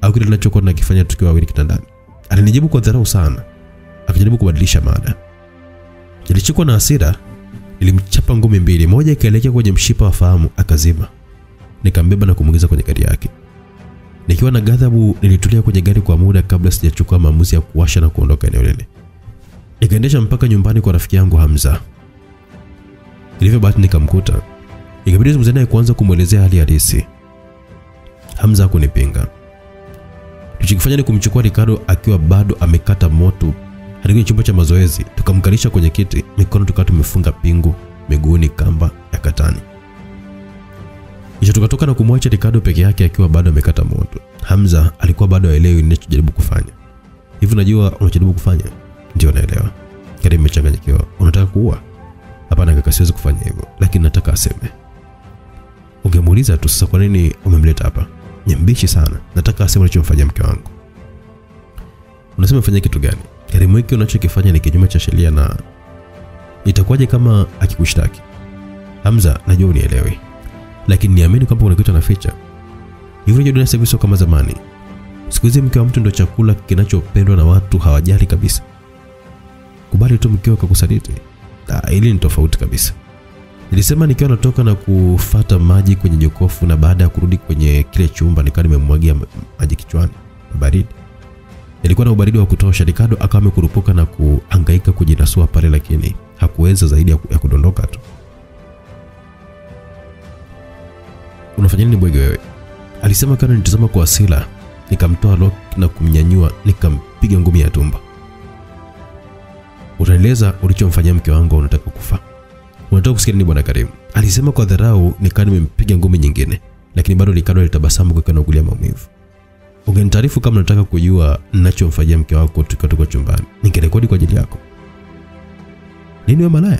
Au kile tunachokuwa tunakifanya tukiwa wawili kitandani? Alinijibu kwa dharau sana, akijaribu kubadilisha mada. Nilichukua na hasira, nilimchapa ngumi mbili, moja ikaelekea kwenye mshipa wa fahamu, akazima. Nikambeba na kumwingiza kwenye gari yake. Nikiwa na ghadhabu, nilitulia kwenye gari kwa muda kabla sijachukua maamuzi ya kuwasha na kuondoka eneo lile. Nikaendesha mpaka nyumbani kwa rafiki yangu Hamza. Ilivyo bahati nikamkuta, ikabidi tuzungumze naye kuanza kumwelezea hali halisi. Hamza hakunipinga. tuchikifanya ni kumchukua Ricardo akiwa bado amekata moto hadi kwenye chumba cha mazoezi, tukamkalisha kwenye kiti, mikono tukawa tumefunga pingu, miguuni kamba ya katani. Tukatoka na kumwacha Ricardo peke yake akiwa bado amekata moto. Hamza alikuwa bado haelewi ninachojaribu kufanya. Hivi unajua unachojaribu kufanya? Ndio naelewa. Karim amechanganyikiwa. Unataka kuua? Hapana kaka, siwezi kufanya hivyo, lakini nataka aseme. Ungemuuliza tu sasa, kwa nini umemleta hapa? Nyambishi sana. Nataka aseme alichomfanyia mke wangu. Unasema fanya kitu gani? Karim wiki unachokifanya ni kinyume cha sheria na itakuwaje kama akikushtaki? Hamza, najua unielewi, lakini niamini kwamba kuna kitu anaficha. Hivyo dunia sio kama zamani. Siku hizi mke wa mtu ndio chakula kinachopendwa na watu hawajali kabisa. Kubali tu mkeo akakusaliti. Hili ni tofauti kabisa. Nilisema nikiwa natoka na kufata maji kwenye jokofu, na baada ya kurudi kwenye kile chumba nikawa nimemwagia ma- maji kichwani, baridi. Ilikuwa na ubaridi wa kutosha. Ricardo akawa amekurupuka na kuangaika kujinasua pale, lakini hakuweza zaidi ya kudondoka tu. Unafanya nini bwege wewe? Alisema kana nitazama kwa hasira. Nikamtoa lock na kumnyanyua, nikampiga ngumi ya tumba. Utaeleza ulichomfanyia mke wangu unataka kufa? Unataka kusikia nini bwana Karimu? Alisema kwa dharau, nikaa nimempiga ngumi nyingine, lakini bado Ricardo alitabasamu kwa kuangulia maumivu. Ungenitaarifu kama nataka kujua ninachomfanyia mke wako tukiwa tuko chumbani. Ningerekodi kwa ajili yako. Nini wewe malaya?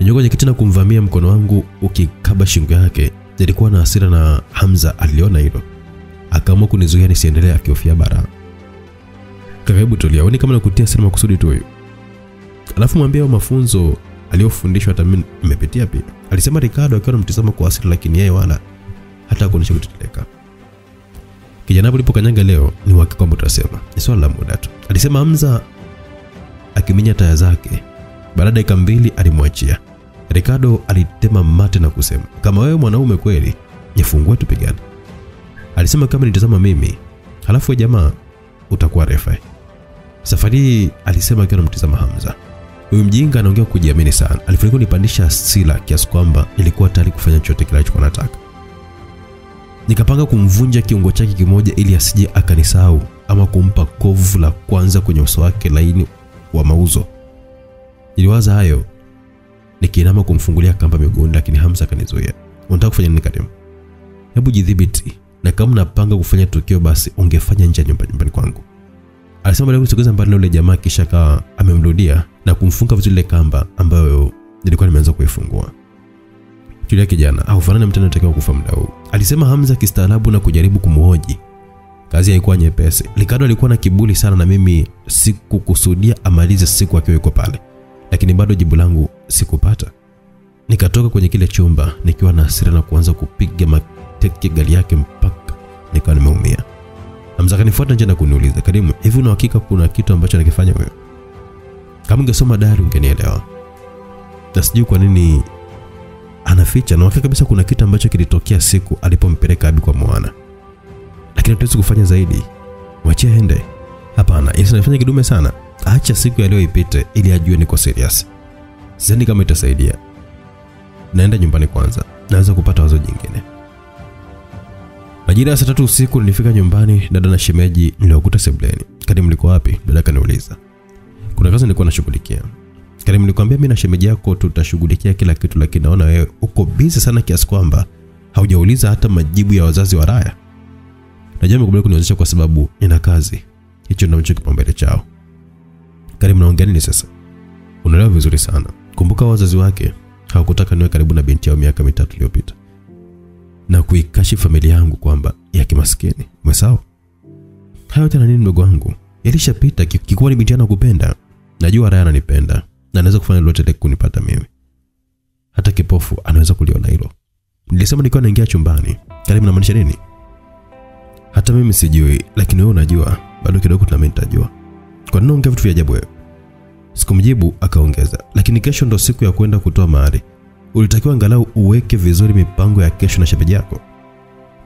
Ninyoka kwenye kiti kumvamia mkono wangu ukikaba shingo yake. Nilikuwa na hasira na Hamza aliona hilo. Akaamua kunizuia nisiendelee akihofia bara. Kaka, hebu tulia. Wewe kama nakutia hasira makusudi tu huyu. Alafu mwambie hao mafunzo aliyofundishwa hata mimi nimepitia pia. Alisema Ricardo akiwa anamtazama kwa hasira lakini yeye wala hata kuonesha kuteteleka. Kijana hapo ulipokanyaga leo ni uhakika kwamba utasema. Ni swala la muda tu. Alisema Hamza akiminya taya zake. Baada ya dakika mbili alimwachia. Ricardo alitema mate na kusema, kama wewe mwanaume kweli, nifungue tupigane. Alisema kama nitazama mimi, halafu wewe jamaa utakuwa refa. Safari alisema akiwa anamtazama Hamza. Huyu mjinga anaongea kujiamini sana. Alifanikiwa nipandisha hasira kiasi kwamba ilikuwa tayari kufanya chochote kile alichokuwa nataka. Nikapanga kumvunja kiungo chake kimoja ili asije akanisahau ama kumpa kovu la kwanza kwenye uso wake laini wa mauzo. Niliwaza hayo nikiinama kumfungulia kamba miguuni, lakini Hamza akanizuia. Unataka kufanya nini Karim? Hebu jidhibiti, na kama unapanga kufanya tukio basi ungefanya nje ya nyumba nyumbani kwangu. Alisema baada ya kusogeza mbali na yule jamaa, kisha akawa amemrudia na kumfunga vizuri ile kamba ambayo nilikuwa nimeanza kuifungua. Tulia kijana, haufanani mtu anayetakiwa kufa muda huu, alisema Hamza kistaarabu na kujaribu kumhoji. Kazi haikuwa nyepesi. Ricardo alikuwa na kiburi sana, na mimi sikukusudia amalize siku akiwa yuko pale, lakini bado jibu langu sikupata. Nikatoka kwenye kile chumba nikiwa na hasira na kuanza kupiga mateke gari yake mpaka nikawa nimeumia. Hamza kanifuata nje na kuniuliza, Karimu, hivi una hakika kuna kitu ambacho nakifanya wewe? Kama ungesoma dari ungenielewa. Na sijui kwa nini anaficha, na hakika kabisa kuna kitu ambacho kilitokea siku alipompeleka Abi kwa Moana, lakini hatuwezi kufanya zaidi. Mwachie aende. Hapana, sinafanya kidume sana. Acha siku ya leo ipite ili ajue niko serious. Sidhani kama itasaidia. Naenda nyumbani kwanza, naweza kupata wazo jingine. Majira ya saa tatu usiku nilifika nyumbani, dada na shemeji niliwakuta sebuleni. Karim, mliko wapi? Dada kaniuliza. Kuna kazi nilikuwa nashughulikia. Karim, nilikwambia mimi na shemeji yako tutashughulikia kila kitu, lakini naona wewe uko busy sana kiasi kwamba haujauliza hata majibu ya wazazi wa Raya. Najua umekubali kuniwezesha kwa sababu nina kazi. Hicho ndio kipaumbele chao. Karimu, naongea nini sasa? Unaelewa vizuri sana. Kumbuka wazazi wake hawakutaka niwe karibu na binti yao miaka mitatu iliyopita na kuikashi familia yangu kwamba ya kimaskini. Umesahau? Hayo tena nini mdogo wangu? Yalishapita. ki- Kikuwa ni binti yangu kupenda. Najua Raya ananipenda na anaweza kufanya lolote ili kunipata mimi. Hata kipofu anaweza kuliona hilo. Nilisema nikiwa naingia chumbani. Karibu, namaanisha nini? Hata mimi sijui, lakini wewe unajua. Bado kidogo tunami nitajua. Kwa nini unaongea vitu vya ajabu wewe? Sikumjibu, akaongeza, lakini kesho ndo siku ya kwenda kutoa mahari. Ulitakiwa angalau uweke vizuri mipango ya kesho na shemeji yako.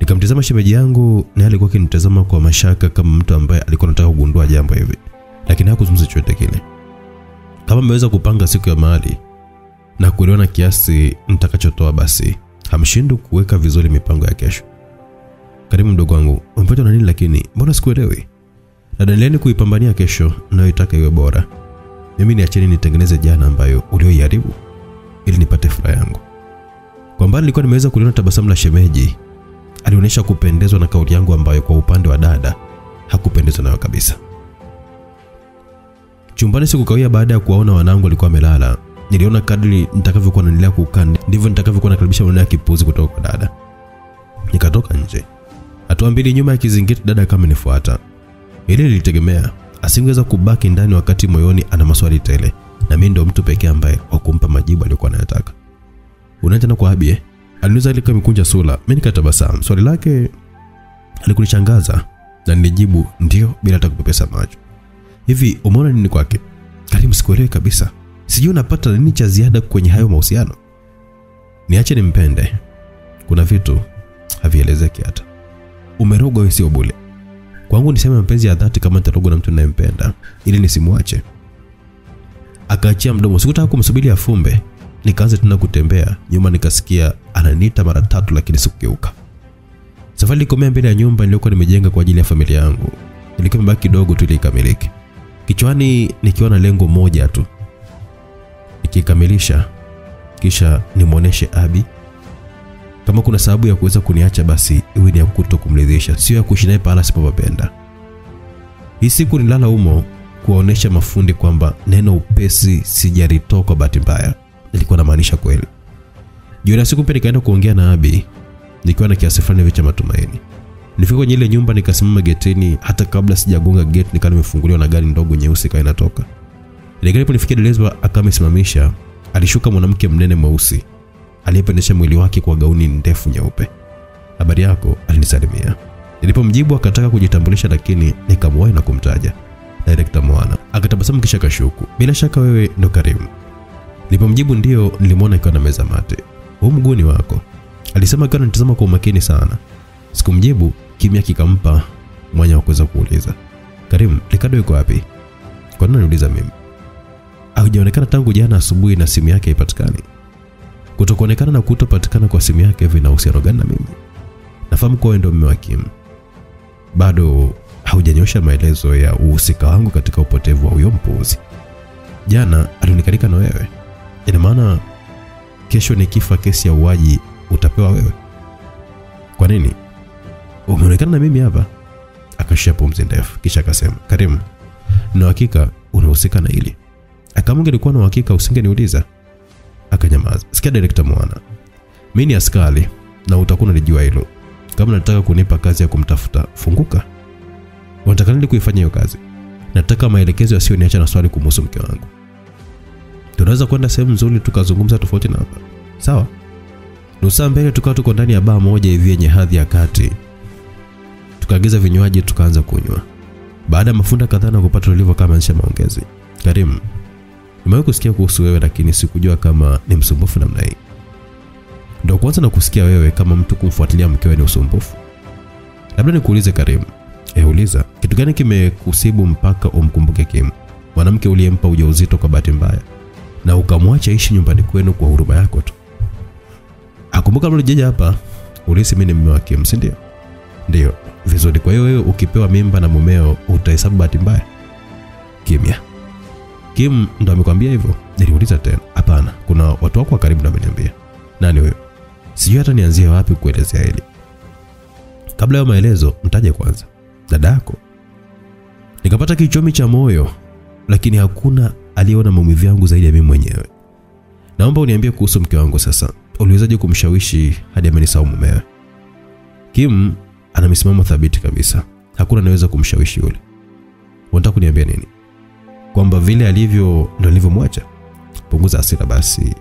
Nikamtazama shemeji yangu, naye alikuwa akinitazama kwa mashaka kama mtu ambaye alikuwa anataka kugundua jambo hivi, lakini hakuzungumza chochote kile. Kama mmeweza kupanga siku ya mahari na kuelewana kiasi nitakachotoa, basi hamshindu kuweka vizuri mipango ya kesho. Karibu mdogo wangu, umepatwa na nini? Lakini mbona sikuelewi? Na kuipambania kesho nayoitaka iwe bora. Mimi niacheni nitengeneze jana ambayo ulioiharibu ili nipate furaha yangu. Kwa mbali nilikuwa nimeweza kuliona tabasamu la shemeji. Alionyesha kupendezwa na kauli yangu ambayo kwa upande wa dada hakupendezwa nayo kabisa. Chumbani siku kawia baada ya kuwaona wanangu walikuwa wamelala. Niliona kadri nitakavyokuwa naendelea kukaa ndivyo nitakavyokuwa nakaribisha maneno ya kipuzi kutoka kwa dada. Nikatoka nje. Hatua mbili nyuma ya kizingiti dada kama nifuata. Ili lilitegemea asingeweza kubaki ndani wakati moyoni ana maswali tele, na mimi ndo mtu pekee ambaye wa kumpa majibu aliyokuwa anayataka. Unaenda na kwa Abie? Aliniuliza ile mikunja sura. Mimi nikatabasamu. Swali lake alikunishangaza na nilijibu ndio bila hata kupepesa macho. Hivi umeona nini kwake? Karimu, sikuelewi kabisa. Sijui unapata nini cha ziada kwenye hayo mahusiano. Niache nimpende. Kuna vitu havielezeki hata. Umerogwa wewe sio bule. Kwangu niseme mapenzi ya dhati kama nitarogwa na mtu ninayempenda ili nisimwache. Akaachia mdomo. Sikutaka kumsubiri afumbe. Nikaanza tena kutembea. Nyuma nikasikia ananiita mara tatu lakini sikugeuka. Safari ilikomea mbele ya nyumba niliyokuwa nimejenga kwa ajili ya familia yangu. Ilikuwa imebaki kidogo tu ili ikamilike. Kichwani nikiwa na lengo moja tu. Nikikamilisha kisha nimwoneshe Abi kama kuna sababu ya kuweza kuniacha basi iwe ni ya kuto kumridhisha, sio ya kuishi naye pahala sipopapenda. Hii siku nilala humo kuwaonesha mafundi kwamba neno upesi sijalitoa kwa bahati mbaya, nilikuwa namaanisha kweli. Jioni siku pia nikaenda kuongea na Abi nikiwa na kiasi fulani hivi cha matumaini. Nilifika kwenye ile nyumba nikasimama getini, hata kabla sijagonga gate nikawa nimefunguliwa na gari ndogo nyeusi kaa inatoka. Ile gari ilipofikia dereva akamesimamisha, alishuka mwanamke mnene mweusi aliyependesha mwili wake kwa gauni ndefu nyeupe. Habari yako, alinisalimia. Nilipomjibu akataka kujitambulisha, lakini nikamwahi na kumtaja Director Mwana. Akatabasamu kisha kashuku, bila shaka wewe ndo Karimu. Nilipomjibu ndio, nilimwona akiwa na meza mate. Huu mguu ni wako, alisema akiwa anatazama kwa umakini sana. Sikumjibu, kimya kikampa mwanya wa kuweza kuuliza, Karimu, Ricardo yuko wapi? Kwa nini unaniuliza mimi? Haujaonekana tangu jana asubuhi na simu yake haipatikani. Kutokuonekana na kutopatikana kwa simu yake vina uhusiano gani na mimi? Nafahamu kuwa wewe ndio mume wa Kim. Bado haujanyosha maelezo ya uhusika wangu katika upotevu wa huyo mpuzi Jana alionekanika na wewe. Ina maana kesho ni kifa kesi ya uwaji utapewa wewe? Kwa nini? Umeonekana na mimi hapa? Akashia pumzi ndefu kisha akasema, "Karim, na hakika unahusika na hili. Kama ungelikuwa na uhakika usingeniuliza. Akanyamaza. Sikia Director Mwana, mimi ni askari na utakuwa unajua hilo. Kama nataka kunipa kazi ya kumtafuta, funguka. Unataka nini kuifanya hiyo kazi? Nataka maelekezo yasiyoniacha na swali kumhusu mke wangu. Tunaweza kwenda sehemu nzuri tukazungumza tofauti na hapa, sawa? Nusa mbele tukawa tuko ndani ya baa moja hivi yenye hadhi ya kati, tukaagiza vinywaji tukaanza kunywa. Baada ya mafunda kadhaa na kupata ulivyo kama maongezi. Karimu, nimewahi kusikia kuhusu wewe lakini sikujua kama ni msumbufu namna hii. Ndio kwanza na kusikia wewe kama mtu kumfuatilia mkewe ni usumbufu. Labda nikuulize Karim, Eh, uliza. Kitu gani kimekusibu mpaka umkumbuke Kim? Mwanamke uliyempa ujauzito kwa bahati mbaya na ukamwacha ishi nyumbani kwenu kwa huruma yako tu. Akumbuka mlijeja hapa, ulisi mimi ni mume wa Kim, si ndio? Ndio. Vizuri. Kwa hiyo wewe ukipewa mimba na mumeo utahesabu bahati mbaya? Kimya. Kim ndo amekwambia hivyo? Niliuliza tena. Hapana, kuna watu wako wa karibu ndo ameniambia. Nani huyo? Sijui hata nianzie wapi kuelezea hili. Kabla ya maelezo, mtaje kwanza. Dada yako. Nikapata kichomi cha moyo, lakini hakuna aliyeona maumivu yangu zaidi ya mimi mwenyewe. Naomba uniambie kuhusu mke wangu sasa. Uliwezaje kumshawishi hadi amenisahau mumewe? Kim ana misimamo thabiti kabisa. Hakuna anaweza kumshawishi yule. Unataka kuniambia nini? Kwamba vile alivyo ndo nilivyomwacha? Punguza hasira basi.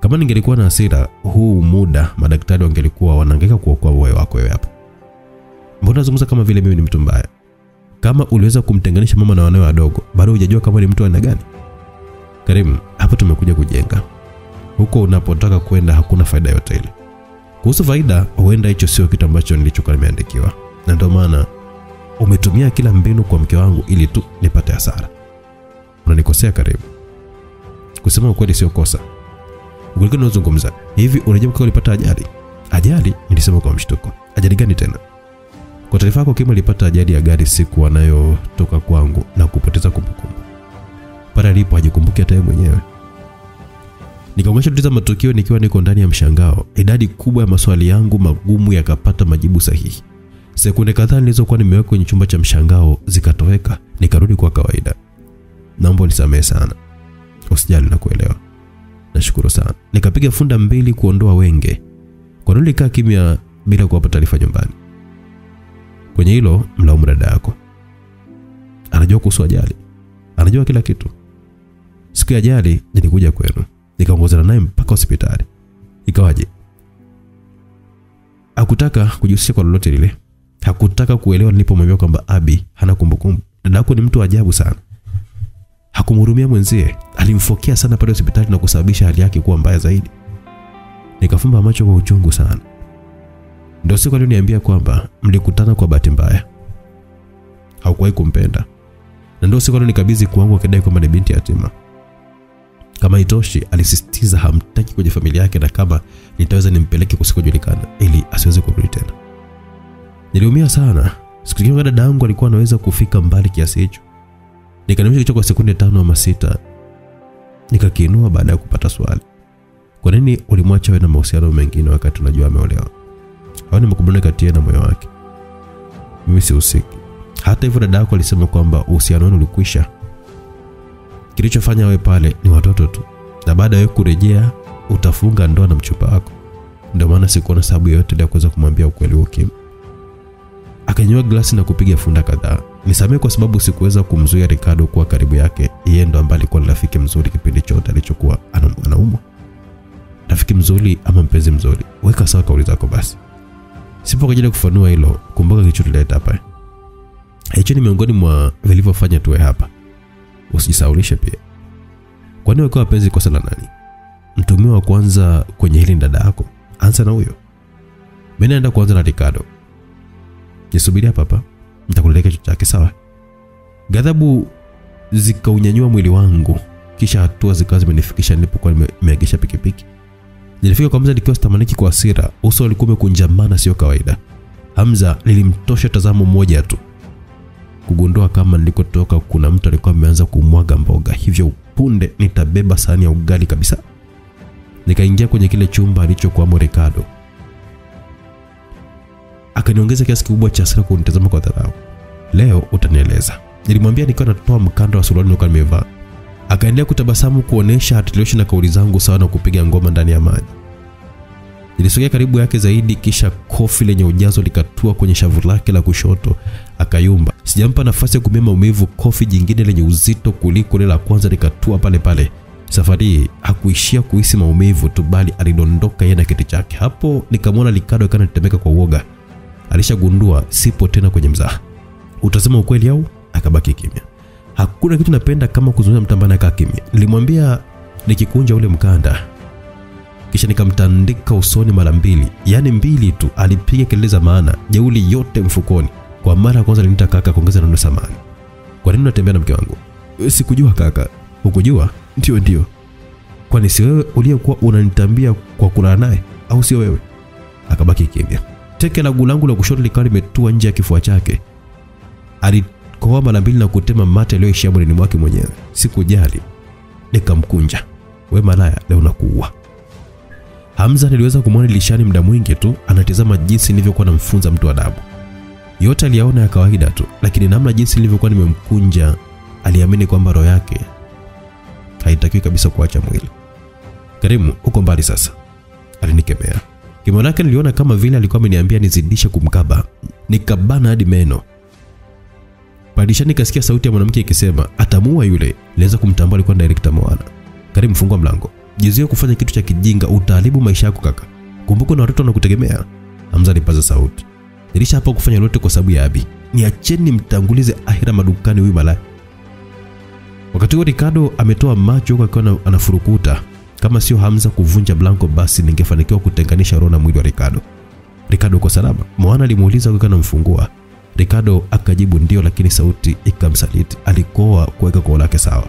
Kama ningelikuwa na hasira, huu muda madaktari wangelikuwa wanahangaika kuokoa uhai wako wewe hapo. Mbona unazungumza kama vile mimi ni mtu mbaya? Kama uliweza kumtenganisha mama na wanawe wadogo, bado hujajua kama ni mtu aina gani? Karim, hapa tumekuja kujenga. Huko unapotaka kwenda hakuna faida yote ile. Kuhusu faida, huenda hicho sio kitu ambacho nilichokuwa nimeandikiwa, na ndio maana umetumia kila mbinu kwa mke wangu ili tu nipate hasara. Unanikosea karibu. Kusema ukweli sio kosa. Ukweli unazungumza hivi, unajua mkeo alipata ajali? Ajali? Nilisema kwa mshtuko. Ajali gani tena? Kwa taarifa yako, Kim alipata ajali ya gari siku anayotoka kwangu na kupoteza kumbukumbu. Pale alipo hajikumbuki hata yeye mwenyewe. Nikaonyesha tuliza matukio nikiwa niko ndani ya mshangao. Idadi kubwa ya maswali yangu magumu yakapata majibu sahihi. Sekunde kadhaa nilizokuwa nimeweka kwenye chumba cha mshangao zikatoweka, nikarudi kwa kawaida. Naomba unisamehe sana. Usijali na kuelewa. Nashukuru sana. Nikapiga funda mbili kuondoa wenge. Kwa nini ulikaa kimya bila kuwapa taarifa nyumbani? Kwenye hilo mlaumu dada yako. anajua kuhusu ajali, anajua kila kitu. Siku ya ajali nilikuja kwenu, nikaongozana naye mpaka hospitali. Ikawaje? Hakutaka kujihusisha kwa lolote lile, hakutaka kuelewa nilipomwambia kwamba Abi hana kumbukumbu. Dada yako ni mtu ajabu sana. Hakumhurumia mwenzie, alimfokea sana pale hospitali na kusababisha hali yake kuwa mbaya zaidi. Nikafumba macho kwa uchungu sana. Ndio siku alioniambia kwamba mlikutana kwa bahati mbaya, haukuwahi kumpenda, na ndio siku alionikabidhi kwangu akidai kwamba ni binti yatima. Kama itoshi, alisisitiza hamtaki kwenye familia yake na kama nitaweza nimpeleke kusikojulikana ili asiweze kurudi tena. Niliumia sana. Sikutegemea dada yangu alikuwa anaweza kufika mbali kiasi hicho. Nikanimisha kichwa kwa sekunde tano ama sita, nikakiinua baada ya kupata swali. Kwa nini ulimwacha awe na mahusiano mengine wakati unajua ameolewa? Au ni kati na moyo wake? Mimi sihusiki. Hata hivyo, dada yako alisema kwamba uhusiano wenu ulikwisha. Kilichofanya awe pale ni watoto tu, na baada ya kurejea utafunga ndoa na mchumba wako. Ndio maana sikuona sababu yoyote ya kuweza kumwambia ukweli huo Kim. Akanywa glasi na kupiga funda kadhaa. Nisamehe kwa sababu sikuweza kumzuia Ricardo kuwa karibu yake. Yeye ndo ambaye alikuwa ni rafiki mzuri kipindi chote alichokuwa anaumwa. Rafiki mzuri ama mpenzi mzuri? Weka sawa kauli zako basi. Sipo kwa kufanua hilo. Kumbuka kilichotuleta hapa. Hicho ni miongoni mwa vilivyofanya tuwe hapa. Usijisaulishe pia. Kwani wako wapenzi kosa la nani? Mtumio wa kwanza kwenye hili dada yako. Anza na huyo. Mimi naenda kuanza na Ricardo. Nisubiria papa, nitakuletea kichwa chake sawa. Ghadhabu zikaunyanyua mwili wangu, kisha hatua zikawa zimenifikisha nilipokuwa nime- nimeegesha pikipiki. Nilifika kwa Hamza nikiwa sitamaniki kwa hasira, uso ulikuwa umekunjamana sio kawaida. Hamza nilimtosha tazamo moja tu kugundua kama nilikotoka kuna mtu alikuwa ameanza kumwaga mboga, hivyo punde nitabeba sahani ya ugali kabisa. Nikaingia kwenye kile chumba alichokuwamo Ricardo. Akaniongeza kiasi kikubwa cha hasira kunitazama kwa dharau. Leo utanieleza, nilimwambia nikiwa natoa mkanda wa suruali nilikuwa nimevaa. Akaendelea kutabasamu kuonesha hatilioshi na kauli zangu sawa na kupiga ngoma ndani ya maji. Nilisogea karibu yake zaidi, kisha kofi lenye ujazo likatua kwenye shavu lake la kushoto, akayumba. Sijampa nafasi ya kumia maumivu, kofi jingine lenye uzito kuliko lile la kwanza likatua pale pale. Safari hakuishia kuhisi maumivu tu, bali alidondoka yeye na kiti chake. Hapo nikamwona Ricardo kana kwa uoga. Alishagundua sipo tena kwenye mzaha. Utasema ukweli au? Akabaki kimya. Hakuna kitu napenda kama kuzungumza mtu ambaye anakaa kimya. Nilimwambia nikikunja ule mkanda kisha nikamtandika usoni mara mbili, yaani mbili tu. Alipiga kelele za maana, jeuli yote mfukoni. Kwa mara ya kwanza aliniita kaka, kuongeza neno samani. Kwa nini unatembea na mke wangu? "E, Sikujua kaka. Hukujua? Ndio, ndio. Kwani si wewe uliyekuwa unanitambia kwa kulala naye au sio wewe? Akabaki kimya. Teke la guu langu la kushoto likawa limetua nje ya kifua chake. Alikohoa mara mbili na kutema mate aliyoishia mwilini mwake mwenyewe. Sikujali, nikamkunja. We malaya, leo nakuua. Hamza niliweza kumwona dirishani muda mwingi tu anatizama jinsi nilivyokuwa namfunza mtu adabu. Yote aliyaona ya kawaida tu, lakini namna jinsi nilivyokuwa nimemkunja, aliamini kwamba roho yake haitakiwi kabisa kuacha mwili. Karimu, uko mbali sasa, alinikemea. Kimo lake niliona kama vile alikuwa ameniambia nizidishe kumkaba, nikabana hadi meno. Padishani nikasikia sauti ya mwanamke ikisema atamua yule. Niliweza kumtambua alikuwa director Moana. Karim fungua mlango. Jizuie kufanya kitu cha kijinga, utaharibu maisha yako kaka. Kumbuka na watoto wanakutegemea. Hamza alipaza sauti. Nilisha hapa kufanya lolote kwa sababu ya Abi. Niacheni mtangulize ahira madukani huyu malaya. Wakati huo Ricardo ametoa macho huko akiwa anafurukuta. Kama sio Hamza kuvunja mlango, basi ningefanikiwa kutenganisha roho na mwili wa Ricardo. Ricardo uko salama? Moana alimuuliza huku anamfungua. Ricardo akajibu ndio, lakini sauti ikamsaliti. Alikoa kuweka koo lake sawa.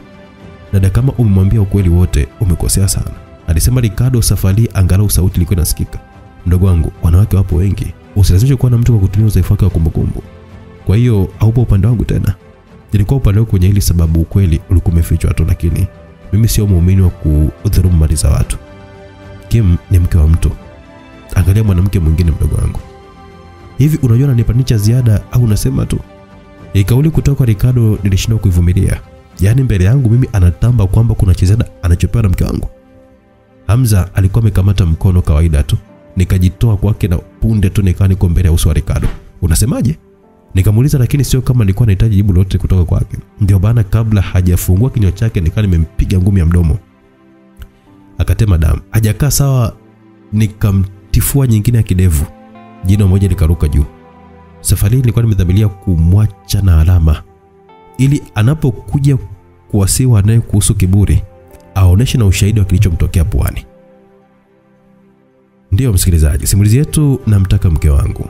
Dada, kama umemwambia ukweli wote, umekosea sana, alisema Ricardo. Safari angalau sauti ilikuwa inasikika. Mdogo wangu, wanawake wapo wengi, usilazimishe kuwa na mtu kwa kutumia udhaifu wake wa kumbukumbu. Kwa hiyo haupo upande wangu tena. Nilikuwa upande wako kwenye hili sababu ukweli ulikuwa umefichwa tu, lakini mimi sio muumini wa kudhulumu mali za watu. Kim ni mke wa mtu, angalia mwanamke mwingine. Mdogo wangu, hivi unajua ananipanisha ziada au unasema tu? Ni kauli kutoka kwa Ricardo nilishindwa kuivumilia. Yaani mbele yangu mimi anatamba kwamba kuna cha anachopewa na mke wangu. Hamza alikuwa amekamata mkono kawaida tu, nikajitoa kwake na punde tu nikawa niko mbele ya uso wa Ricardo. Unasemaje? Nikamuuliza, lakini sio kama nilikuwa nahitaji jibu lolote kutoka kwake. Ndio bana, kabla hajafungua kinywa chake nikawa nimempiga ngumi ya mdomo, akatema damu. Hajakaa sawa, nikamtifua nyingine ya kidevu, jino moja likaruka juu. Safari nilikuwa nimedhamiria kumwacha na alama, ili anapokuja kuwasiwa naye kuhusu kiburi aoneshe na ushahidi wa kilichomtokea puani. Ndiyo msikilizaji, simulizi yetu namtaka mke wangu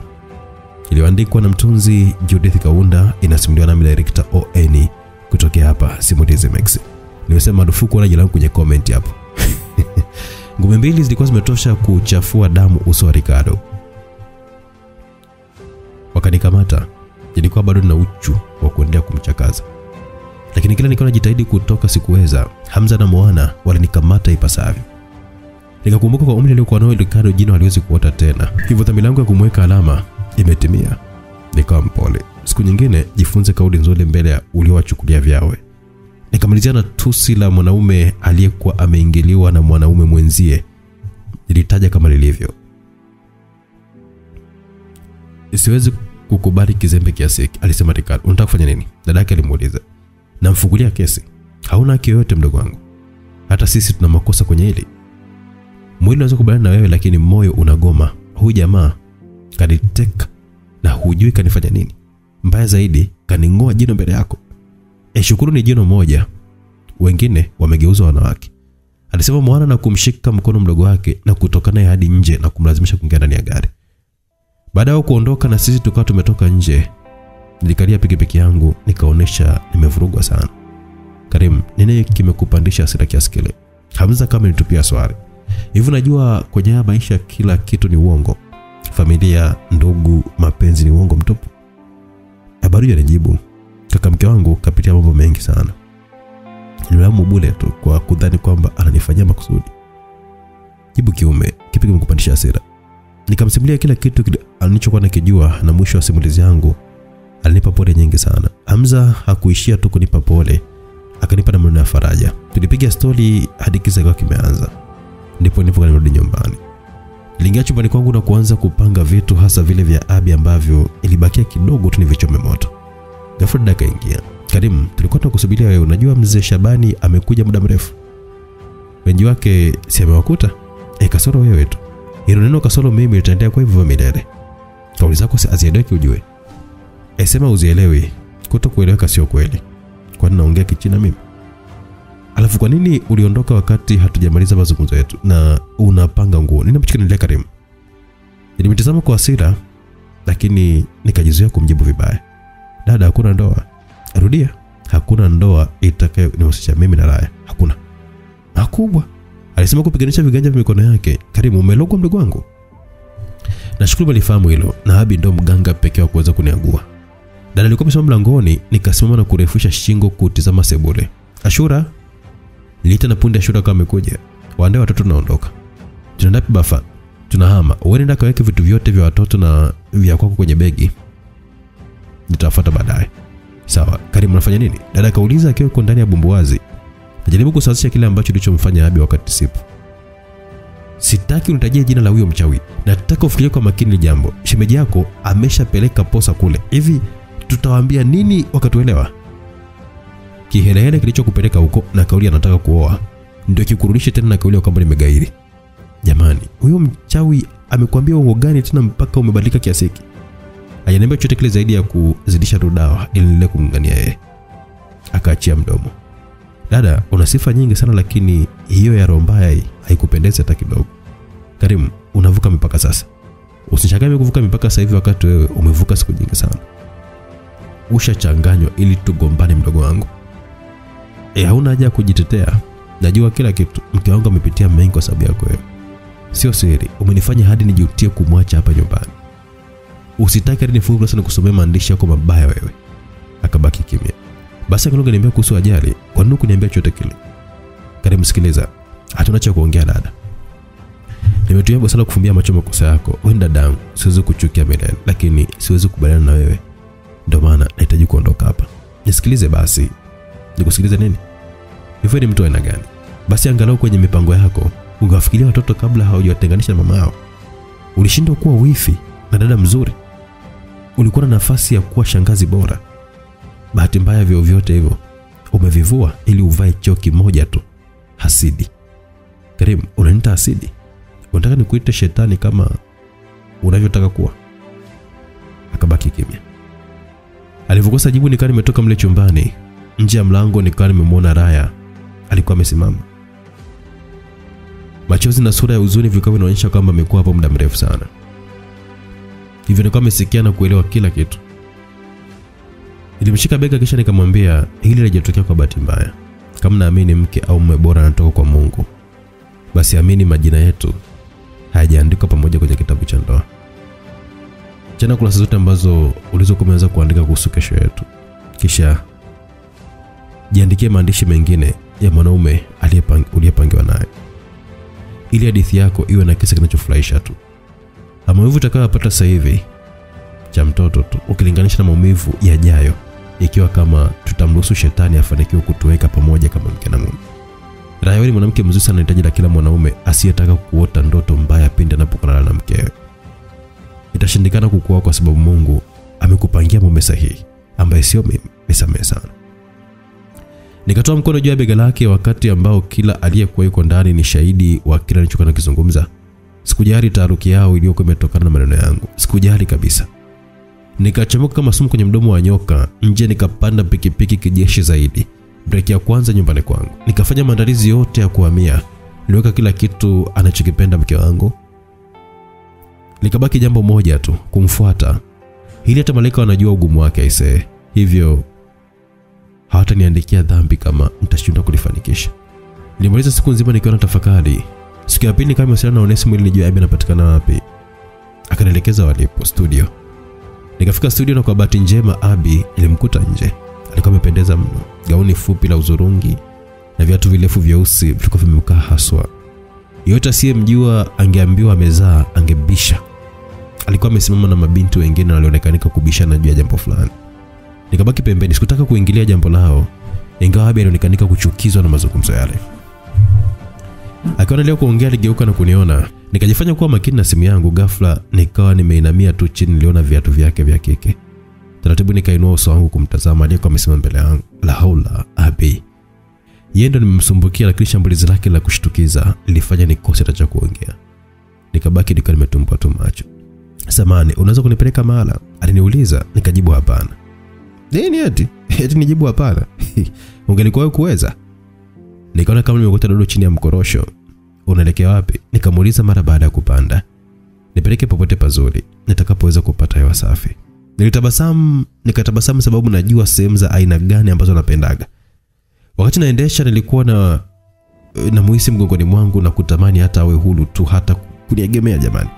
iliyoandikwa na mtunzi Judith Kaunda inasimuliwa nami director ON kutokea hapa Simulizi Max. Nimesema marufuku wala jina langu kwenye comment hapo. Ngumi mbili zilikuwa zimetosha kuchafua damu uso wa Ricardo. Wakanikamata, nilikuwa bado na uchu wa kuendelea kumchakaza, lakini kila nikiwa najitahidi kutoka sikuweza. Hamza na Moana walinikamata ipasavyo. Nikakumbuka kwa umri aliokuwa nao Ricardo jina haliwezi kuota tena, hivyo dhamira yangu ya kumweka alama imetimia. Nikawa mpole. Siku nyingine jifunze kauli nzuri mbele ya uliowachukulia vyawe. Nikamalizia na tusi la mwanaume aliyekuwa ameingiliwa na mwanaume mwenzie. Nilitaja kama lilivyo. Siwezi kukubali kizembe kiasi hiki, alisema Ricardo. Unataka kufanya nini? Dadake alimuuliza. Namfungulia kesi. Hauna haki yoyote mdogo wangu. Hata sisi tuna makosa kwenye hili. Mwili unaweza kubaliana na wewe, lakini moyo unagoma. Huyu jamaa kaniteka na hujui kanifanya nini. Mbaya zaidi, kaning'oa jino mbele yako. E, shukuru ni jino moja, wengine wamegeuzwa wanawake, alisema Mwana na kumshika mkono mdogo wake na kutoka naye hadi nje na kumlazimisha kuingia ndani ya gari. Baada ya kuondoka na sisi tukawa tumetoka nje, nilikalia pikipiki yangu nikaonesha nimevurugwa sana. Karim, nini kimekupandisha hasira kiasi kile? Hamza kama nitupia swali. Hivi najua kwenye maisha kila kitu ni uongo familia, ndugu, mapenzi ni uongo mtupu? Habari anijibu, kaka mke wangu kapitia mambo mengi sana. nilamu bure tu kwa kudhani kwamba ananifanyia makusudi. Jibu kiume, kipi kimekupandisha hasira? Nikamsimulia kila kitu alichokuwa nakijua, na mwisho wa simulizi yangu alinipa pole nyingi sana. Hamza hakuishia tu kunipa pole, akanipa na maneno ya faraja. Tulipiga stori hadi kisa kikawa kimeanza, ndipo nilipokuwa nirudi nyumbani. Niliingia chumbani kwangu na kuanza kupanga vitu hasa vile vya Abi ambavyo ilibakia kidogo tu nivichome moto. Ghafla dada akaingia. Karim, tulikuwa tunakusubiria wewe. Unajua mzee Shabani amekuja muda mrefu. Wengi wake si amewakuta? E, kasoro wewe tu. Hilo neno kasoro mimi litaendelea kwa hivyo milele. Kauli zako si azieleweki ujue. Esema uzielewi. Kuto kueleweka sio kweli. Kwani naongea kichina mimi? Alafu kwa nini uliondoka wakati hatujamaliza mazungumzo yetu na unapanga nguo? Kinaendelea Karim? Nilimtazama kwa hasira lakini nikajizuia kumjibu vibaya. Dada, hakuna ndoa. Rudia. Hakuna ndoa itakayonihusisha mimi na Raya. Hakuna. Makubwa. Alisema kupiganisha viganja vya mikono yake. Karim, umelogwa mdogo wangu. Nashukuru walifahamu hilo na Abi ndo mganga pekee wa kuweza kuniangua. Dada alikuwa amesimama mlangoni, nikasimama na kurefusha shingo kutizama sebule. Ashura, Niliita na punde Ashura kama amekuja. Waandae watoto naondoka. Tunaenda wapi Bafa? Tunahama. Wewe nenda kaweke vitu vyote vya watoto na vya kwako kwenye begi. Nitafuata baadaye. Sawa. Karimu unafanya nini? Dada kauliza akiwa yuko ndani ya bumbuazi. Najaribu kusawazisha kile ambacho kilichomfanya Abi wakati sipo. Sitaki unitajie jina la huyo mchawi. Nataka ufikirie kwa makini jambo. Shemeji yako ameshapeleka posa kule. Hivi tutawaambia nini wakatuelewa? Kihelehele kilichokupeleka huko na kauli anataka kuoa ndio kikurudishe tena na kauli ya kwamba nimegairi. Jamani, huyo mchawi amekwambia uongo gani tena mpaka umebadilika kiasi hiki? Hajaniambia chochote kile zaidi ya kuzidisha tu dawa ili niendelee kumngania yeye. Akaachia mdomo. Dada, una sifa nyingi sana lakini hiyo ya roho mbaya haikupendezi hata kidogo. Karimu, unavuka mipaka sasa. Usishangae kuvuka mipaka sasa hivi wakati wewe umevuka siku nyingi sana. Ushachanganywa ili tugombane mdogo wangu. E, hauna haja ya kujitetea. Najua kila kitu. Mke wangu amepitia mengi kwa sababu yako wewe. Sio siri, umenifanya hadi nijutie kumwacha hapa nyumbani. Usitaki hadi nifungue kurasa nikusomee maandishi yako mabaya wewe. Akabaki kimya. Basi akanuka niambia kuhusu ajali. Kwa nini kuniambia chochote kile? Karibu sikiliza. Hatuna cha kuongea dada. Nimetumia busara kufumbia macho makosa yako. Wewe dadangu, siwezi kuchukia milele, lakini siwezi kubaliana na wewe. Ndio maana nahitaji kuondoka hapa. Nisikilize basi. Nikusikilize nini? Hivyo ni mtu aina gani? Basi angalau kwenye mipango yako ungewafikiria watoto kabla hawajawatenganisha na mama yao. Ulishindwa kuwa wifi na dada mzuri. ulikuwa na nafasi ya kuwa shangazi bora. Bahati mbaya, vyovyote hivyo umevivua ili uvae cheo kimoja tu, hasidi. Karim, unanita hasidi? Unataka nikuite shetani kama unavyotaka kuwa? Akabaki kimya. Alivyokosa jibu, nikawa nimetoka mle chumbani. Nje ya mlango nikawa nimemwona Raya, alikuwa amesimama. Machozi na sura ya huzuni vikawa vinaonyesha kwamba amekuwa hapo muda mrefu sana, hivyo nikawa amesikia na kuelewa kila kitu. Nilimshika bega kisha nikamwambia hili lijatokea kwa bahati mbaya. Kama naamini mke au mume bora anatoka kwa Mungu, basi amini majina yetu hayajaandikwa pamoja kwenye kitabu cha ndoa. Chana kurasa zote ambazo ulizokuwa umeanza kuandika kuhusu kesho yetu, kisha jiandikie maandishi mengine ya mwanaume uliyepangiwa naye, ili hadithi yako iwe na kisa kinachofurahisha tu. Maumivu utakayopata sasa hivi cha mtoto tu ukilinganisha na maumivu yajayo, ikiwa kama tutamruhusu shetani afanikiwe kutuweka pamoja kama mke na mume. Raya ni mwanamke mzuri sana, hitaji la kila mwanaume asiyetaka kuota ndoto mbaya pindi anapokulala na mkewe. Itashindikana kukuoa kwa sababu Mungu amekupangia mume sahihi ambaye sio mimi. Nisamehe sana. Nikatoa mkono juu ya bega lake, wakati ambao kila aliyekuwa yuko ndani ni shahidi wa kila nilichokuwa nakizungumza. Sikujali taharuki yao iliyokuwa imetokana na maneno yangu, sikujali kabisa. Nikachomoka kama sumu kwenye mdomo wa nyoka nje, nikapanda pikipiki kijeshi zaidi, breki ya kwanza nyumbani kwangu. Nikafanya maandalizi yote ya kuhamia, niliweka kila kitu anachokipenda mke wangu. Likabaki jambo moja tu, kumfuata. Hili hata malaika wanajua ugumu wake aisee, hivyo hawataniandikia dhambi kama nitashindwa kulifanikisha. Nilimaliza siku nzima nikiwa na tafakari. Siku ya pili kama nimewasiliana na Onesimo ili nijue Abby anapatikana wapi. Akanielekeza walipo studio. Nikafika studio na kwa bahati njema Abi ilimkuta nje. Alikuwa amependeza mno, gauni fupi la uzurungi na viatu virefu vyeusi vilikuwa vimemkaa haswa. Yote asiyemjua angeambiwa amezaa, angebisha. Alikuwa amesimama na mabinti wengine walionekanika kubishana juu ya jambo fulani. Nikabaki pembeni, sikutaka kuingilia jambo lao, ingawa Abby alionekanika kuchukizwa na mazungumzo yale. Akiwa anaendelea kuongea, aligeuka na kuniona. Nikajifanya kuwa makini na simu yangu. Ghafla nikawa nimeinamia tu chini, niliona viatu vyake vya kike. Taratibu nikainua uso wangu kumtazama aliyekuwa amesimama mbele yangu. La haula, Abi! Yeye ndo nimemsumbukia, lakini shambulizi lake la kushtukiza lilifanya nikose hata cha kuongea. Nikabaki nikiwa nimetumbua tu macho. Samani, unaweza kunipeleka mahala? Aliniuliza, nikajibu hapana. Nini eti? Eti nijibu hapana? Ungelikuwa wewe kuweza? Nikaona kama nimekuta dodo chini ya mkorosho. Unaelekea wapi? Nikamuuliza mara baada ya kupanda. Nipeleke popote pazuri nitakapoweza kupata hewa safi. Nilitabasamu, nikatabasamu sababu najua sehemu za aina gani ambazo napendaga. Wakati naendesha nilikuwa na na muhisi mgongoni mwangu na kutamani hata awe hulu tu hata kuniegemea jamani.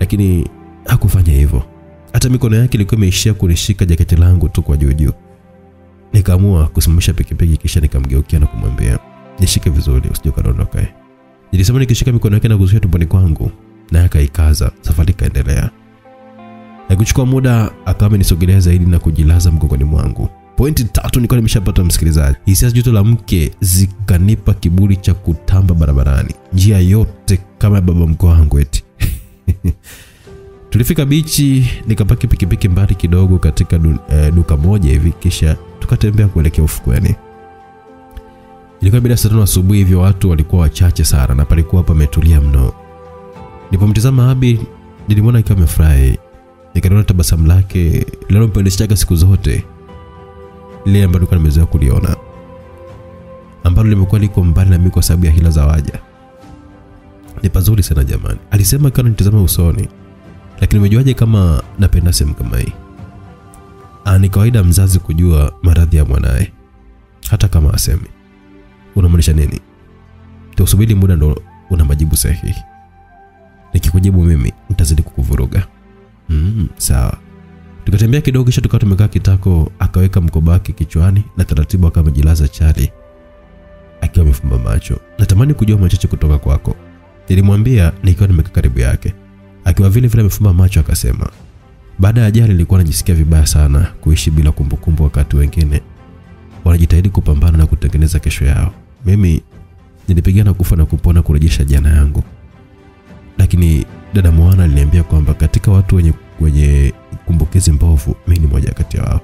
Lakini hakufanya hivyo. Hata mikono yake ilikuwa imeishia kunishika jaketi langu tu kwa juu juu. Nikaamua kusimamisha pikipiki kisha nikamgeukia na kumwambia, "Nishike vizuri usije ukadondoka." eh." Nilisema nikishika mikono yake na kuzuia tumboni kwangu, naye akaikaza. Safari kaendelea Na kuchukua muda akawa amenisogelea zaidi na kujilaza mgongoni mwangu. Pointi tatu nilikuwa nimeshapata msikilizaji. Hisia joto la mke zikanipa kiburi cha kutamba barabarani njia yote kama baba mkwe wangu eti. Tulifika bichi, nikapaki pikipiki mbali kidogo katika du, eh, duka moja hivi, kisha tukatembea kuelekea ufukweni. Ilikuwa bila saa asubuhi, hivyo watu walikuwa wachache sana na palikuwa pametulia mno. Nilipomtazama Abi, nilimwona akiwa amefurahi, nikaliona tabasamu lake linalompendeshaga siku zote, lile ambalo nilikuwa nimezoea kuliona, ambalo limekuwa liko mbali na mimi kwa sababu ya hila za waja. Ni pazuri sana jamani, alisema akiwa ananitazama usoni. Lakini umejuaje kama napenda sehemu kama hii? Ah, ni kawaida mzazi kujua maradhi ya mwanae hata kama asemi. Unamaanisha nini? Tusubiri muda ndo una majibu sahihi. Nikikujibu mimi nitazidi kukuvuruga. Mm, sawa. Tukatembea kidogo kisha tukawa tumekaa kitako, akaweka mkoba wake kichwani na taratibu akawa amejilaza chali akiwa amefumba macho. Natamani kujua machache kutoka kwako. Nilimwambia nikiwa nimekaa karibu yake. Akiwa vile vile amefumba macho akasema, baada ya ajali nilikuwa najisikia vibaya sana kuishi bila kumbukumbu, wakati wengine wanajitahidi kupambana na kutengeneza kesho yao. Mimi nilipigana kufa na kupona kurejesha jana yangu, lakini dada Moana aliniambia kwamba katika watu wenye, wenye kumbukizi mbovu, mimi ni moja kati yao.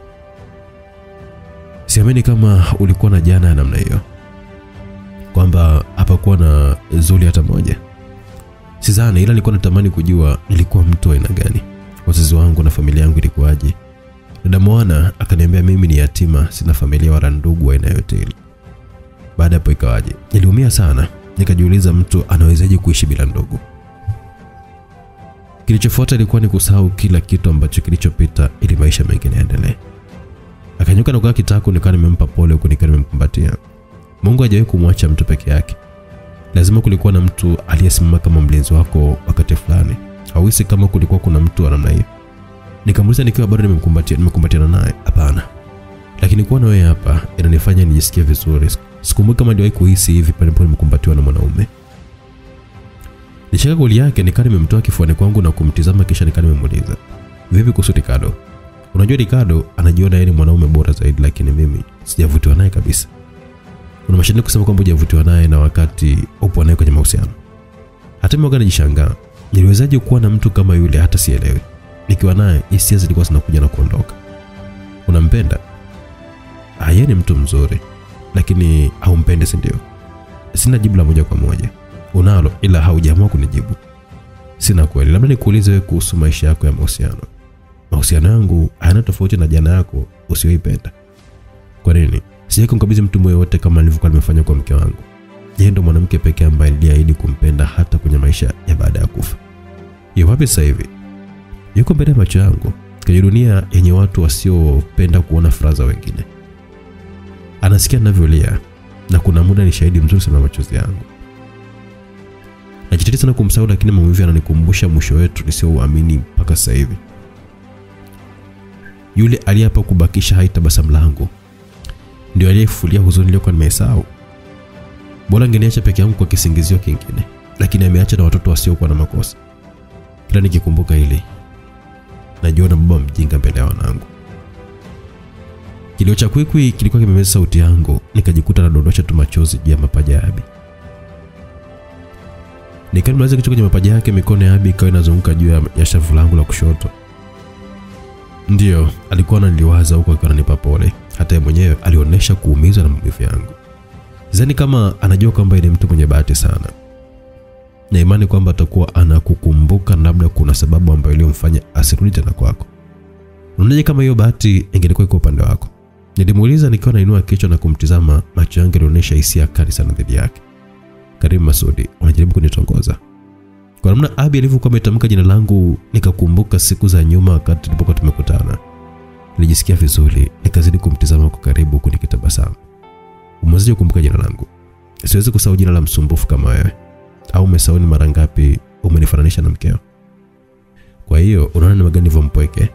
Siamini kama ulikuwa na jana ya namna hiyo, kwamba hapakuwa na zuri hata moja. Sidhani, ila nilikuwa natamani kujua nilikuwa mtu aina gani, wazazi wangu na familia yangu ilikuwaje. Dada Moana akaniambia mimi ni yatima, sina familia wala ndugu aina yote ile. Baada hapo ikawaje? Niliumia sana, nikajiuliza mtu anawezaje kuishi bila ndugu. Kilichofuata ilikuwa ni kusahau kila kitu ambacho kilichopita ili maisha mengine yaendelee. Akanyuka na kukaa kitako, nikawa nimempa pole huku nikiwa nimemkumbatia. Mungu hajawahi kumwacha mtu peke yake. Lazima kulikuwa na mtu aliyesimama kama mlinzi wako wakati fulani. Hauhisi kama kulikuwa kuna mtu wa namna hiyo? Nikamuuliza nikiwa bado nimemkumbatia nimekumbatiana naye. Hapana. Lakini kuwa na wewe hapa inanifanya nijisikie vizuri. Sikumbuki kama niliwahi kuhisi hivi pale nilipo nimekumbatiwa na mwanaume. Nishika goli yake nikaa nimemtoa kifuani kwangu na kumtizama kisha nikaa nimemuuliza. Vipi kuhusu Ricardo? Unajua Ricardo anajiona yeye ni mwanaume bora zaidi lakini mimi sijavutiwa naye kabisa. Una mashindano kusema kwamba hujavutiwa naye na wakati upo naye kwenye mahusiano. Hata mimi anajishangaa, Niliwezaje kuwa na mtu kama yule hata sielewi. Nikiwa naye hisia zilikuwa zinakuja na kuondoka. Unampenda? Aye yeye ni mtu mzuri lakini haumpende, si ndio? Sina jibu la moja kwa moja. Unalo ila haujaamua kunijibu. Sina kweli. Labda nikuulize kuhusu maisha yako ya mahusiano. Mahusiano yangu hayana tofauti na jana yako usiyoipenda. Kwa nini? Sijai kumkabidhi mtu yoyote kama nilivyokuwa nimefanya kwa mke wangu. Yeye ndo mwanamke pekee ambaye niliahidi kumpenda hata kwenye maisha ya baada ya kufa. Yuko wapi sasa hivi? Yuko mbele ya macho yangu kwenye dunia yenye watu wasiopenda kuona furaha za wengine. Anasikia ninavyolia na kuna muda ni shahidi mzuri sana machozi yangu. Najitahidi sana kumsahau, lakini maumivu yananikumbusha mwisho wetu nisiouamini mpaka sasa hivi. Yule aliyeapa kubakisha haitabasamu langu ndio aliyefulia huzuni iliyokuwa nimesahau. Bora ngeniacha peke yangu kwa kisingizio kingine, lakini ameacha na watoto wasiokuwa na makosa. Kila nikikumbuka hili najiona baba mjinga mbele ya wanangu. Kilio cha kwikwi kilikuwa kimemeza sauti yangu, nikajikuta nadondosha tu machozi juu ya mapaja ya Abi. Nikamlaza kichwa kwenye mapaja yake, mikono ya Abi ikawa inazunguka juu ya, ya shavu langu la kushoto. Ndiyo, alikuwa ananiliwaza huku akiwa ananipa pole. Hata yeye mwenyewe alionyesha kuumizwa na maumivu yangu. Zani kama anajua kwamba ni mtu mwenye bahati sana, na imani kwamba atakuwa anakukumbuka, labda kuna sababu ambayo iliyomfanya asirudi tena kwako. Unaonaje kama hiyo bahati ingelikuwa iko upande wako? Nilimuuliza nikiwa nainua kichwa na kumtizama, macho yangu yalionyesha hisia kali sana dhidi yake. Karim Masudi, unajaribu kunitongoza. Kwa namna Abi alivyokuwa ametamka jina langu, nikakumbuka siku za nyuma wakati tulipokuwa tumekutana. Nilijisikia vizuri, nikazidi kumtizama kwa karibu huku nikitabasamu. Umewezaje kukumbuka jina langu? Siwezi kusahau jina la msumbufu kama wewe. Au umesahau ni mara ngapi umenifananisha na mkeo? Kwa hiyo unaona ni magani vompweke?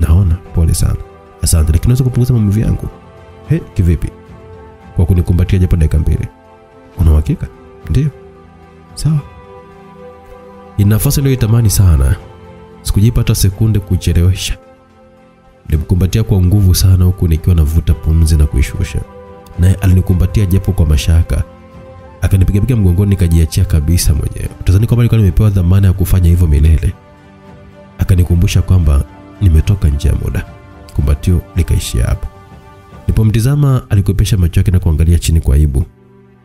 Naona, pole sana. Asante, lakini unaweza kupunguza maumivu yangu? He, kivipi? Kwa kunikumbatia japo dakika mbili. Una uhakika? Ndio. Sawa. Ina nafasi niliyoitamani sana. Sikujipa hata sekunde kuchelewesha. Nilimkumbatia kwa nguvu sana huku nikiwa navuta pumzi na kuishusha. Naye alinikumbatia japo kwa mashaka. Akanipigapiga mgongoni nikajiachia kabisa mwenyewe. Utazani kwamba nilikuwa nimepewa dhamana ya kufanya hivyo milele. Akanikumbusha kwamba nimetoka nje ya muda. Kumbatio likaishia hapo. Nilipomtizama alikuepesha macho yake na kuangalia chini kwa aibu.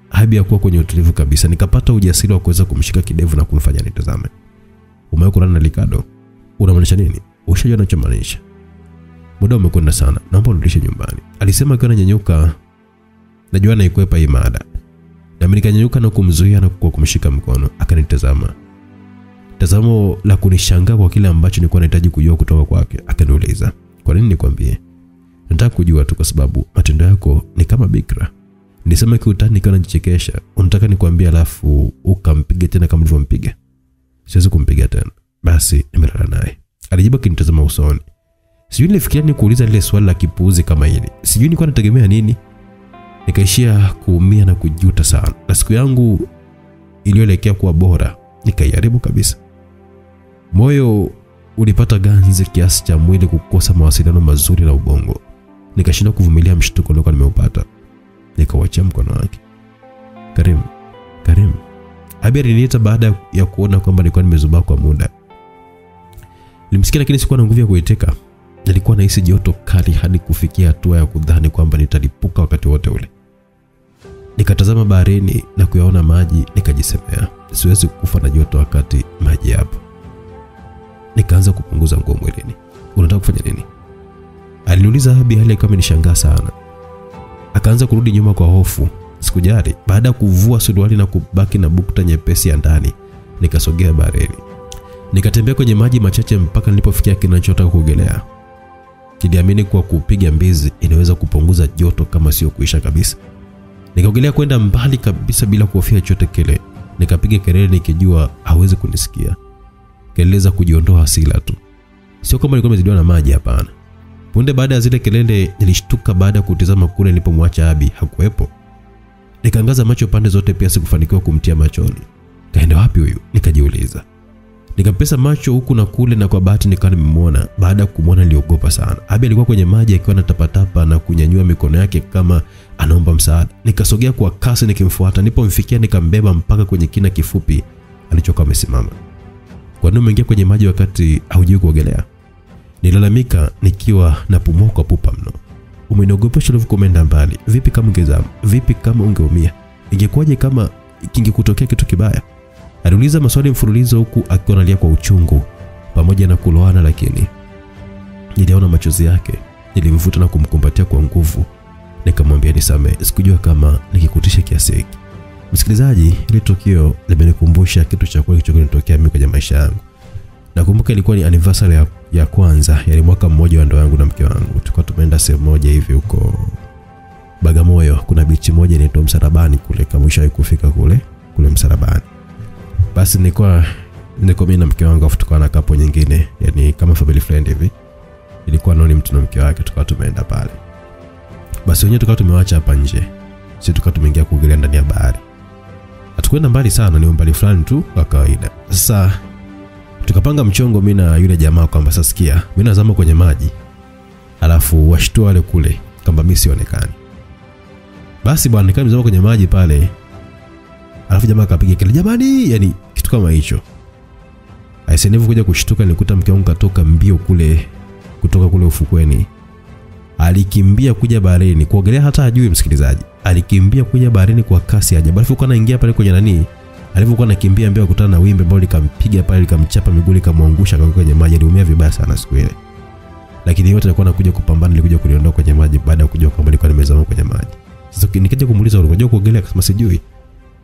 Habi hakuwa kwenye utulivu kabisa. Nikapata ujasiri wa kuweza kumshika kidevu na kumfanya nitazame. Umewahi kulala na Ricardo? Unamaanisha nini? Ushajua anachomaanisha. Muda umekwenda sana, naomba urudishe nyumbani, alisema akiwa ananyanyuka. Najua naikwepa hii mada, nami nikanyanyuka na kumzuia na kwa kumshika mkono. Akanitazama tazamo la kunishangaa kwa kile ambacho nilikuwa nahitaji kujua kutoka kwake. Akaniuliza, kwa nini nikwambie? Nataka kujua tu, kwa sababu matendo yako ni kama bikra. Nilisema kiutani nikiwa najichekesha. Unataka nikwambie alafu ukampiga tena kama ulivyompiga? Siwezi kumpiga tena. Basi nimelala naye, alijibu akinitazama usoni. Sijui nilifikiria ni kuuliza lile swali la kipuuzi kama hili. Sijui nilikuwa nategemea nini. Nikaishia kuumia na kujuta sana, na siku yangu iliyoelekea kuwa bora nikaiharibu kabisa. Moyo ulipata ganzi kiasi cha mwili kukosa mawasiliano mazuri na ubongo. Nikashindwa kuvumilia mshtuko nilokuwa nimeupata, nikauachia mkono wake. Karim, Karim. Abi aliniita baada ya kuona kwamba nilikuwa nimezubaa kwa muda. Nilimsikia lakini sikuwa na nguvu ya kuiteka. Nilikuwa nahisi joto kali hadi kufikia hatua ya kudhani kwamba nitalipuka wakati wote ule. Nikatazama baharini na kuyaona maji, nikajisemea, siwezi kufa na joto wakati maji yapo. Nikaanza kupunguza nguo mwilini. Unataka kufanya nini? Aliniuliza Abi, hali akiwa amenishangaa sana. Akaanza kurudi nyuma kwa hofu. Sikujali. Baada ya kuvua suruali na kubaki na bukta nyepesi ya ndani, nikasogea baharini. Nikatembea kwenye maji machache mpaka nilipofikia kinachotaka kuogelea. Kiliamini kuwa kupiga mbizi inaweza kupunguza joto kama sio kuisha kabisa. Nikaogelea kwenda mbali kabisa bila kuhofia chote kile. Nikapiga kelele nikijua hawezi kunisikia. Kelele za kujiondoa hasira tu. Sio kama nilikuwa nimezidiwa na maji, hapana. Punde baada ya zile kelele nilishtuka baada ya kutizama kule nilipomwacha Abi hakuwepo. Nikaangaza macho pande zote, pia sikufanikiwa kumtia machoni. Kaenda wapi huyu? Nikajiuliza. Nikapesa macho huku na kule, na kwa bahati nikawa nimemwona. Baada ya kumwona niliogopa sana. Abi alikuwa kwenye maji akiwa anatapatapa na kunyanyua mikono yake kama anaomba msaada. Nikasogea kwa kasi nikimfuata, nilipomfikia nikambeba mpaka kwenye kina kifupi alichokuwa amesimama. Kwa nini umeingia kwenye maji wakati haujui kuogelea? Nilalamika nikiwa napumua kwa pupa mno. Umeniogopesha ulivyokomenda mbali. Vipi kama ungezama? Vipi kama ungeumia? Ingekuwaje kama kingekutokea kitu kibaya? Aliuliza maswali mfululizo huku akiwa analia kwa uchungu pamoja na kuloana, lakini niliona machozi yake. Nilimvuta na kumkumbatia kwa nguvu, nikamwambia nisamee, sikujua kama nikikutisha kiasi hiki. Msikilizaji, ile tukio limenikumbusha kitu cha kweli kilichonitokea mimi kwenye maisha yangu. Nakumbuka ilikuwa ni anniversary ya, ya kwanza, yani mwaka mmoja wa ndoa yangu na mke wangu. Tulikuwa tumeenda sehemu moja hivi huko Bagamoyo. Kuna bichi moja inaitwa Msalabani kule, kama ushawahi kufika kule kule Msalabani. Basi nilikuwa niko mimi na mke wangu, afu tukawa na kapo nyingine, yani kama family friend hivi. Ilikuwa noni mtu na mke wake, tukawa tumeenda pale. Basi wenyewe tukawa tumewacha hapa nje, sisi tukawa tumeingia kuogelea ndani ya bahari. Hatukwenda mbali sana, ni umbali fulani tu wa kawaida. Sasa tukapanga mchongo mimi na yule jamaa kwamba sasa sikia, mimi nazama kwenye maji alafu washtua wale kule kwamba mimi sionekani. Basi bwana, nikaa mzama kwenye maji pale, alafu jamaa akapiga kelele, jamani, yani kitu kama hicho. Aisee, nilivyokuja kushtuka nilikuta mke wangu katoka mbio kule kutoka kule ufukweni. Alikimbia kuja baharini kuogelea, hata ajui msikilizaji. Alikimbia kuja baharini kwa kasi ya ajabu. Alivyokuwa anaingia pale kwenye nani, alivyokuwa anakimbia mbio akutana na wimbi ambao likampiga pale, likamchapa miguu, likamwangusha kwenye maji. Aliumia vibaya sana siku ile, lakini yote alikuwa anakuja kupambana, nilikuja kuniondoa kwenye maji baada ya kujua kwamba nilikuwa nimezama kwenye maji. Sasa nikaja kumuuliza, unajua kuogelea? Akasema sijui,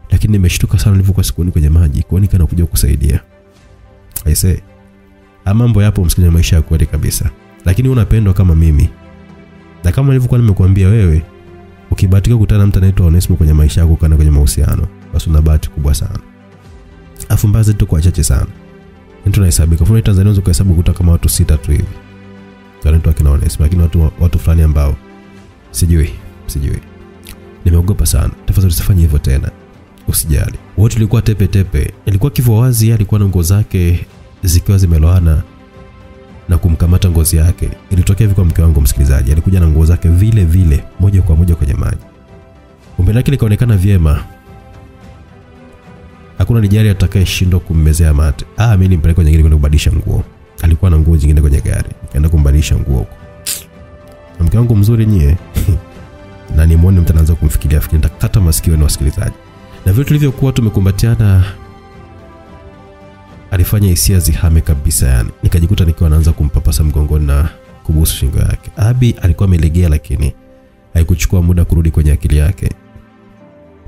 lakini nimeshtuka sana nilivyokuwa sikuoni kwenye maji, kwani kana kuja kukusaidia. I say mambo yapo msikilizaji, maisha ya kweli kabisa, lakini unapendwa kama mimi na kama nilivyokuwa nimekuambia wewe, ukibahatika kukutana na mtu anaitwa Onesmo kwenye maisha yako, kana kwenye mahusiano, basi una bahati kubwa sana. Afu mbaya zetu kwa chache sana, ni tunahesabika. Kwa Tanzania unaweza kuhesabu kuta kama watu sita tu hivi wanaitwa kina Onesmo, lakini watu watu fulani ambao sijui sijui. Nimeogopa sana, tafadhali usifanye hivyo tena, usijali. Wote tulikuwa tepe tepe, ilikuwa kifua wazi, alikuwa na nguo zake zikiwa zimeloana na kumkamata ngozi yake. Ilitokea hivi kwa mke wangu msikilizaji, alikuja na nguo zake vile vile moja kwa moja kwenye maji. Umbe lake likaonekana vyema, hakuna nijali atakayeshindwa kummezea mate. Ah, mimi nimpeleka kwenye gari kwenda kubadilisha nguo. Alikuwa na nguo zingine kwenye gari, nikaenda kumbadilisha nguo huko. Mke wangu mzuri nyie na nimuone mtu kumfikiria fikiri, nitakata masikio na wasikilizaji. Na vile tulivyokuwa tumekumbatiana alifanya hisia zihame kabisa, yani nikajikuta nikiwa naanza kumpapasa mgongoni na kubusu shingo yake. Abi alikuwa amelegea, lakini haikuchukua muda kurudi kwenye akili yake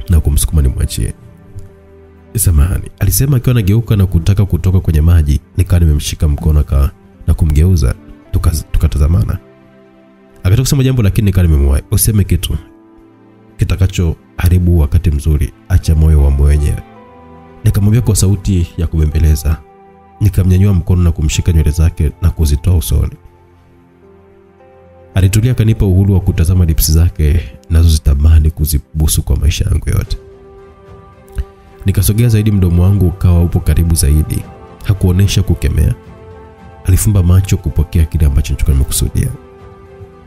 na kumsukuma nimwachie. Samahani, alisema akiwa anageuka na kutaka kutoka kwenye maji. Nikawa nimemshika mkono ka, na kumgeuza, tukatazamana tuka akataka kusema jambo, lakini nikawa nimemwahi. Useme kitu kitakacho haribu wakati mzuri, acha moyo wa mwenyewe nikamwambia kwa sauti ya kubembeleza. Nikamnyanyua mkono na kumshika nywele zake na kuzitoa usoni. Alitulia, akanipa uhuru wa kutazama lipsi zake nazo zitamani kuzibusu kwa maisha yangu yote. Nikasogea zaidi, mdomo wangu ukawa upo karibu zaidi. Hakuonesha kukemea, alifumba macho kupokea kile ambacho nilikuwa nimekusudia.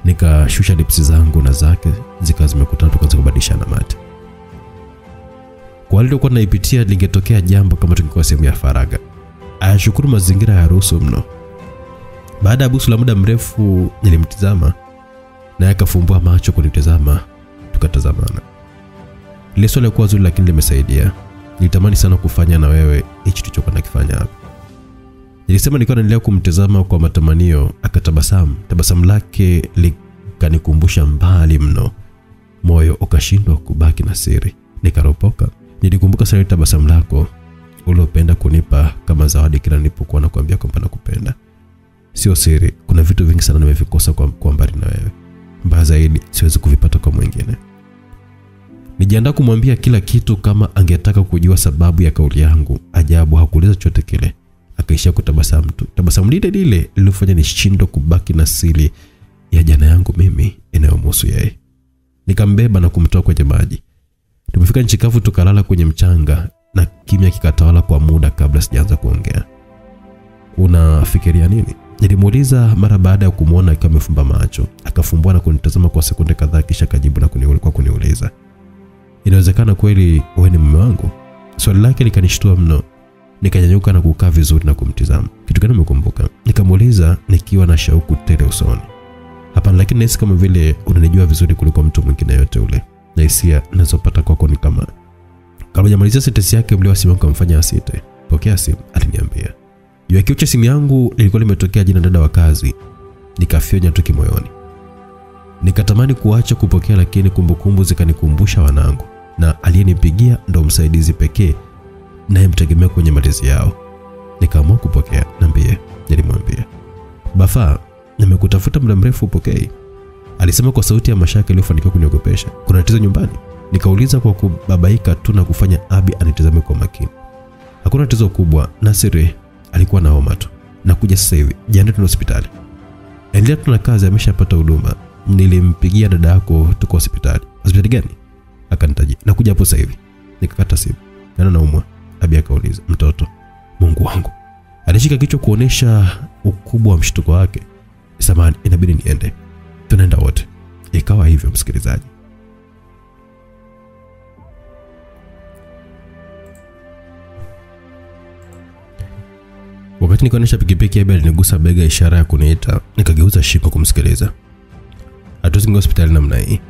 Nikashusha lipsi zangu na zake zikawa zimekutana, tukaanza kubadilishana mate kwa wale naipitia, lingetokea jambo kama tungekuwa sehemu ya faraga. Ayashukuru mazingira ya ruhusu mno. Baada ya busu la muda mrefu, nilimtizama naye akafumbua macho kunitazama, tukatazamana. Lile swali kuwa zuri, lakini limesaidia. Nilitamani sana kufanya na wewe hichi tulichokuwa nakifanya hapa. Nilisema nikiwa naendelea kumtazama kwa matamanio. Akatabasamu, tabasamu lake likanikumbusha mbali mno, moyo ukashindwa kubaki na siri, nikaropoka. Nilikumbuka sana tabasamu lako uliopenda kunipa kama zawadi kila nilipokuwa nakwambia kwamba nakupenda. Sio siri, kuna vitu vingi sana nimevikosa kwa, kwa mbali na wewe. Mbaya zaidi, siwezi kuvipata kwa mwingine. Nijiandaa kumwambia kila kitu kama angetaka kujua sababu ya kauli yangu. Ajabu, hakuuliza chochote kile, akaishia kutabasamu tu, tabasamu lile lile lilifanya nishindwe kubaki na siri ya jana yangu mimi inayomhusu yeye. Nikambeba na kumtoa kwenye maji. Tumefika nchi kavu, tukalala kwenye mchanga na kimya kikatawala kwa muda kabla sijaanza kuongea. Unafikiria nini? Nilimuuliza mara baada ya kumwona akiwa amefumba macho. Akafumbua na kunitazama kwa sekunde kadhaa, kisha akajibu na kwa kuniuliza, inawezekana kweli wewe ni mume wangu? Swali lake likanishtua mno. Nikanyanyuka na kukaa vizuri na kumtizama. Kitu gani umekumbuka? Nikamuuliza nikiwa na shauku tele usoni. Hapana, lakini nahisi kama vile unanijua vizuri kuliko mtu mwingine yote ule, na hisia ninazopata kwako ni kama Kabla hajamalizia sentensi yake, mlio wa simu ukamfanya asite. Pokea simu, aliniambia. Juu ya kioo cha simu yangu lilikuwa limetokea jina dada wa kazi. Nikafyonya tu kimoyoni. Nikatamani kuacha kupokea, lakini kumbukumbu zikanikumbusha wanangu, na aliyenipigia ndo msaidizi pekee naye mtegemea kwenye malezi yao. Nikaamua kupokea. Niambie, nilimwambia. Bafa, nimekutafuta muda mrefu, upokei, alisema kwa sauti ya mashaka iliyofanikiwa kuniogopesha. Kuna tatizo nyumbani? Nikauliza kwa kubabaika tu na kufanya Abi anitazame kwa makini. Hakuna tatizo kubwa, Nasiri alikuwa na homa tu. Nakuja sasa hivi, jiandae tuna hospitali. Endelea tuna kazi, ameshapata huduma. Nilimpigia dada yako, tuko hospitali. Hospitali gani? Akanitajia. Nakuja hapo sasa hivi. Nikakata simu. Nana naumwa? Abi akauliza. Mtoto. Mungu wangu. Alishika kichwa kuonesha ukubwa wa mshtuko wake. Samani, inabidi niende. Tunaenda wote. Ikawa hivyo, msikilizaji. Wakati nikaonesha pikipiki, Abi alinigusa bega, ishara ya kuniita. Nikageuza shingo kumsikiliza. Hatuzingi hospitali namna hii.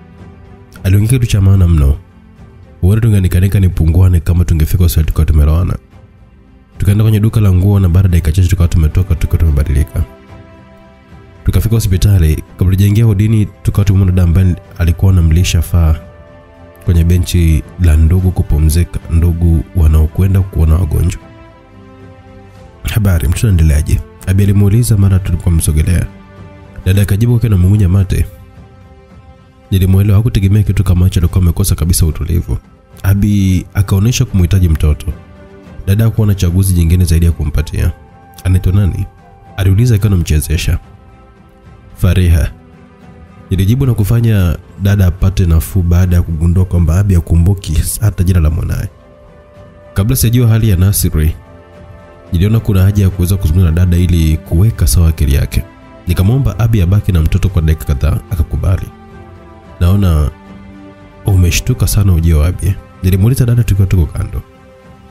Aliongea kitu cha maana mno. Huenda tungenikanika nipunguane kama tungefika hospitali tukawa tumeroana. Tukaenda kwenye duka la nguo na baada ya dakika chache tukawa tumetoka tukiwa tumebadilika. Tukafika hospitali, kabla tujaingia hodini tukawa tumemwona dada ambaye alikuwa anamlisha faa kwenye benchi la ndugu kupumzika, ndugu wanaokwenda kuona wagonjwa. Habari, mtoto anaendeleaje? Abi alimuuliza mara tulikuwa msogelea. Dada akajibu akiwa anamung'unya mate. Nilimwelewa, hakutegemea kitu kama hicho, alikuwa amekosa kabisa utulivu. Abi akaonyesha kumhitaji mtoto. Dada hakuwa na chaguzi jingine zaidi ya kumpatia. Anaitwa nani? Aliuliza akiwa anamchezesha. Fariha. Nilijibu na kufanya dada apate nafuu baada ya kugundua kwamba Abi akumbuki hata jina la mwanaye. Kabla sijajua hali ya Nasri, niliona kuna haja ya kuweza kuzungumza na dada ili kuweka sawa akili yake. Nikamwomba Abi abaki na mtoto kwa dakika kadhaa, akakubali. Naona umeshtuka sana ujio wa Abi. Nilimuuliza dada tukiwa tuko kando.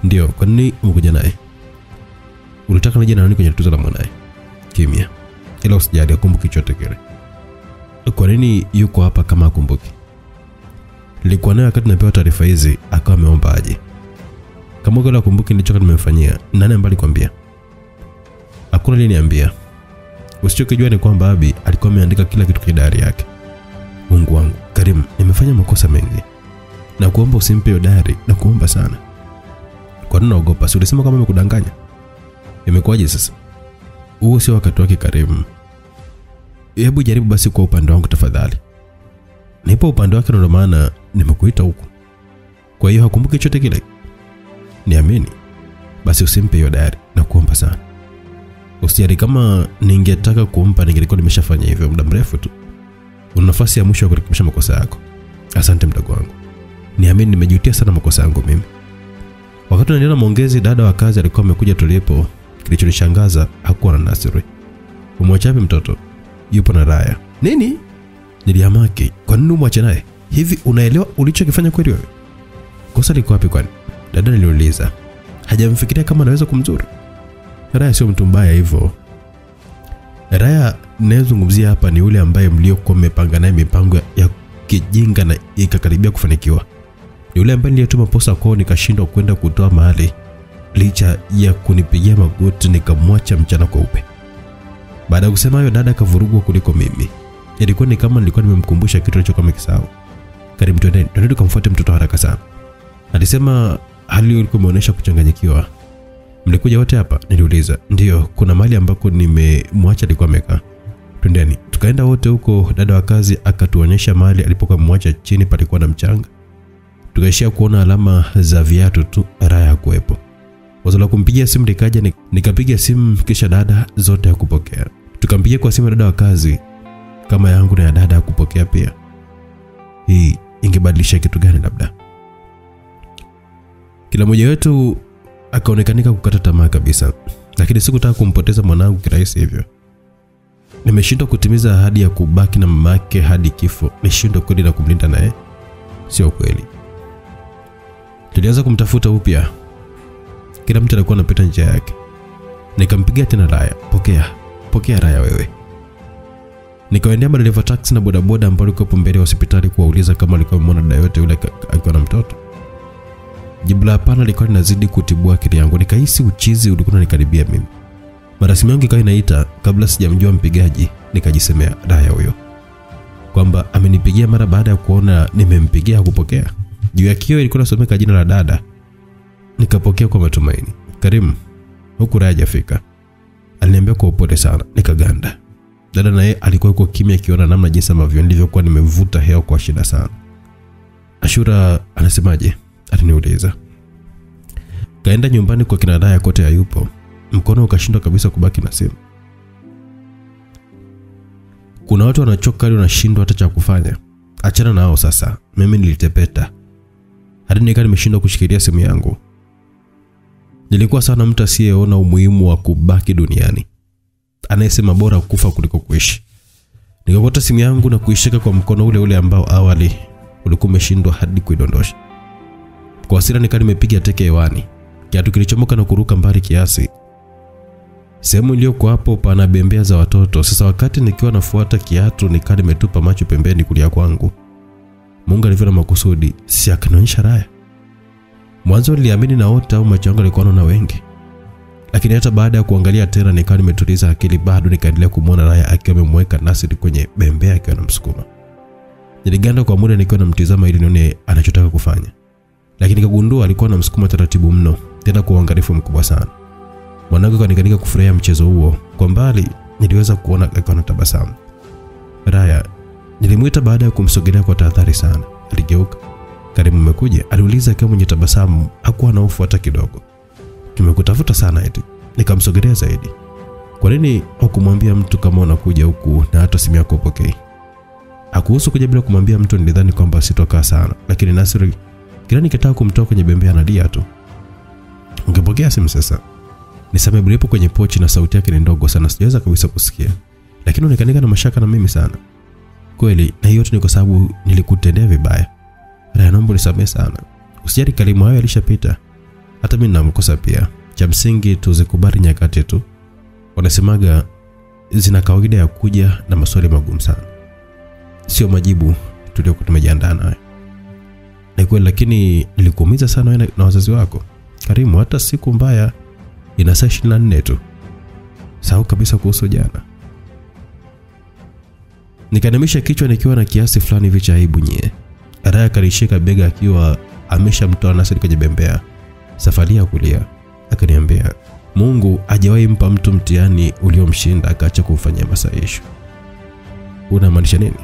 Ndio, kwa nini umekuja naye? Ulitaka nije na nani kwenye tuzo la mwanae? Kimya. Ila usijali, akumbuki chochote kile. Kwa nini yuko hapa kama akumbuki? Nilikuwa naye wakati napewa taarifa hizi, akawa ameomba aje. Kama kile akumbuki nilichoka nimemfanyia, nani ambaye alikwambia? Hakuna aliyeniambia. Usichokijua ni kwamba Abi alikuwa ameandika kila kitu kwenye diary yake. Mungu wangu, Karim, nimefanya makosa mengi. Na kuomba usimpe hiyo diary, na kuomba sana. Kwa nini unaogopa? Si ulisema kama amekudanganya? Imekuwaje sasa? Huo sio wakati wake karimu Hebu jaribu basi kwa upande wangu tafadhali. Nipo upande wake ndio maana nimekuita huku. Kwa hiyo hakumbuki chote kile. Niamini. Basi usimpe hiyo diary na kuomba sana. Usijali, kama ningetaka kumpa ningelikuwa nimeshafanya hivyo muda mrefu tu. Una nafasi ya mwisho ya kurekebisha makosa yako. Asante mdogo wangu. Niamini, nimejutia sana makosa yangu mimi. Wakati tunaendelea mwongezi dada wa kazi alikuwa amekuja tulipo. Kilichonishangaza hakuwa na Nasri. Umwachapi mtoto? Yupo na Raya. Nini? Nilihamaki. Kwa nini umwache naye? Hivi unaelewa ulichokifanya kweli wewe? Kosa liko wapi kwani? Dada niliuliza. Hajamfikiria kama anaweza kumzuru. Raya sio mtu mbaya hivyo. Raya ninayezungumzia hapa ni yule ambaye mliokuwa mmepanga naye mipango ya kijinga na ikakaribia kufanikiwa. Yule ambaye niliyetuma posa kwao nikashindwa kwenda kutoa mahali licha ya kunipigia magoti nikamwacha mchana kweupe. Baada ya kusema hayo, dada akavurugwa kuliko mimi. Ilikuwa ni kama nilikuwa nimemkumbusha kitu alichokuwa amekisahau. Karibu twendeni, twendeni tukamfuate mtoto haraka sana. Alisema hali hiyo ilikuwa imeonyesha kuchanganyikiwa. Mlikuja wote hapa? Niliuliza. Ndiyo, kuna mahali ambako nimemwacha alikuwa amekaa. Twendeni. Tukaenda wote huko, dada wa kazi akatuonyesha mahali alipokuwa amemwacha chini palikuwa na mchanga. Tukaishia kuona alama za viatu tu, Raya hakuwepo. Wazo la kumpigia simu likaja, nikapiga simu kisha dada zote hakupokea. Tukampigia kwa simu dada wa kazi kama yangu na ya dada hakupokea pia. Hii ingebadilisha kitu gani? Labda kila mmoja wetu akaonekanika kukata tamaa kabisa, lakini sikutaka kumpoteza mwanangu kirahisi hivyo. Nimeshindwa kutimiza ahadi ya kubaki na mamake hadi kifo, nishindwe kweli na kumlinda naye? Sio kweli. Tulianza kumtafuta upya, kila mtu alikuwa anapita njia yake. Nikampigia tena Raya, pokea pokea Raya wewe. Nikawaendea madereva taksi na bodaboda ambao walikuwa mbele ya hospitali kuwauliza kama alikuwa amemwona dada yote yule ak- akiwa na mtoto. Jibu la hapana lilikuwa linazidi kutibua akili yangu. Nikahisi uchizi ulikuwa unanikaribia mimi. Mara simu yangu ikawa inaita kabla sijamjua mpigaji, nikajisemea Raya huyo kwamba amenipigia mara baada ya kuona nimempigia hakupokea. Juu ya kioo ilikuwa nasomeka jina la dada. Nikapokea kwa matumaini. Karimu, huku Raya hajafika. Aliniambia kwa upole sana, nikaganda. Dada naye alikuwa yuko kimya akiona namna jinsi ambavyo nilivyokuwa nimevuta hewa kwa shida sana. Ashura anasemaje? Aliniuliza. Kaenda nyumbani kwa kina dada kote hayupo. Mkono ukashindwa kabisa kubaki na simu. Kuna watu wanachoka hadi wanashindwa hata cha kufanya. Achana nao sasa. Mimi nilitepeta. Hadi nikawa nimeshindwa kushikilia simu yangu. Nilikuwa sana mtu asiyeona umuhimu wa kubaki duniani. Anayesema bora kufa kuliko kuishi. Nikakota simu yangu na kuishika kwa mkono ule ule ambao awali ulikuwa umeshindwa hadi kuidondosha. Kwa hasira nikawa nimepiga teke hewani. Kiatu kilichomoka na kuruka mbali kiasi. Sehemu iliyokuwa hapo pana bembea za watoto. Sasa wakati nikiwa nafuata kiatu nikawa nimetupa macho pembeni kulia kwangu. Mungu alivyo na makusudi, si akanionyesha Raya. Mwanzo niliamini naota au macho yangu yalikuwa na wengi. Lakini hata baada ya kuangalia tena nikawa nimetuliza akili bado nikaendelea kumwona Raya akiwa amemweka Nasri kwenye bembea akiwa anamsukuma. Niliganda kwa muda nikiwa namtizama ili nione anachotaka kufanya. Lakini nikagundua alikuwa anamsukuma taratibu mno, tena kwa uangalifu mkubwa sana. Mwanangu kanikanika kufurahia mchezo huo. Kwa mbali niliweza kuona akiwa anatabasamu. Raya nilimwita baada ya kumsogelea kwa tahadhari sana. Aligeuka. Karimu umekuja? Aliuliza akiwa mwenye tabasamu, hakuwa na hofu hata kidogo. Tumekutafuta sana eti. Nikamsogelea zaidi. Kwa nini hukumwambia mtu kama unakuja huku na hata simu yako upokei? Hakuhusu kuja bila kumwambia mtu, nilidhani kwamba sitokaa sana, lakini Nasri kila nikitaka kumtoa kwenye bembea analia tu. Ungepokea simu sasa. Nisame bulipo kwenye pochi na sauti yake ni ndogo sana, sijaweza kabisa kusikia, lakini unikanika na mashaka na mimi sana kweli, na hiyo yote ni kwa sababu nilikutendea vibaya. Raya, naomba unisamehe sana. Usijali kalimu hayo yalishapita. Hata mimi namkosa pia. Cha msingi tuzikubali nyakati tu. Wanasemaga zina kawaida ya kuja na maswali magumu sana, sio majibu tuliokuwa tumejiandaa nayo. Ni kweli, lakini nilikuumiza sana wewe na wazazi wako Karimu. Hata siku mbaya ina saa 24 tu. Sahau kabisa kuhusu jana. Nikanamisha kichwa nikiwa na kiasi fulani hivi cha aibu nyie. Raya kalishika bega akiwa ameshamtoa Nasri kwenye bembea. Safari ya kulia akaniambia, Mungu hajawahi mpa mtu mtihani uliomshinda akaacha kumfanyia masaisho. Unamaanisha nini?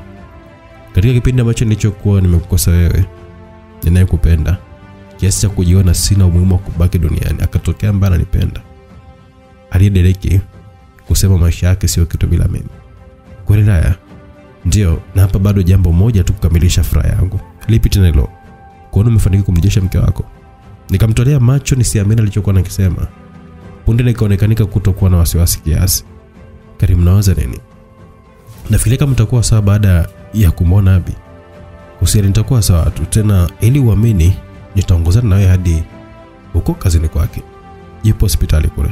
Katika kipindi ambacho nilichokuwa nimekukosa wewe, ninayekupenda kiasi cha kujiona sina umuhimu wa kubaki duniani, akatokea ambaye ananipenda, aliyediriki kusema maisha yake sio kitu bila mimi. Kweli Raya? Ndio, na hapa bado jambo moja tu kukamilisha furaha yangu. Lipi tena hilo? Kuona umefanikiwa kumrejesha mke wako. Nikamtolea macho nisiamini alichokuwa nakisema. Punde nikaonekanika kutokuwa na wasiwasi kiasi. Karim, nawaza nini? Nafikiri kama mtakuwa sawa baada ya kumwona Abi. Usiri nitakuwa sawa tu tena, ili uamini nitaongozana na wewe hadi huko kazini kwake. Yupo hospitali kule.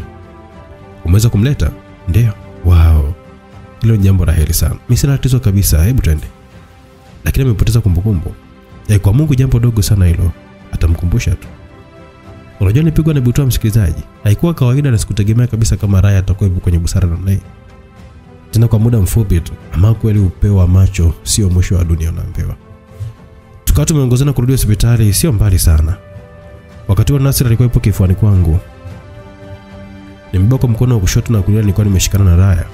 Umeweza kumleta? Ndio. Wow. Hilo ni jambo la heri sana. Mimi sina tatizo kabisa, hebu twende. Lakini amepoteza kumbukumbu. E, kwa Mungu jambo dogo sana hilo, atamkumbusha tu. Unajua nipigwa na butwa msikilizaji. Haikuwa kawaida na sikutegemea kabisa kama Raya atakuwa kwenye busara namna hii. Tena kwa muda mfupi tu. Ama kweli upeo wa macho sio mwisho wa dunia unaambiwa. Tukawa tumeongozana kurudi hospitali sio mbali sana. Wakati huo Nasir alikuwa yupo kifuani kwangu. Nimbeba kwa mkono wa kushoto na kulia nilikuwa nimeshikana na Raya.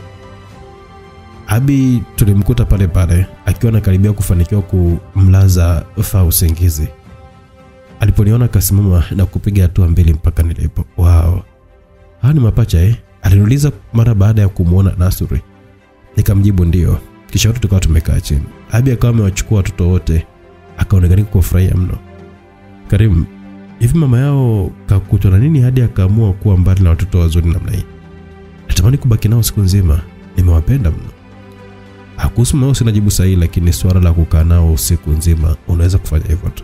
Abi tulimkuta pale pale akiwa anakaribia kufanikiwa kumlaza faa usingizi. Aliponiona akasimama na kupiga hatua mbili mpaka nilipo. Wow. Hawa ni mapacha eh? Aliniuliza mara baada ya kumwona Nasuri. Nikamjibu ndio. Kisha wote tukawa tumekaa chini. Abi akawa amewachukua watoto wote, akaonekana kufurahia mno. Karim, hivi mama yao kakutwa na nini hadi akaamua kuwa mbali na watoto wazuri namna hii? Natamani kubaki nao siku nzima, nimewapenda mno. Hakuhusu mama yao sina jibu sahihi, lakini swala la kukaa nao usiku nzima unaweza kufanya hivyo tu.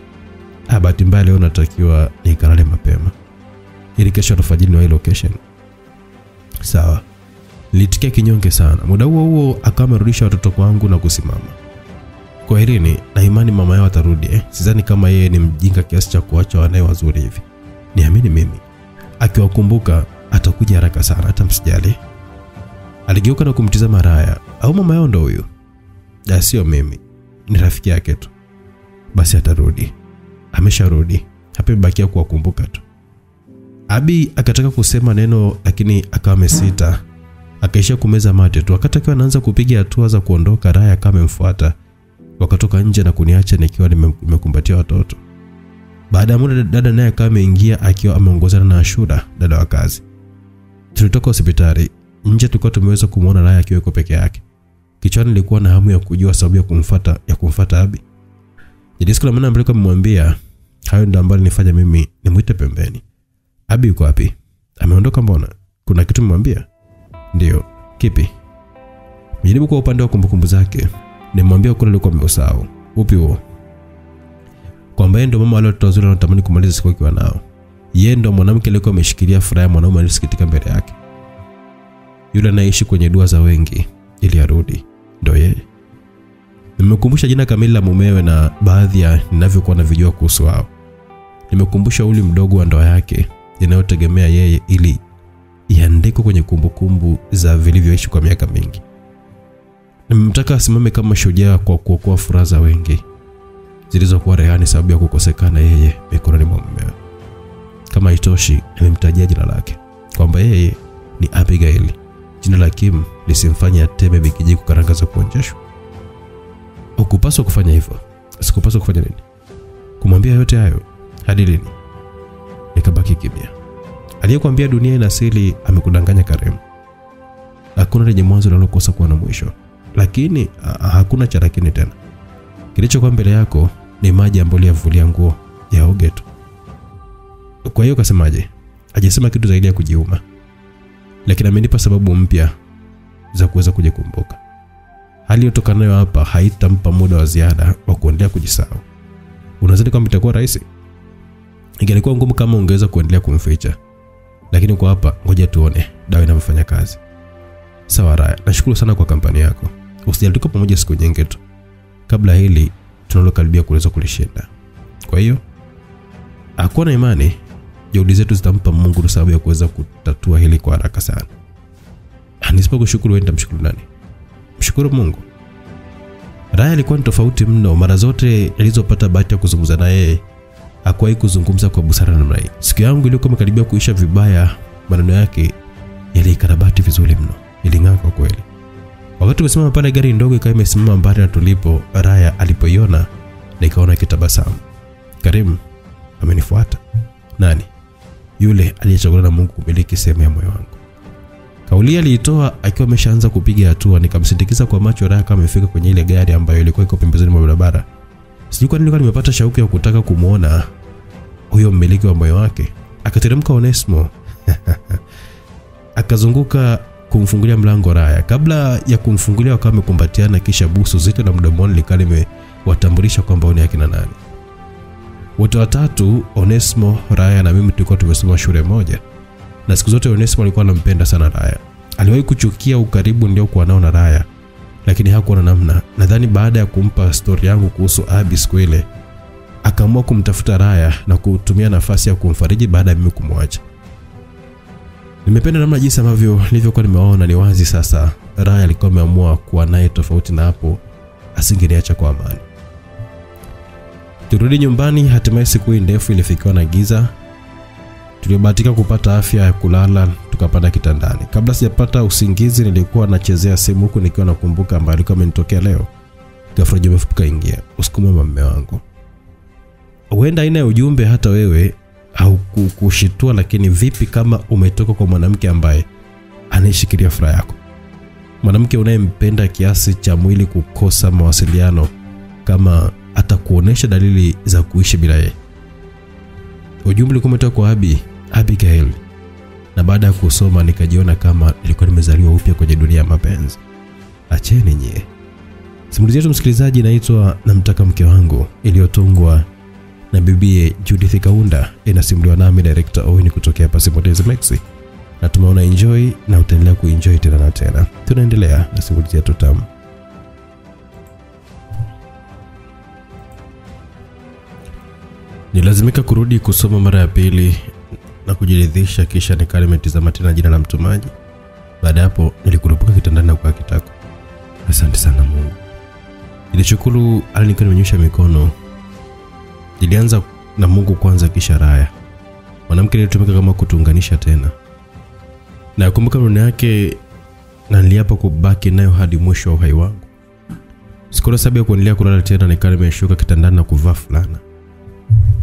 Ah, bahati mbaya leo natakiwa nikalale mapema ili kesho alfajiri niwahi location. Sawa. Nilitikia kinyonge sana. Muda huo huo akawa amerudisha watoto kwangu na kusimama. Kwa herini na imani mama yao atarudi eh. Sidhani kama yeye ni mjinga kiasi cha kuacha wanae wazuri hivi. Niamini mimi. Akiwakumbuka atakuja haraka sana, hata msijali. Aligeuka na kumtizama Raya. Au mama yao ndo huyu? Ya, sio mimi. Ni rafiki yake tu. Basi atarudi. Amesharudi. Hapa imebakia kuwakumbuka tu. Abi akataka kusema neno lakini akawa amesita. Akaishia kumeza mate tu. Wakati akiwa anaanza kupiga hatua za kuondoka, Raya akawa amemfuata. Wakatoka nje na kuniacha nikiwa nime- nimekumbatia watoto. Baada ya muda dada naye akawa ameingia akiwa ameongozana na Ashura, dada wa kazi. Tulitoka hospitali. Nje tulikuwa tumeweza kumwona Raya akiwa yuko peke yake. Kichwani nilikuwa na hamu ya kujua sababu ya kumfuata ya kumfuata Abi. Jidisiku la maana ambayo amemwambia hayo ndio ambayo nifanya mimi nimuite pembeni. Abi yuko wapi? Ameondoka mbona? Kuna kitu nimwambia? Ndio. Kipi? Mjaribu kwa upande wa kumbukumbu zake. Nimwambia kule alikuwa ameusahau. Upi huo? Kwamba yeye ndio mama wale watoto wazuri wanatamani kumaliza siku akiwa nao. Yeye ndio mwanamke aliyekuwa ameshikilia furaha ya mwanaume aliyesikitika mbele yake. Yule anayeishi kwenye dua za wengi ili arudi. ndo yeye. Nimekumbusha jina kamili la mumewe na baadhi ya ninavyokuwa navijua kuhusu wao. Nimekumbusha uli mdogo wa ndoa yake inayotegemea yeye ili iandikwe kwenye kumbukumbu kumbu za vilivyoishi kwa miaka mingi. Nimemtaka asimame kama shujaa kwa kuokoa furaha za wengi zilizokuwa rehani sababu ya kukosekana yeye mikononi mwa mumewe. Kama itoshi, nimemtajia jina lake kwamba yeye ni Abigail. Jina la Kim lisimfanye ateme bikiji kukaranga za kuonjeshwa. Ukupaswa kufanya hivyo. Sikupaswa kufanya nini? Kumwambia yote hayo hadi lini? Nikabaki kimya. Aliyekwambia dunia ina siri amekudanganya karemu Hakuna lenye mwanzo linalokosa kuwa na mwisho, lakini ha- hakuna cha lakini tena. Kilichokuwa mbele yako ni maji ambayo liyavulia nguo yaoge tu. Kwa hiyo kasemaje? Hajasema kitu zaidi ya kujiuma, lakini amenipa sababu mpya za kuweza kujikumbuka. Hali iliyotokana nayo hapa haitampa muda wa ziada wa kuendelea kujisahau. Unazidi kwamba itakuwa rahisi? Ingelikuwa ngumu kama ungeweza kuendelea kumficha, lakini kwa hapa, ngoja tuone dawa inavyofanya kazi. Sawa Raya, nashukuru sana kwa kampani yako. Usijali, tuko pamoja siku nyingi tu. Kabla hili tunalokaribia kuweza kulishinda. Kwa hiyo hakuwa na imani, juhudi zetu zitampa Mungu sababu ya kuweza kutatua hili kwa haraka sana. Nisipokushukuru wewe nitamshukuru nani? Mshukuru Mungu. Raya alikuwa ni tofauti mno. Mara zote alizopata bahati ya kuzungumza naye yeye kuzungumza kwa busara namna hii. Siku yangu iliyokuwa imekaribia kuisha vibaya, maneno yake yaliikarabati vizuri mno, iling'aa kwa kweli. Wakati tumesimama pale, gari ndogo ikawa imesimama mbali na tulipo. Raya alipoiona na ikaona kitabasamu. Karim amenifuata. Nani? Yule aliyechaguliwa na Mungu kumiliki sehemu ya moyo wangu. Kauli aliitoa akiwa ameshaanza kupiga hatua. Nikamsindikiza kwa macho raha kama amefika kwenye ile gari ambayo ilikuwa iko pembezoni mwa barabara. Sijui kwa nini nilikuwa nimepata shauku ya kutaka kumwona huyo mmiliki wa moyo wake. Akateremka Onesmo akazunguka kumfungulia mlango Raya. Kabla ya kumfungulia, wakawa wamekumbatiana, kisha busu zito na mdomoni likawa limewatambulisha kwamba ni akina nani. Wote watatu, Onesmo, Raya na mimi, tulikuwa tumesoma shule moja, na siku zote Onesmo alikuwa anampenda sana Raya. Aliwahi kuchukia ukaribu niliokuwa nao na Raya lakini hakuwa na namna. Nadhani baada ya kumpa stori yangu kuhusu Abi siku ile, akaamua kumtafuta Raya na kutumia nafasi ya kumfariji baada ya mimi kumwacha. Nimependa namna jinsi ambavyo nilivyokuwa nimeona ni wazi sasa Raya alikuwa ameamua kuwa naye, tofauti na hapo asingeniacha kwa amani. Turudi nyumbani, hatimaye siku hii ndefu ilifikiwa na giza. Tulibahatika kupata afya ya kulala, tukapanda kitandani. Kabla sijapata usingizi, nilikuwa nachezea simu huku nikiwa nakumbuka ambayo alikuwa amenitokea leo. Ghafla ujumbe kaingia, mme wangu. Huenda aina ya ujumbe hata wewe haukushitua, lakini vipi kama umetoka kwa mwanamke ambaye anaishikilia furaha yako, mwanamke unayempenda kiasi cha mwili kukosa mawasiliano kama hata kuonesha dalili za kuishi bila yeye. Ujumbe ulikuwa umetoka kwa Abi, Abigail, na baada ya kusoma nikajiona kama nilikuwa nimezaliwa upya kwenye dunia ya mapenzi. Acheni nyie. Simulizi yetu msikilizaji, inaitwa Namtaka Mke Wangu, iliyotungwa na bibie Judith Kaunda, inasimuliwa nami director Owen kutokea Pasipotezi Maxi. Na tumeona enjoy na utaendelea kuenjoy tena na tena. Tunaendelea na simulizi yetu tamu. Nilazimika kurudi kusoma mara ya pili na kujiridhisha, kisha nikaa nimetizama tena jina la mtumaji. Baada hapo nilikurupuka kitandani na kwa kitako. Asante sana Mungu. Nilishukuru hali nikiwa nimenyosha mikono. Nilianza na Mungu kwanza, kisha Raya, mwanamke nilitumika kama kutuunganisha tena. Nakumbuka maneno yake na niliapa kubaki nayo hadi mwisho wa uhai wangu. Sikuona sababu ya kuendelea kulala tena, nikaa nimeshuka kitandani na kuvaa fulana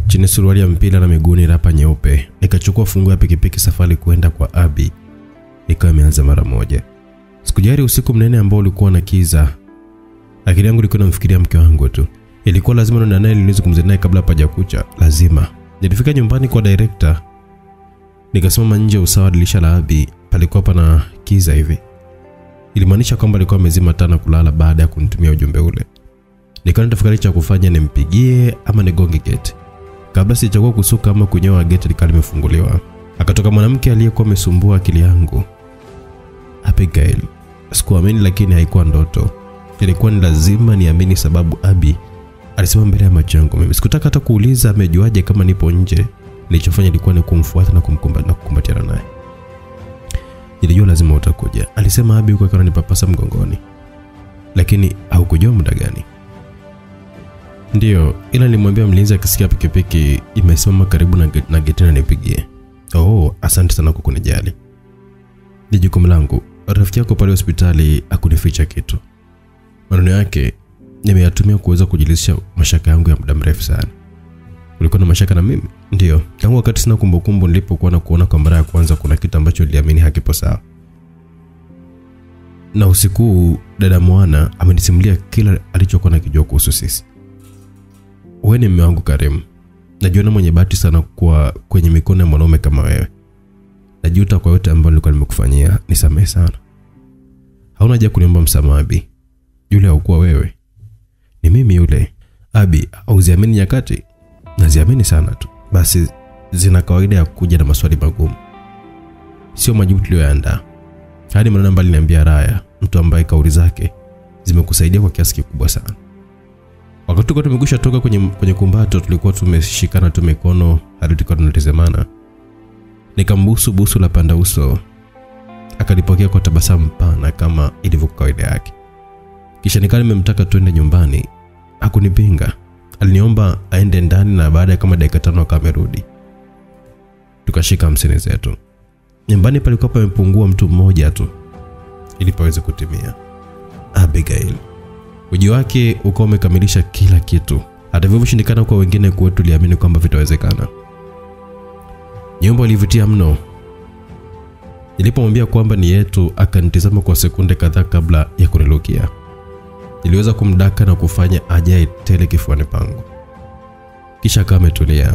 chini suruali ya mpira na miguuni rapa nyeupe. Nikachukua fungu ya pikipiki, safari kwenda kwa Abi ikawa imeanza mara moja. Sikujali usiku mnene ambao ulikuwa na kiza, akili yangu ilikuwa inamfikiria mke wangu tu. Ilikuwa lazima nenda naye ili naye kabla hapajakucha, lazima. Nilifika nyumbani kwa director, nikasimama nje usawa dirisha la Abi, palikuwa pana kiza hivi. Ilimaanisha kwamba alikuwa amezima tana kulala baada ya kunitumia ujumbe ule. Nikawa nitafakari cha kufanya, nimpigie ama nigonge geti. Kabla sijachagua kusuka ama kunyoa, geti likawa limefunguliwa. Akatoka mwanamke aliyekuwa amesumbua akili yangu. Abigail. Sikuamini, lakini haikuwa ndoto. Ilikuwa ni lazima niamini, sababu Abi alisema mbele ya macho yangu. Mimi sikutaka hata kuuliza amejuaje kama nipo nje. Nilichofanya ilikuwa ni kumfuata na kumkumbatia na kukumbatiana naye. Nilijua lazima utakuja, alisema Abi huku akiwa ananipapasa mgongoni. Lakini haukujua muda gani? Ndiyo, ila nilimwambia mlinzi akisikia pikipiki imesimama karibu na, na geti na nipigie. Oh, asante sana kwa kunijali. Ni jukumu langu. Rafiki yako pale hospitali akunificha kitu. Maneno yake nimeyatumia kuweza kujilisha mashaka yangu ya muda mrefu sana. Ulikuwa na mashaka na mimi? ndio tangu wakati sina kumbukumbu nilipokuwa na kuona kwa mara ya kwanza, kuna kitu ambacho niliamini hakipo sawa. Na usiku dada Mwana amenisimulia kila alichokuwa nakijua kuhusu sisi. Wewe ni mume wangu Karim. Najiona mwenye bahati sana kuwa kwenye mikono ya mwanaume kama wewe. Najuta kwa yote ambayo nilikuwa nimekufanyia. Nisamehe sana. Hauna haja kuniomba msamaha Abi. Yule haukuwa wewe. Ni mimi yule. Abi, hauziamini nyakati? Naziamini sana tu. Basi zina kawaida ya kuja na maswali magumu. Sio majibu tuliyoyaandaa. Hadi maneno ambayo aliniambia Raya, mtu ambaye kauli zake zimekusaidia kwa kiasi kikubwa sana. Wakati tulikuwa tumekwisha toka kwenye, kwenye kumbato, tulikuwa tumeshikana tu mikono hadi tulikuwa tunatazamana. Nikambusu busu la panda uso, akalipokea kwa tabasamu pana kama ilivyo kawaida yake. Kisha nikaa nimemtaka twende nyumbani, hakunipinga. Aliniomba aende ndani na baada ya kama dakika tano akawa amerudi. Tukashika hamsini zetu. Nyumbani palikuwa pamepungua mtu mmoja tu ili paweze kutimia, Abigail. Uji wake ukawa umekamilisha kila kitu. Hata hivyo shindikana kwa wengine kuwa tuliamini kwamba vitawezekana. Nyumba ilivutia mno. Nilipomwambia kwamba ni yetu, akanitizama kwa sekunde kadhaa kabla ya kunilukia. Niliweza kumdaka na kufanya ajae tele kifuani pangu, kisha akawa ametulia.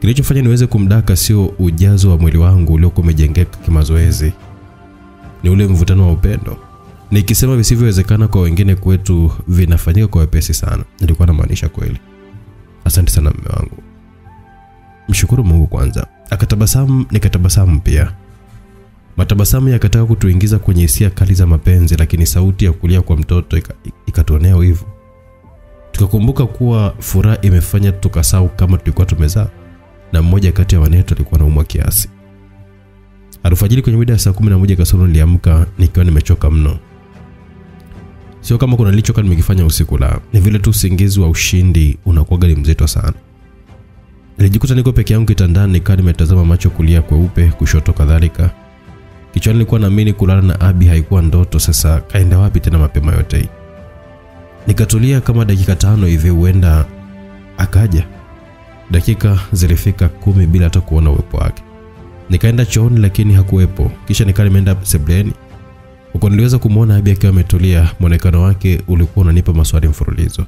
Kilichofanya niweze kumdaka sio ujazo wa mwili wangu uliokuwa umejengeka kimazoezi, ni ule mvutano wa upendo. Nikisema visivyowezekana kwa wengine kwetu vinafanyika kwa wepesi sana, nilikuwa namaanisha kweli. Asante sana mume wangu. Mshukuru Mungu kwanza. Akatabasamu, nikatabasamu pia. Matabasamu yakataka kutuingiza kwenye hisia kali za mapenzi, lakini sauti ya kulia kwa mtoto ika- ikatuonea wivu. Tukakumbuka kuwa furaha imefanya tukasahau kama tulikuwa tumezaa, na mmoja kati ya wanetu alikuwa naumwa kiasi. Alfajiri kwenye mida ya saa kumi na moja kasoro niliamka nikiwa nimechoka mno. Sio kama kuna licho nilichoka nimekifanya usiku, la ni vile tu usingizi wa ushindi unakuwa ni mzito sana. Nilijikuta niko peke yangu kitandani, nikaa nimetazama macho kulia kweupe, kushoto kadhalika. Kichwani nilikuwa naamini kulala na Abi haikuwa ndoto. Sasa kaenda wapi tena mapema yote hii? Nikatulia kama dakika tano hivi, huenda akaja. Dakika zilifika kumi bila hata kuona uwepo wake. Nikaenda chooni lakini hakuwepo. Kisha nikaa nimeenda sebuleni. Huko niliweza kumwona Abi akiwa ametulia. Mwonekano wake ulikuwa unanipa maswali mfululizo.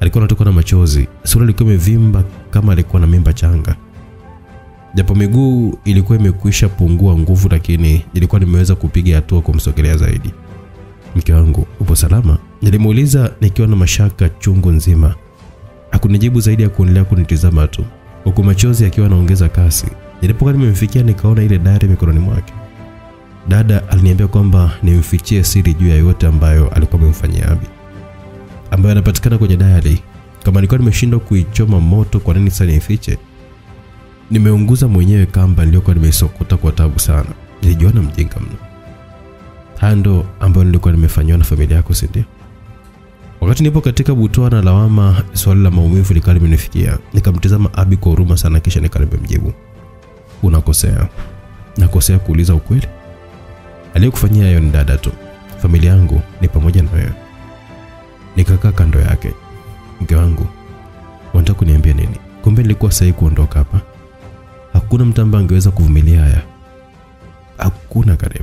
Alikuwa anatoka na machozi, sura ilikuwa imevimba kama alikuwa na mimba changa. Japo miguu ilikuwa imekwisha pungua nguvu, lakini ilikuwa nimeweza kupiga hatua kumsogelea zaidi. Mke wangu, upo salama? Nilimuuliza nikiwa na mashaka chungu nzima. Hakunijibu zaidi ya kuendelea kunitizama tu, huku machozi akiwa anaongeza kasi. Nilipokuwa nimemfikia, nikaona ile dari mikononi mwake. Dada aliniambia kwamba nimfichie siri juu ya yote ambayo alikuwa amemfanyia Abi, ambayo anapatikana kwenye diary. Kama nilikuwa nimeshindwa kuichoma moto, kwa nini sasa niifiche? Nimeunguza mwenyewe kamba niliyokuwa nimeisokota kwa tabu sana. Nilijiona mjinga mno. Haya ndo ambayo nilikuwa nimefanyiwa na familia yako, si ndio? Wakati nipo katika butoa na lawama, swali la maumivu likawa limenifikia. Nikamtizama Abi kwa huruma sana, kisha nikawa nimemjibu, unakosea. Nakosea kuuliza ukweli? Aliyekufanyia hayo ni dada tu, familia yangu ni pamoja na wewe. Nikakaa kando yake. Mke wangu, unataka kuniambia nini? Kumbe nilikuwa sahihi kuondoka hapa. Hakuna mtu ambaye angeweza kuvumilia haya, hakuna Karim.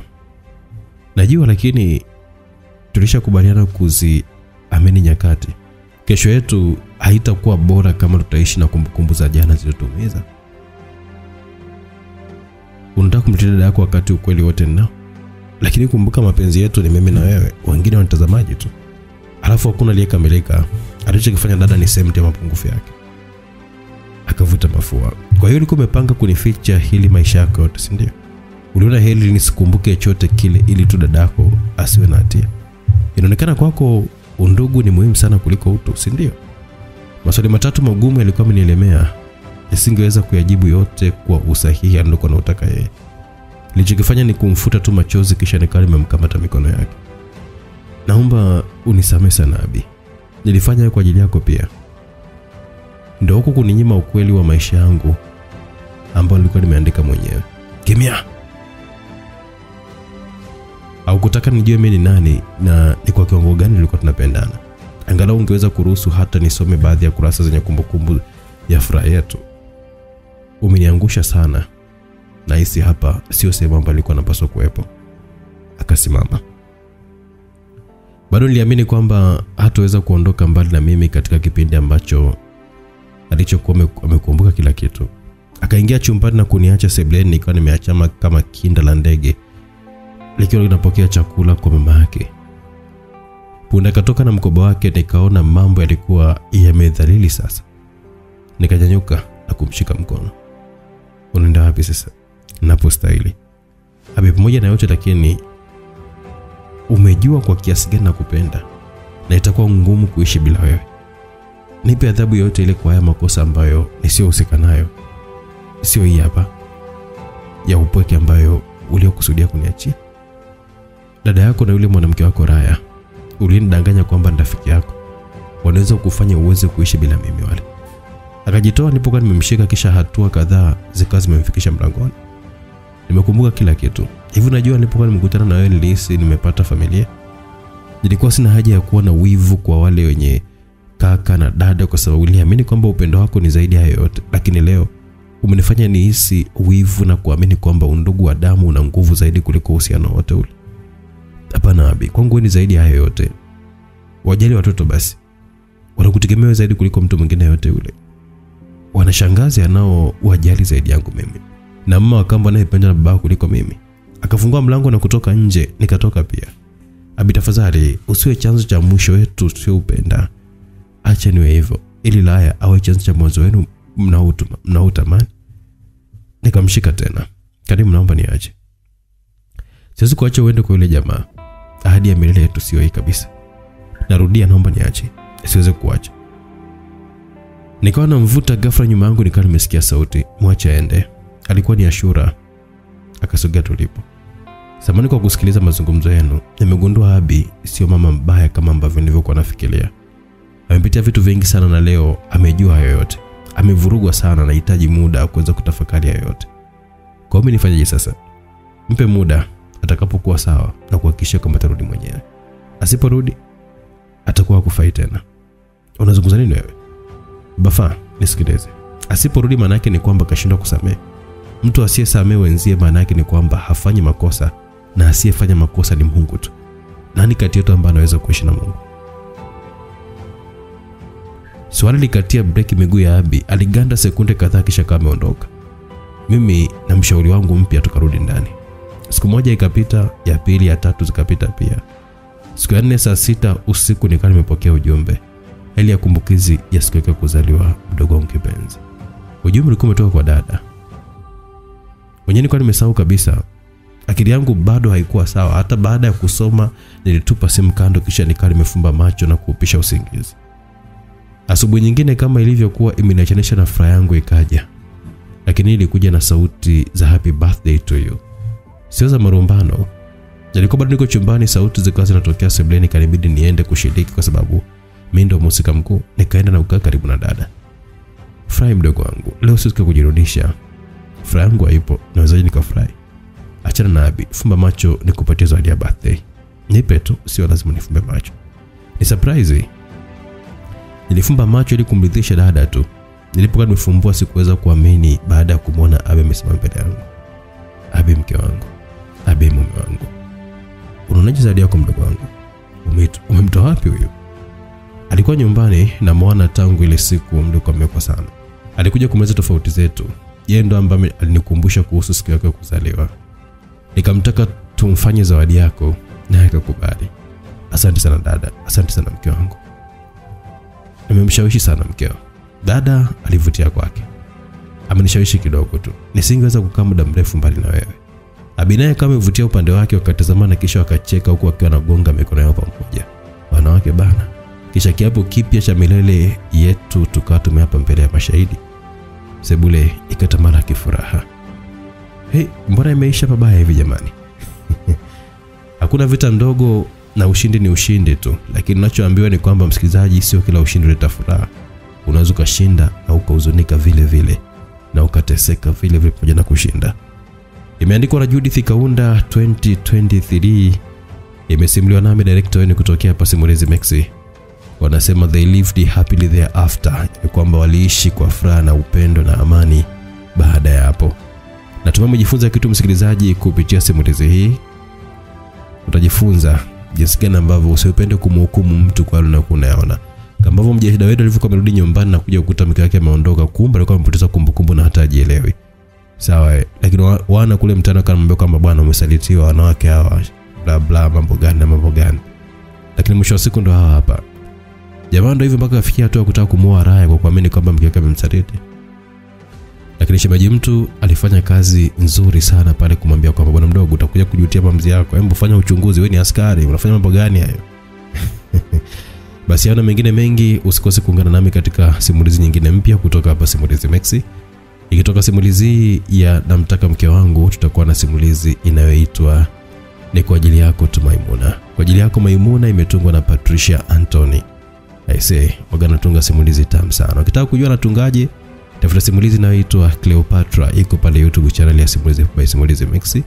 Najua, lakini tulishakubaliana kuziamini nyakati. Kesho yetu haitakuwa bora kama tutaishi na kumbukumbu za jana zilizotumiza Unataka kumtetea dada yako wakati ukweli wote ninao, lakini kumbuka, mapenzi yetu ni mimi na wewe, wengine wanatazamaji tu. Alafu hakuna aliyekamilika. Alichokifanya dada ni sehemu ya mapungufu yake. Akavuta mafua. Kwa hiyo ulikuwa umepanga kunificha hili maisha yako yote, si ndio? Uliona heli nisikumbuke chochote kile ili tu dadako asiwe na hatia. Inaonekana kwako undugu ni muhimu sana kuliko utu, si ndio? Maswali matatu magumu yalikuwa yamenielemea, nisingeweza kuyajibu yote kwa usahihi alilokuwa nautaka yeye. Nilichokifanya ni kumfuta tu machozi, kisha nikawa nimemkamata mikono yake. Naomba unisamehe sana Abi, nilifanya kwa ajili yako pia. Ndio huku kuninyima ukweli wa maisha yangu ambao nilikuwa nimeandika mwenyewe. Kimya! Au kutaka nijue mimi ni nani na ni kwa kiwango gani tulikuwa tunapendana. Angalau ungeweza kuruhusu hata nisome baadhi ya kurasa zenye kumbukumbu ya furaha yetu. Umeniangusha sana. Nahisi hapa sio sehemu ambayo nilikuwa anapaswa kuwepo. Akasimama. Bado niliamini kwamba hataweza kuondoka mbali na mimi katika kipindi ambacho alichokuwa amekumbuka kila kitu. Akaingia chumbani na kuniacha sebleni nikiwa nimeachama kama kinda la ndege likiwa linapokea chakula kwa mama yake. Punde akatoka na mkoba wake, nikaona mambo yalikuwa yamedhalili sasa. Nikanyanyuka na kumshika mkono. Unaenda wapi sasa? Napostahili. Habibi, pamoja na yote lakini umejua kwa kiasi gani nakupenda na itakuwa ngumu kuishi bila wewe. Nipe adhabu yoyote ile kwa haya makosa ambayo nisiyohusika nayo, sio hii hapa ya upweke ambayo uliokusudia kuniachia. Dada yako na yule mwanamke wako Raya ulinidanganya kwamba ni rafiki yako, wanaweza kufanya uweze kuishi bila mimi. Wale akajitoa nilipokuwa nimemshika, kisha hatua kadhaa zikawa zimemfikisha mlangoni. Nimekumbuka kila kitu. Hivi unajua, nilipokuwa nimekutana na wewe nilihisi nimepata familia. Nilikuwa sina haja ya kuwa na wivu kwa wale wenye kaka na dada, kwa sababu niliamini kwamba upendo wako ni zaidi ya yote, lakini leo umenifanya nihisi wivu na kuamini kwamba undugu wa damu una nguvu zaidi kuliko uhusiano wote ule. Hapana Abi, kwangu ni zaidi ya yote. Wajali watoto basi, wanakutegemea zaidi kuliko mtu mwingine yote ule. Wanashangazi anao wajali zaidi yangu mimi, na mama wa kambo anayependwa na baba kuliko mimi. Akafungua mlango na kutoka nje, nikatoka pia. Abi, tafadhali usiwe chanzo cha mwisho wetu sio upenda. Acha niwe hivyo, ili Laya awe chanzo cha mwanzo wenu mnaotuma mnautamani. Nikamshika tena. Karibu, naomba niache. siwezi kuacha uende kwa yule jamaa. Ahadi ya milele yetu sio hii kabisa. Narudia, naomba niache, siwezi kuacha. Nikawa namvuta, ghafla nyuma yangu nikawa nimesikia sauti, mwache aende. Alikuwa ni Ashura. Akasogea tulipo. Samani kwa kusikiliza mazungumzo yenu, nimegundua Abi sio mama mbaya kama ambavyo nilivyokuwa nafikiria. Amepitia vitu vingi sana na leo amejua hayo yote. Amevurugwa sana, anahitaji muda kuweza kutafakari hayo yote. Kwa hiyo mimi nifanyeje sasa? Mpe muda atakapokuwa sawa na kuhakikisha kwamba atarudi mwenyewe. Asiporudi atakuwa hakufai tena. Unazungumza nini wewe? Bafa, nisikilize. Asiporudi maana yake ni kwamba kashindwa kusamehe. Mtu asiyesamehe wenzie maana yake ni kwamba hafanyi makosa na asiyefanya makosa ni Mungu tu. Nani kati yetu ambaye anaweza kuishi na Mungu? Swali likatia breki miguu ya Abi. Aliganda sekunde kadhaa kisha kama ameondoka. Mimi na mshauri wangu mpya tukarudi ndani. Siku moja ikapita, ya pili, ya tatu zikapita pia. Siku ya nne saa sita usiku nikawa nimepokea ujumbe, hali ya kumbukizi ya siku yake kuzaliwa mdogo wangu kipenzi. Ujumbe ulikuwa umetoka kwa dada mwenyewe, nilikuwa nimesahau kabisa. Akili yangu bado haikuwa sawa. Hata baada ya kusoma, nilitupa simu kando, kisha nikaa nimefumba macho na kuupisha usingizi. Asubuhi nyingine kama ilivyokuwa imeniachanisha na furaha yangu ikaja, lakini ilikuja na sauti za happy birthday to you, sio za marumbano. Nilikuwa bado niko chumbani, sauti zikawa zinatokea sebleni, kanibidi niende kushiriki kwa sababu mimi ndo mhusika mkuu. Nikaenda na kukaa karibu na dada. Furahi mdogo wangu, leo siku kujirudisha. Furaha yangu haipo, nawezaje nikafurahi? Achana na Abi, fumba macho nikupatie zawadi ya birthday. Nipe tu, sio lazima nifumbe macho. Ni surprise. Nilifumba macho ili kumridhisha dada tu. Nilipokuwa nimefumbua sikuweza kuamini baada ya kumwona Abi amesimama mbele yangu. Abi mke wangu, Abi mume wangu, unaonaje zawadi yako mdogo wangu? Umemtoa wapi huyu? Alikuwa nyumbani na mwana tangu ile siku mlikuwa mmekwa sana. Alikuja kumaliza tofauti zetu. Yeye ndo ambaye alinikumbusha kuhusu siku yake ya kuzaliwa. Nikamtaka tumfanye zawadi yako, naye akakubali. Asante sana dada, asante sana mke wangu. Nimemshawishi sana mkeo. Dada alivutia kwake, amenishawishi kidogo tu, nisingeweza kukaa muda mrefu mbali na wewe. Abinaye kama amevutia upande wake, wakatazamana kisha wakacheka, huku wakiwa wanagonga mikono yao pamoja. Wanawake bana! Kisha kiapo kipya cha milele yetu tukawa tumeapa mbele ya mashahidi. Sebule ikatamara kifuraha. Hey, mbona imeisha pabaya hivi jamani? Hakuna vita ndogo na ushindi ni ushindi tu, lakini unachoambiwa ni kwamba msikilizaji, sio kila ushindi uleta furaha. Unaweza ukashinda na ukahuzunika vile vile na ukateseka vile vile pamoja na kushinda. Imeandikwa na Judith Kaunda 2023, imesimuliwa nami director wenu kutokea hapa Simulizi Maxi. Wanasema they lived happily thereafter, kwamba waliishi kwa furaha na upendo na amani baada ya hapo. Natumai umejifunza kitu msikilizaji kupitia simulizi hii. Utajifunza jinsi gani ambavyo usipende kumhukumu mtu kwa yale unayoona. Kama ambavyo mjahida wetu alivyokuwa amerudi nyumbani na kuja kukuta mke wake ameondoka, kumbe alikuwa amepoteza kumbukumbu na hata ajielewi. Sawa, lakini wana kule mtaani akamwambia kwamba bwana, umesalitiwa, wanawake hawa bla bla, mambo gani na mambo gani. Lakini mwisho wa siku ndo hawa hapa. Jamaa ndio hivyo mpaka afikia hatua kutaka kumuoa Raya kwa kuamini kwamba mke wake amemsaliti. Lakini shemeji mtu alifanya kazi nzuri sana pale kumwambia kwamba bwana mdogo, utakuja kujutia maamuzi yako. Hebu fanya uchunguzi, wewe ni askari, unafanya mambo gani hayo? Basi yana na mengine mengi, usikose kuungana nami katika simulizi nyingine mpya kutoka hapa Simulizi Maxi. Ikitoka simulizi ya namtaka mke wangu, tutakuwa na simulizi inayoitwa ni kwa ajili yako tu Maimuna. Kwa ajili yako Maimuna imetungwa na Patricia Anthony. Aisee, waga natunga simulizi tamu sana. Ukitaka kujua natungaje, tafuta simulizi inayoitwa Cleopatra, iko pale YouTube channel ya Simulizi by Simulizi Mix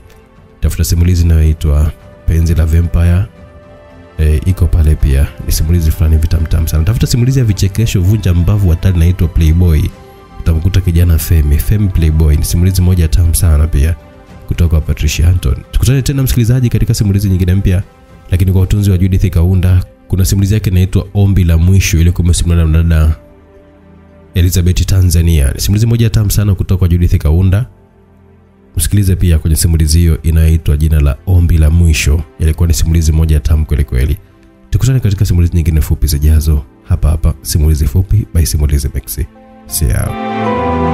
Tafuta simulizi inayoitwa Penzi la Vampire e, iko pale pia. Ni simulizi fulani vitamtamu sana. Tafuta simulizi ya vichekesho vunja mbavu hatari inaitwa Playboy. Utamkuta kijana Femi, Femi Playboy. Ni simulizi moja tamu sana pia kutoka kwa Patricia Anton. Tukutane tena msikilizaji katika simulizi nyingine mpya, lakini kwa utunzi wa Judith Kaunda. Kuna simulizi yake inaitwa Ombi la Mwisho ile kumesimuliwa na dada Elizabeth Tanzania. Ni simulizi moja tamu sana kutoka kwa Judith Kaunda. Msikilize pia kwenye simulizi hiyo inayoitwa jina la Ombi la Mwisho. Ilikuwa ni simulizi moja tamu kweli kweli. Tukutane katika simulizi nyingine fupi zijazo hapa hapa Simulizi Fupi by Simulizi Maxi. See you.